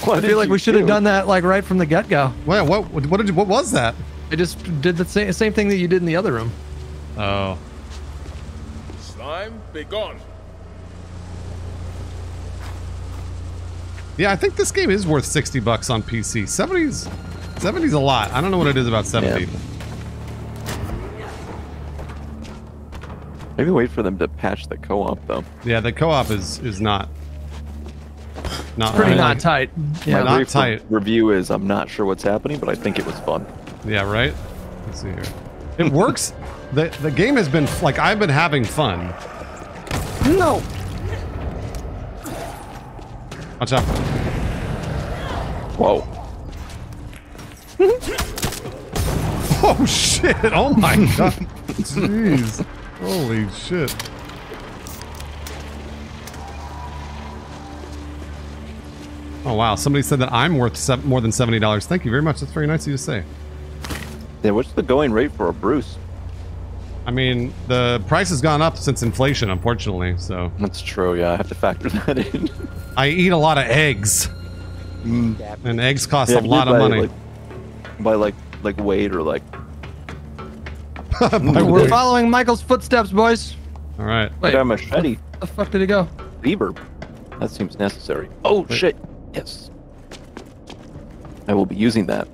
I feel like we should have done that like right from the get go. Wait, what? What did you? What was that? I just did the same same thing that you did in the other room. Oh. Slime, be gone. Yeah, I think this game is worth 60 bucks on PC. 70's 70's a lot. I don't know what it is about 70. Maybe wait for them to patch the co-op though. Yeah, the co-op is is not not Pretty really- not tight. Yeah. not brief re- tight. review is I'm not sure what's happening, but I think it was fun. Yeah, right? Let's see here. It works. the the game has been like I've been having fun. No. Watch out. Whoa. Oh shit. Oh my god. Jeez. Holy shit. Oh wow, somebody said that I'm worth more than $70. Thank you very much. That's very nice of you to say. Yeah, what's the going rate for a Bruce? I mean, the price has gone up since inflation, unfortunately, so. That's true, yeah, I have to factor that in. I eat a lot of eggs. Mm. And eggs cost Yeah, a lot of money. Like, by like like weight or like We're following Michael's footsteps, boys. All right. I got a machete. The fuck did he go? Beaver. That seems necessary. Oh shit. Yes. I will be using that.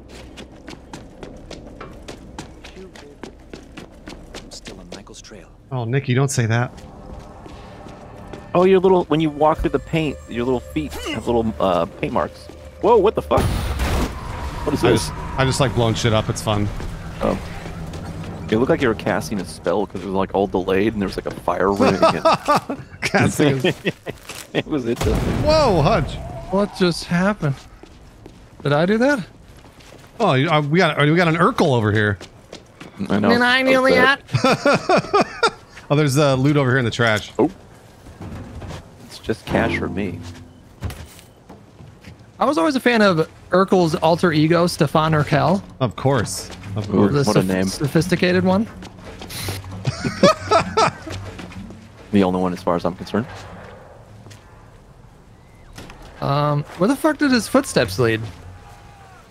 I'm still on Michael's trail. Oh, Nick, you don't say that. Oh, your little when you walk through the paint, your little feet have little uh, paint marks. Whoa, what the fuck? What is I this? just, I just like blowing shit up. It's fun. Oh. It looked like you were casting a spell because it was like all delayed and there was like a fire ring. and- Casting. it was interesting. Whoa, Hutch. What just happened? Did I do that? Oh, you- uh, we got we got an Urkel over here. I know. And I'm nearly at. Oh, there's uh, loot over here in the trash. Oh. It's just cash for me. I was always a fan of Urkel's alter ego, Stefan Urquelle. Of course, of course. The what a name. Sophisticated one. The only one as far as I'm concerned. Um, where the fuck did his footsteps lead?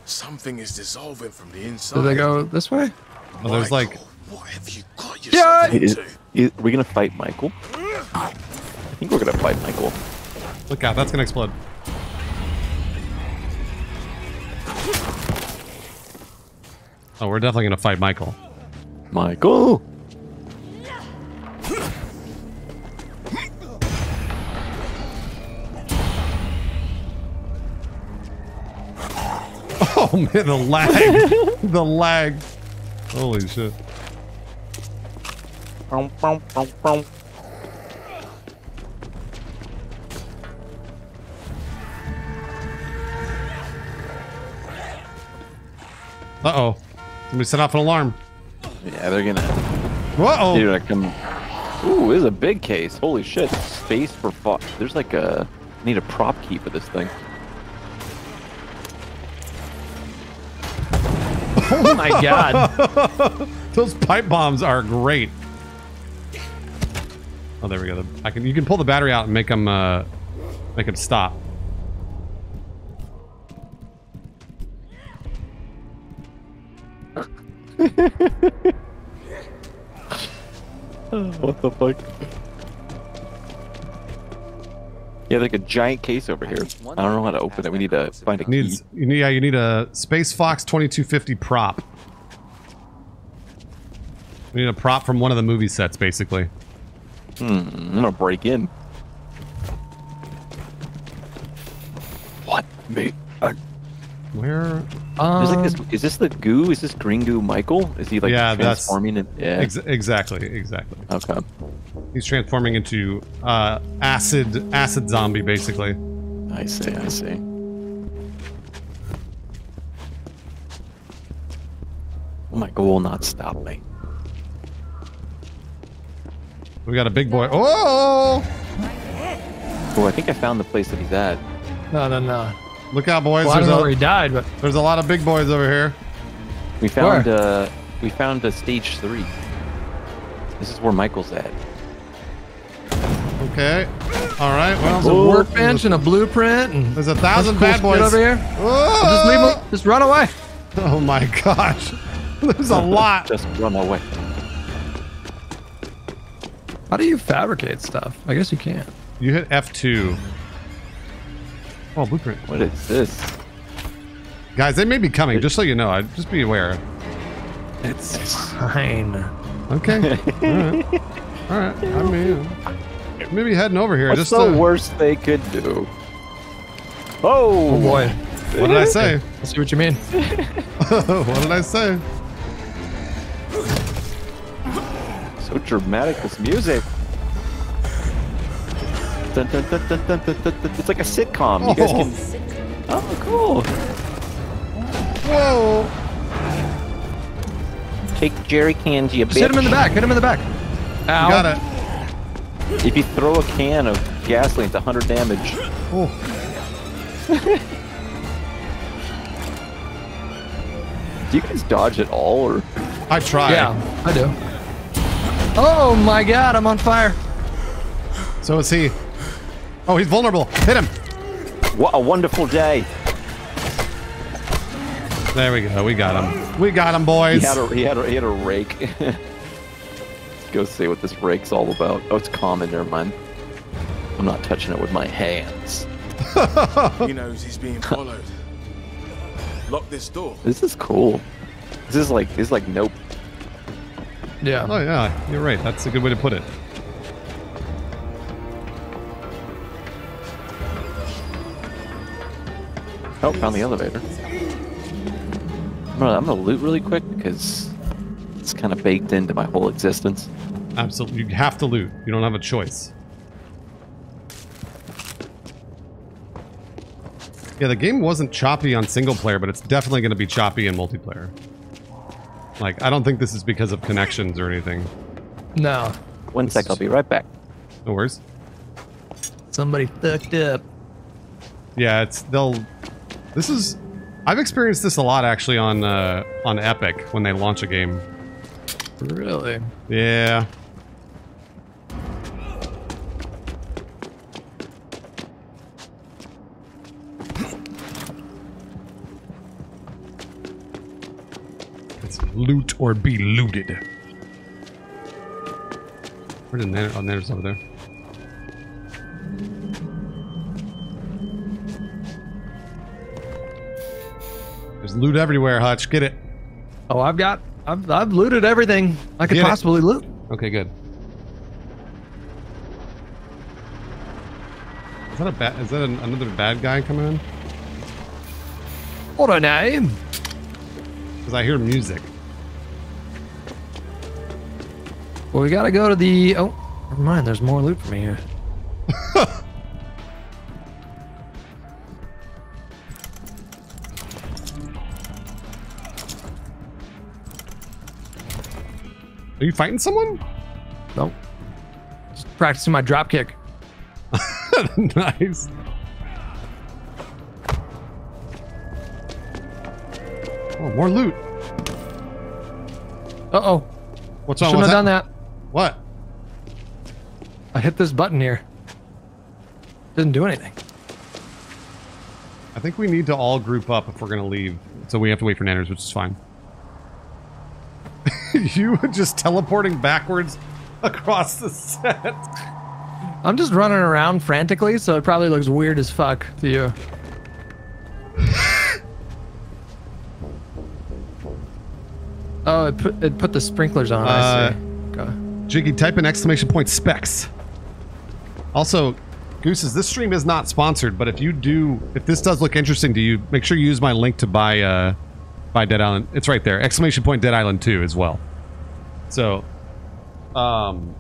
Something is dissolving from the inside. Did they go this way? Oh, there's like What have you got Yeah. yourself Hey, is, into? is, are we gonna fight Michael? I think we're gonna fight Michael. look out, that's gonna explode. Oh, we're definitely gonna fight Michael. Michael. Oh man, the lag, the lag. Holy shit. Boom, boom, boom, boom. Uh somebody set off an alarm. Yeah, they're gonna. Whoa! They're gonna come. Ooh, this is a big case. Holy shit! Space for fuck. There's like a. I need a prop key for this thing. Oh my god. Those pipe bombs are great. Oh, there we go. I can. You can pull the battery out and make them. Uh, make them stop. what the fuck? Yeah, like a giant case over here. I don't know how to open it. We need to find a key. Needs. You need. Yeah, you need a Space Fox 2250 prop. We need a prop from one of the movie sets, basically. Hmm, I'm gonna break in. What? Me? Uh, Where? Like this, Um, is this the goo? Is this green goo Michael? Is he like Yeah, that's- transforming it? Yeah. Ex- exactly. Exactly. okay. He's transforming into uh, acid acid zombie, basically. I see. I see. Michael will not stop me. We got a big boy. Oh! Oh, I think I found the place that he's at. no, no, no. Look out, boys! Well, I don't there's, know where he died, but there's a lot of big boys over here. We found Where? uh we found a stage three. This is where Michael's at. Okay. All right. Well, there's a workbench and a blueprint and there's a thousand bunch bad boys over here. Whoa! Just leave them. Just run away. Oh my gosh! There's a lot. Just run away. How do you fabricate stuff? I guess you can't. You hit F2. Oh, blueprint. What is this? Guys, they may be coming. Just so you know, I just be aware. It's fine. Okay. All right. All right. I mean, maybe heading over here. What's just the to- worst they could do? Oh, Oh boy. What did I say? I see what you mean. what did I say? So dramatic, this music. Dun, dun, dun, dun, dun, dun, dun, dun. It's like a sitcom. You guys can. Oh, oh cool. Whoa! Take jerry cans, you Just hit him in the back. Hit him in the back. Ow. You got it. If you throw a can of gasoline, it's 100 damage. Oh. Do you guys dodge at all, or? I try. Yeah, I do. Oh my god, I'm on fire. So is he. Oh, he's vulnerable. Hit him. What a wonderful day. There we go. We got him. We got him, boys. He boys. had a he had a, he had a rake. Go see what this rake's all about. Oh, it's common. Never mind. I'm not touching it with my hands. He knows he's being followed. Lock this door. This is cool. This is like this is like nope. Yeah. Oh yeah, you're right. That's a good way to put it. Oh, found the elevator. I'm gonna, I'm gonna loot really quick because it's kind of baked into my whole existence. Absolutely. You have to loot. You don't have a choice. Yeah, the game wasn't choppy on single player, but it's definitely going to be choppy in multiplayer. Like, I don't think this is because of connections or anything. No. One sec, I'll be right back. No worries. Somebody fucked up. Yeah, it's they'll. This is. I've experienced this a lot actually on uh, on Epic when they launch a game. Really? Yeah. It's loot or be looted. Where did Nan- oh, Nanner's over there. There's loot everywhere, Hutch. Get it. Oh, I've got, I've, I've looted everything I could Get it. possibly loot. Okay, good. Is that a bad? Is that an, another bad guy coming in? Hold on now. Because I hear music. Well, we gotta go to the. Oh, never mind. There's more loot for me here. Are you fighting someone? Nope. Just practicing my drop kick. nice. Oh, more loot. Uh oh. What's wrong Shouldn't have that? done that. What? I hit this button here. Didn't do anything. I think we need to all group up if we're gonna leave. So we have to wait for Nanners, which is fine. you were just teleporting backwards across the set. I'm just running around frantically, so it probably looks weird as fuck to you. oh, it put it put the sprinklers on. I Uh, see. Okay. Jiggy, type in exclamation point specs. Also, Gooses, this stream is not sponsored, but if you do, if this does look interesting to you, make sure you use my link to buy, uh, buy Dead Island. It's right there. Exclamation point Dead Island 2 as well. So, um,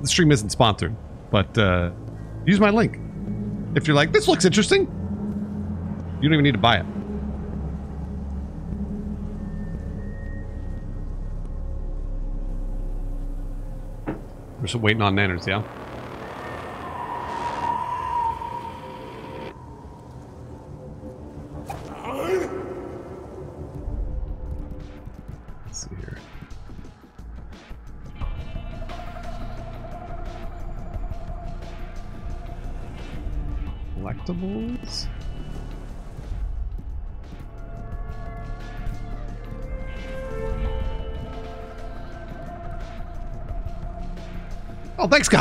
the stream isn't sponsored, but, uh, use my link. If you're like, this looks interesting, you don't even need to buy it. We're still waiting on Nanners, yeah?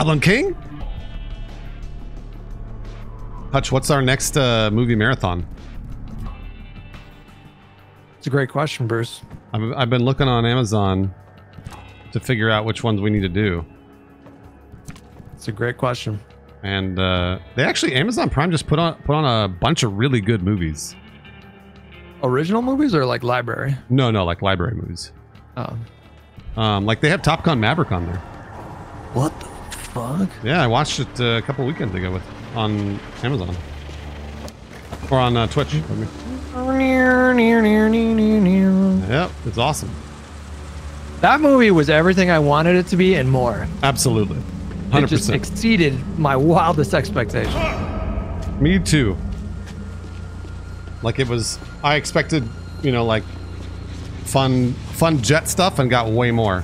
Goblin King. Hutch, what's our next uh, movie marathon? It's a great question, Bruce. I've, I've been looking on Amazon to figure out which ones we need to do. It's a great question. And uh, they actually Amazon Prime just put on put on a bunch of really good movies. Original movies or like library? No, no, like library movies. Oh. Um, like they have Top Gun Maverick on there. What the fuck? Yeah, I watched it uh, a couple weekends ago with on Amazon or on uh, Twitch. Yep, it's awesome. That movie was everything I wanted it to be and more. Absolutely, It hundred just percent. exceeded my wildest expectations. Me too. Like it was, I expected, you know, like fun, fun jet stuff, and got way more.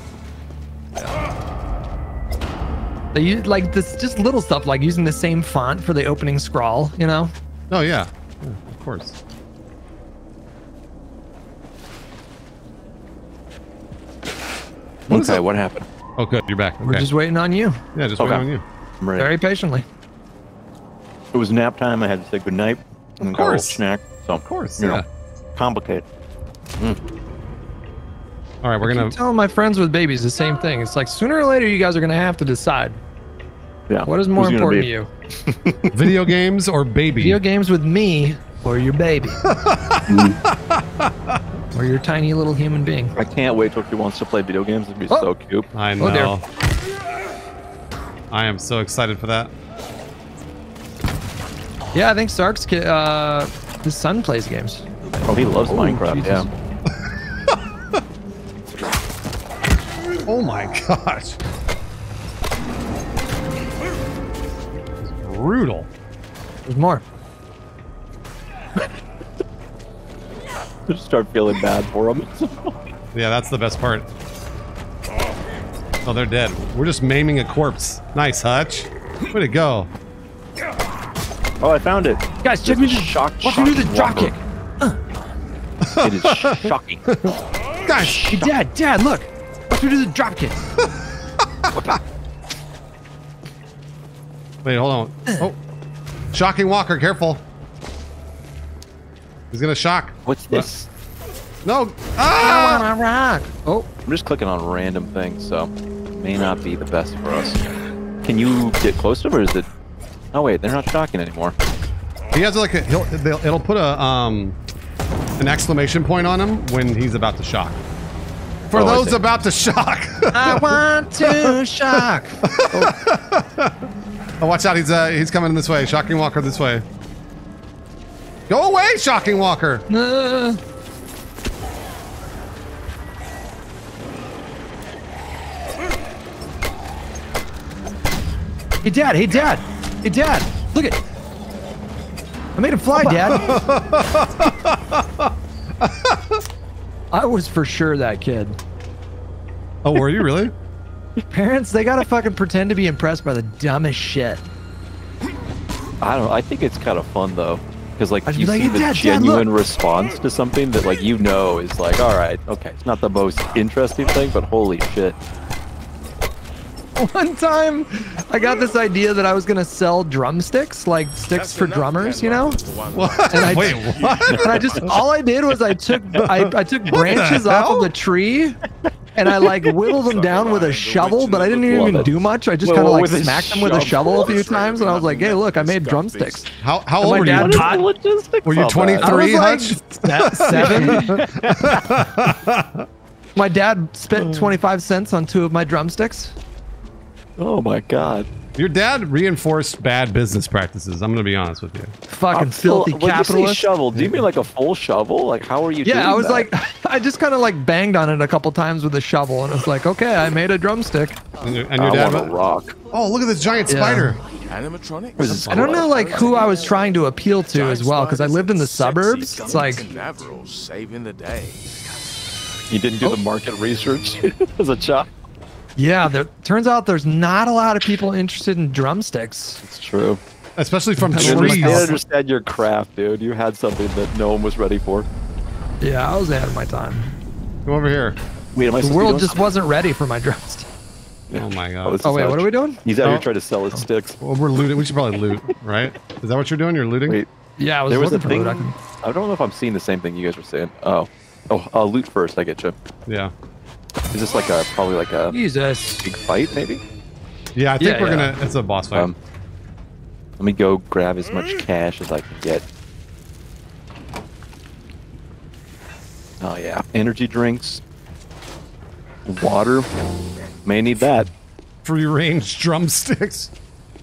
They use like this just little stuff like using the same font for the opening scrawl, you know? Oh yeah, Yeah, of course. What is okay, what happened? Oh, good, you're back. We're Okay. just waiting on you. yeah, just Okay. waiting on you. I'm ready. Very patiently. It was nap time. I had to say goodnight. Of and got a little course. snack. So, Of course, you yeah. know, complicated. Mm. All right, we're I'm gonna. telling my friends with babies the same thing. It's like sooner or later you guys are gonna have to decide Yeah. what is more Who's important to you. video games or baby? Video games with me or your baby. or your tiny little human being. I can't wait till she wants to play video games. It'd be Oh. so cute. I Oh, know. I am so excited for that. Yeah, I think Sark's ki- uh His son plays games. Oh, he loves Minecraft. Yeah. Oh my gosh. It's brutal. There's more. Just start feeling bad for him. Yeah, that's the best part. Oh, they're dead. We're just maiming a corpse. Nice, Hutch. Way to go. Oh, I found it. Guys, check me the shock. Watch me do the drop kick. It is shocking. Guys, Hey, Dad, Dad, look. Watch me do the drop kick. Wait, hold on. Oh. Shocking Walker, careful. He's gonna shock. What's this? No. I Ah! wanna rock. Oh, I'm just clicking on random things, so may not be the best for us. Can you get close to him, or is it? Oh wait, they're not shocking anymore. He has like a. He'll, they'll, it'll put a um, an exclamation point on him when he's about to shock. For Oh, those about to shock. I want to shock. oh, watch out! He's uh, he's coming this way. Shocking Walker this way. Go away, Shocking Walker. Uh, Hey, Dad. Hey, Dad. Hey, Dad. Look at. I made him fly, Dad. I was for sure that kid. Oh, were you really? Parents, they gotta fucking pretend to be impressed by the dumbest shit. I don't. know. I think it's kind of fun though, because like I'd you like, see the Dad, genuine look." response to something that like you know is like, all right, okay, it's not the most interesting thing, but holy shit. One time, I got this idea that I was gonna sell drumsticks, like sticks for drummers, you know. What? And I, Wait, what? And I just all I did was I took I, I took the branches off of the tree, and I like whittled them down with a shovel, but I didn't even it. do much. I just kind of like smacked them with a shovel? shovel a few times, and I was like, "Hey, look, I made drumsticks." How how old my were you? taught- logistics? Were you 23, I was like seven. my dad spent twenty five cents on two of my drumsticks. Oh my god. Your dad reinforced bad business practices. I'm gonna be honest with you. Fucking I'm still- filthy when you say capitalist. shovel, do you mean like a full shovel? Like how are you? doing Yeah, I was that? like, I just kind of like banged on it a couple times with a shovel, and it's like, okay, I made a drumstick. And your, and your I dad. want a rock. Oh, look at this giant Yeah. spider. Animatronics? I don't know like who I was trying to appeal to as well, because I lived in the suburbs. It's like, saving the day. You didn't do the market research as a child. Yeah, there turns out there's not a lot of people interested in drumsticks. It's true. Especially from I didn't trees. understand your craft, dude. You had something that no one was ready for. Yeah, I was ahead of my time. Come over here. Wait, am I The supposed to be world just wasn't ready for my drumstick. Oh my Oh, god. this Oh wait, what are we doing? He's out Oh. here trying to sell his oh. sticks. Well, we're looting. We should probably loot, right? Is that what you're doing? You're looting? Wait, Yeah, I was there was a looking for thing. loot. I can- I don't know if I'm seeing the same thing you guys were saying. Oh, Oh, I'll loot first. I get you. Yeah. Is this like a probably like a Jesus. big fight? Maybe. Yeah, I think Yeah, we're yeah. gonna. It's a boss fight. Um, let me go grab as much cash as I can get. Oh yeah, energy drinks, water. May need that. free range drumsticks.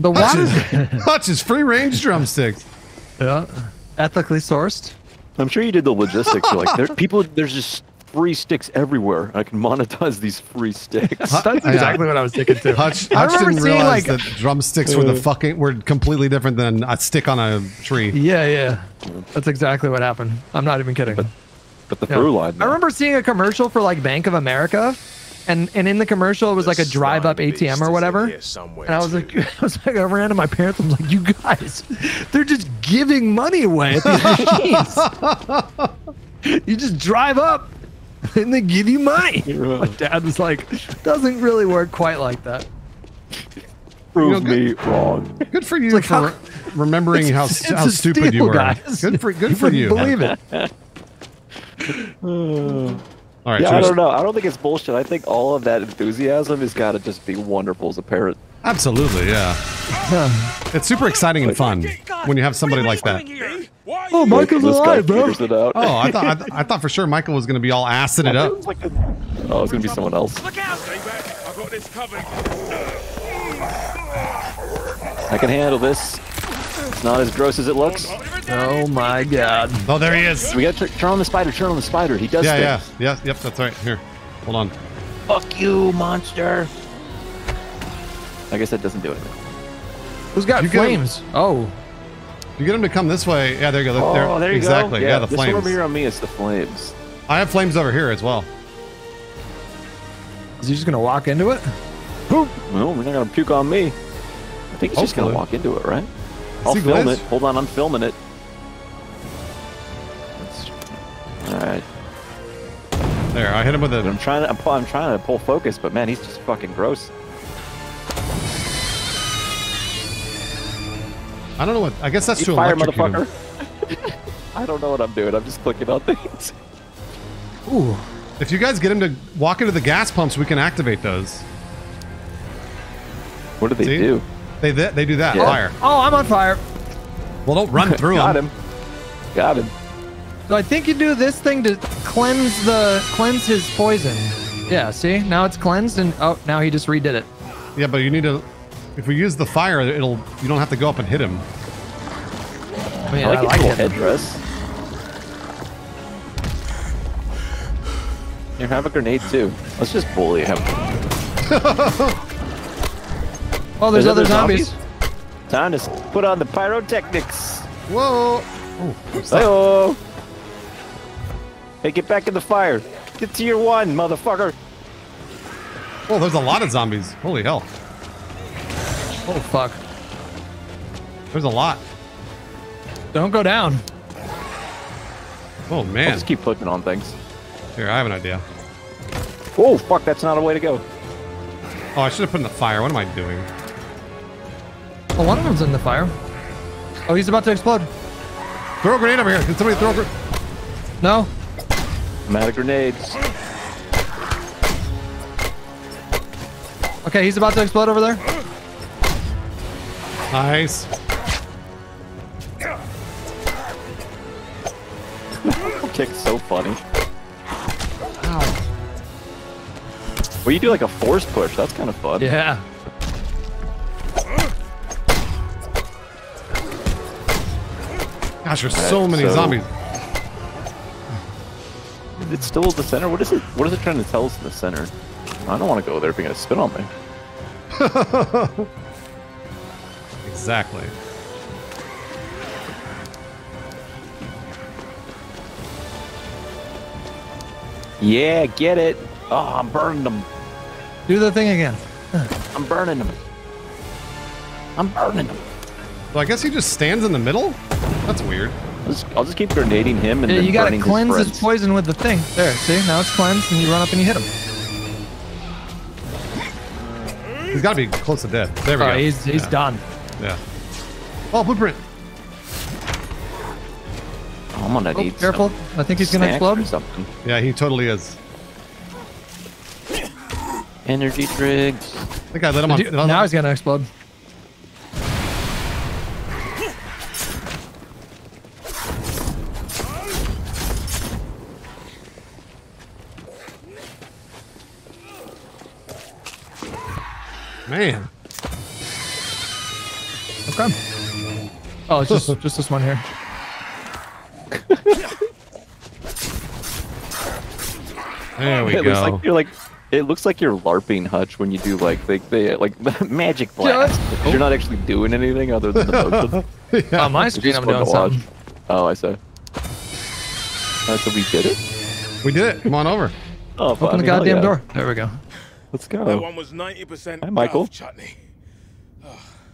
The water. Hutch's free range drumsticks. yeah. Ethically sourced. I'm sure you did the logistics. You're like, there, people, there's just free sticks everywhere. I can monetize these free sticks. That's exactly what I was thinking too. Hutch, I Hutch remember didn't realize like- that drumsticks were the fucking were completely different than a stick on a tree. Yeah, yeah. That's exactly what happened. I'm not even kidding. But the Yeah. through line. I remember seeing a commercial for like Bank of America, and and in the commercial it was like a drive-up ATM or whatever. And I was like, I was like, I ran to my parents. I'm like, you guys, they're just giving money away at these machines. you just drive up, and they give you money. My dad was like, doesn't really work quite like that. prove you know, me wrong. Good for you like, for how- remembering how It's- how it's a stupid you steal, were. guys. Good for good You for you. Believe it. Uh, All right, yeah, so I don't know. I don't think it's bullshit. I think all of that enthusiasm has got to just be wonderful as a parent. absolutely, yeah. It's super exciting and fun when you have somebody like that. Oh, Michael's this alive, bro. figures out. Oh, I thought I, th- I thought for sure Michael was going to be all acid it up. Like a- oh, it's gonna be someone else. Stay back. I've got this covered. I can handle this. It's not as gross as it looks. I'll give it Oh my god. Oh, there he is. We got to turn on the spider. Turn on the spider. He does Yeah, things. yeah, yeah. Yep, that's right. Here, hold on. Fuck you, monster. I guess that doesn't do anything. Who's got You flames? Oh. You get him to come this way. Yeah, there you go. Oh, there you exactly. go. Exactly. Yeah, the this one flames. over here on me is the flames. I have flames over here as well. Is he just gonna walk into it? Well, we're not gonna puke on me. I think he's just gonna walk into it, right? I'll he film glitch? it. Hold on, I'm filming it. All right. There, I hit him with it. I'm trying to. I'm, pu- I'm trying to pull focus, but man, he's just fucking gross. I don't know what. I guess that's You to fire, motherfucker. I don't know what I'm doing. I'm just clicking on things. Ooh. If you guys get him to walk into the gas pumps, we can activate those. What do they See? do? They they, they do that. Yeah. Fire. Oh, I'm on fire. Well, don't run through him. Got him. Got him. So I think you do this thing to cleanse the cleanse his poison. Yeah, see? Now it's cleansed and oh now he just redid it. Yeah, but you need to. If we use the fire, it'll. You don't have to go up and hit him. Oh, I mean, I like I his like little headdress. Here, have a grenade too. Let's just bully him. Oh, there's, other zombies. Time to put on the pyrotechnics. Whoa! Oh, Hey-oh. Hey, get back in the fire. Get to your one, motherfucker. oh, there's a lot of zombies. Holy hell! Oh fuck. There's a lot. Don't go down. Oh man. I'll man! just keep clicking on things. Here, I have an idea. Oh, fuck, that's not a way to go. Oh, I should have put in the fire. What am I doing? Well, one of them's in the fire. Oh, he's about to explode. Throw a grenade over here. Can somebody throw a grenade? No. I'm out of grenades. Okay, he's about to explode over there. Nice. Kick's so funny. Well, you do like a force push. That's kind of fun. Yeah. Gosh, there's Alright, so many so- zombies. It's still at the center. What is it? What is it trying to tell us in the center? I don't want to go there if you're gonna spit on me. exactly. Yeah, get it. Oh, I'm burning them. Do the thing again. I'm burning them. I'm burning them. So I guess he just stands in the middle. That's weird. I'll just, I'll just keep grenading him and Yeah, then you gotta burning cleanse his his, poison with the thing. There, see? Now it's cleansed and you run up and you hit him. He's got to be close to death. There we Oh, go. he's he's Yeah. done. Yeah. Oh, blueprint. Oh, I'm gonna Oh, need careful. some I think he's gonna explode. or something. Yeah, he totally is. Energy drinks. I think I let him on. Dude, now he's gonna explode. Man. Okay. Oh, it's just just this one here. There we it go. Looks like you're like. It looks like you're larping Hutch when you do like they, they like magic blast. Because You're not actually doing anything other than the motion. On my It's screen, I'm fun doing to watch. something. Oh, I see. Uh, so we did it. we did it. Come on over. Oh, Open I the mean, hell goddamn yeah. door. There we go. Let's go. That go. one was 90% Hi, Michael. Guff chutney.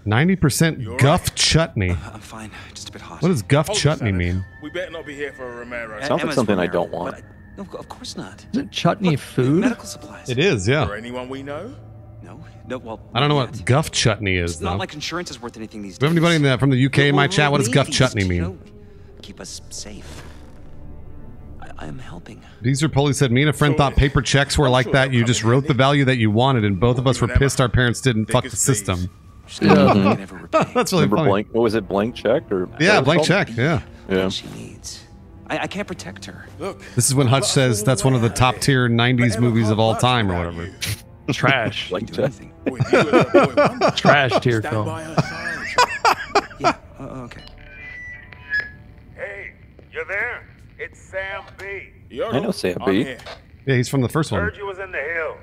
Ninety percent guff chutney. Uh, I'm fine. Just a bit hot. What does guff Hold chutney mean? We better not be here for a Romero. Sounds like Emma's something I don't want. but- No, of course not. Is it chutney food? Medical supplies. It is, yeah. For anyone we know? No, no. Well, I don't know not what yet. guff chutney is It's though. not like insurance is worth anything these Do we have anybody in the, from the UK in my chat? What does guff chutney mean? keep us safe. I, I am helping. Geezer Polly said, Me and a friend thought paper checks were like that. You just wrote the value that you wanted, and both of us were pissed our parents didn't fuck the system. Never repay. That's really Remember funny. blank? What was it? Blank check or? Yeah, blank was check. Yeah. Yeah. She needs. I, I can't protect her. Look, This is when Hutch says that's one of the top tier 90s movies of all time or whatever. Trash. Blank Do check. anything. boy, you and the. Trash tier film. Sam B. I know Sam B. Yeah, he's from the first one. Heard you was in the hills.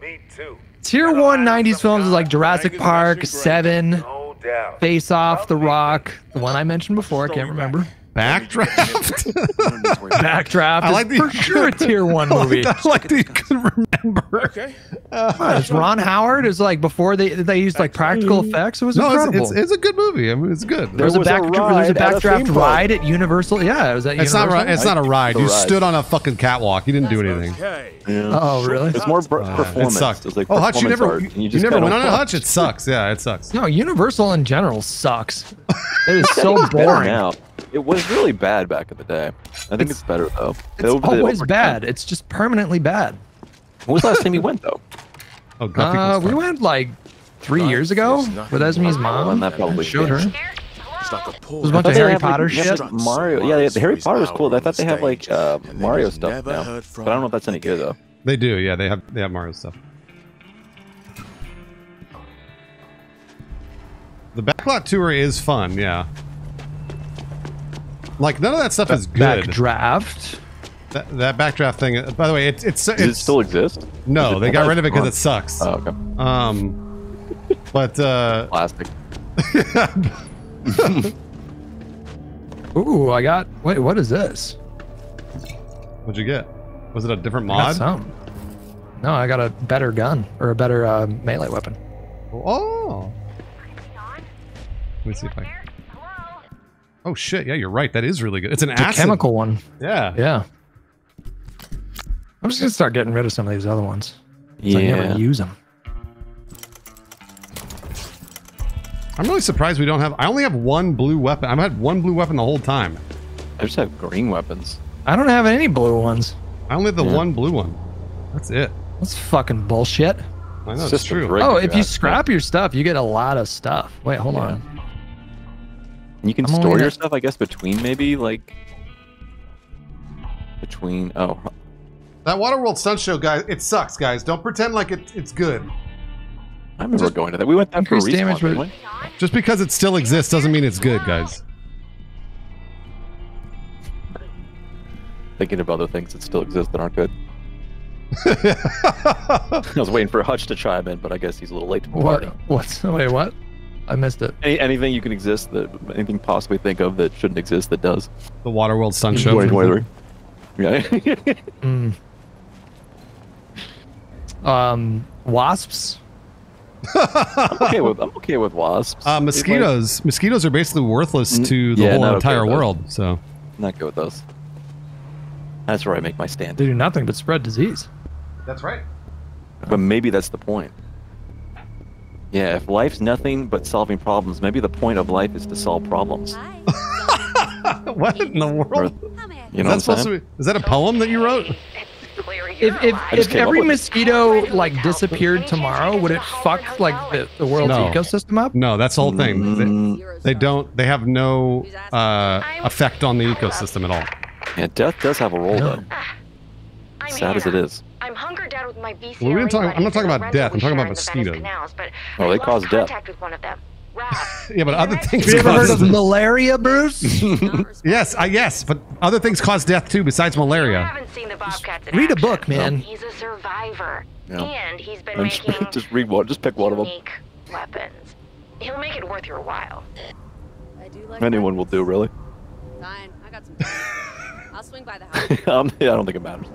Me too. Tier one '90s films is like Jurassic Park, Seven, No. Face Off, The Rock, the one I mentioned before. I can't remember. Backdraft. Backdraft I like the- for sure a tier one movie. I like that you can remember. Okay. What, it's Ron Howard is like before they they used like practical effects. It was No, incredible. it's, it's a good movie. I mean, it's good. there was, a was a back, there was a ride at a backdraft ride at Universal. Yeah, it was at It's not. Universal. Ri- It's not a ride. You stood on a fucking catwalk. You didn't do anything. Okay. Yeah. Oh, really? It's more per- Uh, performance. It sucked. It's like oh, Hutch, you never, art, you, and you never went on a. Hutch. It sucks. Yeah, it sucks. No, Universal in general sucks. It is so think it's boring. Now. It was really bad back in the day. I think it's, better though. It's Over the- always bad. It's just permanently bad. When was the last time you went though? Oh, Guppy Uh, we went like three Life years ago with Esme's mom. Well, that probably showed her. is. It's like a pool. There's a bunch of Harry have, like, Potter they shit. Mario. Yeah, they, the Harry Potter was cool. I thought they have like uh, Mario stuff now, but I don't know if that's any good though. They do. Yeah, they have. They have Mario stuff. The backlot tour is fun. Yeah. Like none of that stuff is good. Backdraft. That, that backdraft thing. uh, By the way, it's it's, Does it still exist? no. Is They got rid of it because it sucks. Oh, okay. Um, but uh, Plastic. Ooh, I got. Wait, what is this? what'd you get? Was it a different I got mod? some. No, I got a better gun or a better uh, melee weapon. Oh. Let me see if I. Oh shit! Yeah, you're right. That is really good. It's an It's a acid. chemical one. Yeah. Yeah. I'm just gonna start getting rid of some of these other ones. 'cause I Yeah. never use them. I'm really surprised we don't have. I only have one blue weapon. I've had one blue weapon the whole time. I just have green weapons. I don't have any blue ones. I only have the Yeah. one blue one. That's it. That's fucking bullshit. I know It's it's, true. Oh, if you scrap your stuff, you get a lot of stuff. Wait, hold Yeah. on. And you can I'm only store your at- stuff, I guess, between maybe like between. Oh, That Waterworld stunt show, guys, it sucks, guys. Don't pretend like it, it's good. I remember going to that. We went there for Increased respawn, damage didn't with- we? Just because it still exists doesn't mean it's good, guys. Thinking of other things that still exist that aren't good. I was waiting for Hutch to chime in, but I guess he's a little late to the What? party. What's? Wait, what? I missed it. Any, anything you can exist that anything possibly think of that shouldn't exist that does. The Waterworld stunt show. 2023. Yeah. Mm. Um, wasps. I'm okay with I'm okay with wasps. Uh, They might- mosquitoes. Mosquitoes are basically worthless to the Yeah, whole not okay entire world. So not good with those. That's where I make my stand. They do nothing but spread disease. that's right. But maybe that's the point. Yeah, if life's nothing but solving problems, maybe the point of life is to solve problems. what in the Or, world? you know Is that what I'm supposed saying? to be? Is that a poem that you wrote? If if, if every mosquito like disappeared tomorrow, would it fuck like the, the world's No. ecosystem up? No, that's the whole thing. Mm, They, they don't. They have no uh, effect on the ecosystem at all. yeah, death does have a role No. though. Sad as it is. I'm hunkered down with my VCRA Well, we didn't talk- I'm not talking about rental death, I'm talking about in the mosquitoes. Canals, but Oh, I they lost cause death. with one of them. Yeah, but other things. Have you ever heard of malaria, Bruce? yes, I yes, but other things cause death too, besides malaria. haven't seen the Bobcats in Read a book, man. He's a survivor, Yeah. and he's been And just, making just read one. Just pick one of them. unique weapons. He'll make it worth your while. I do like Anyone will do, really. Fine, I got some. I'll swing by the house. um, yeah, I don't think it matters.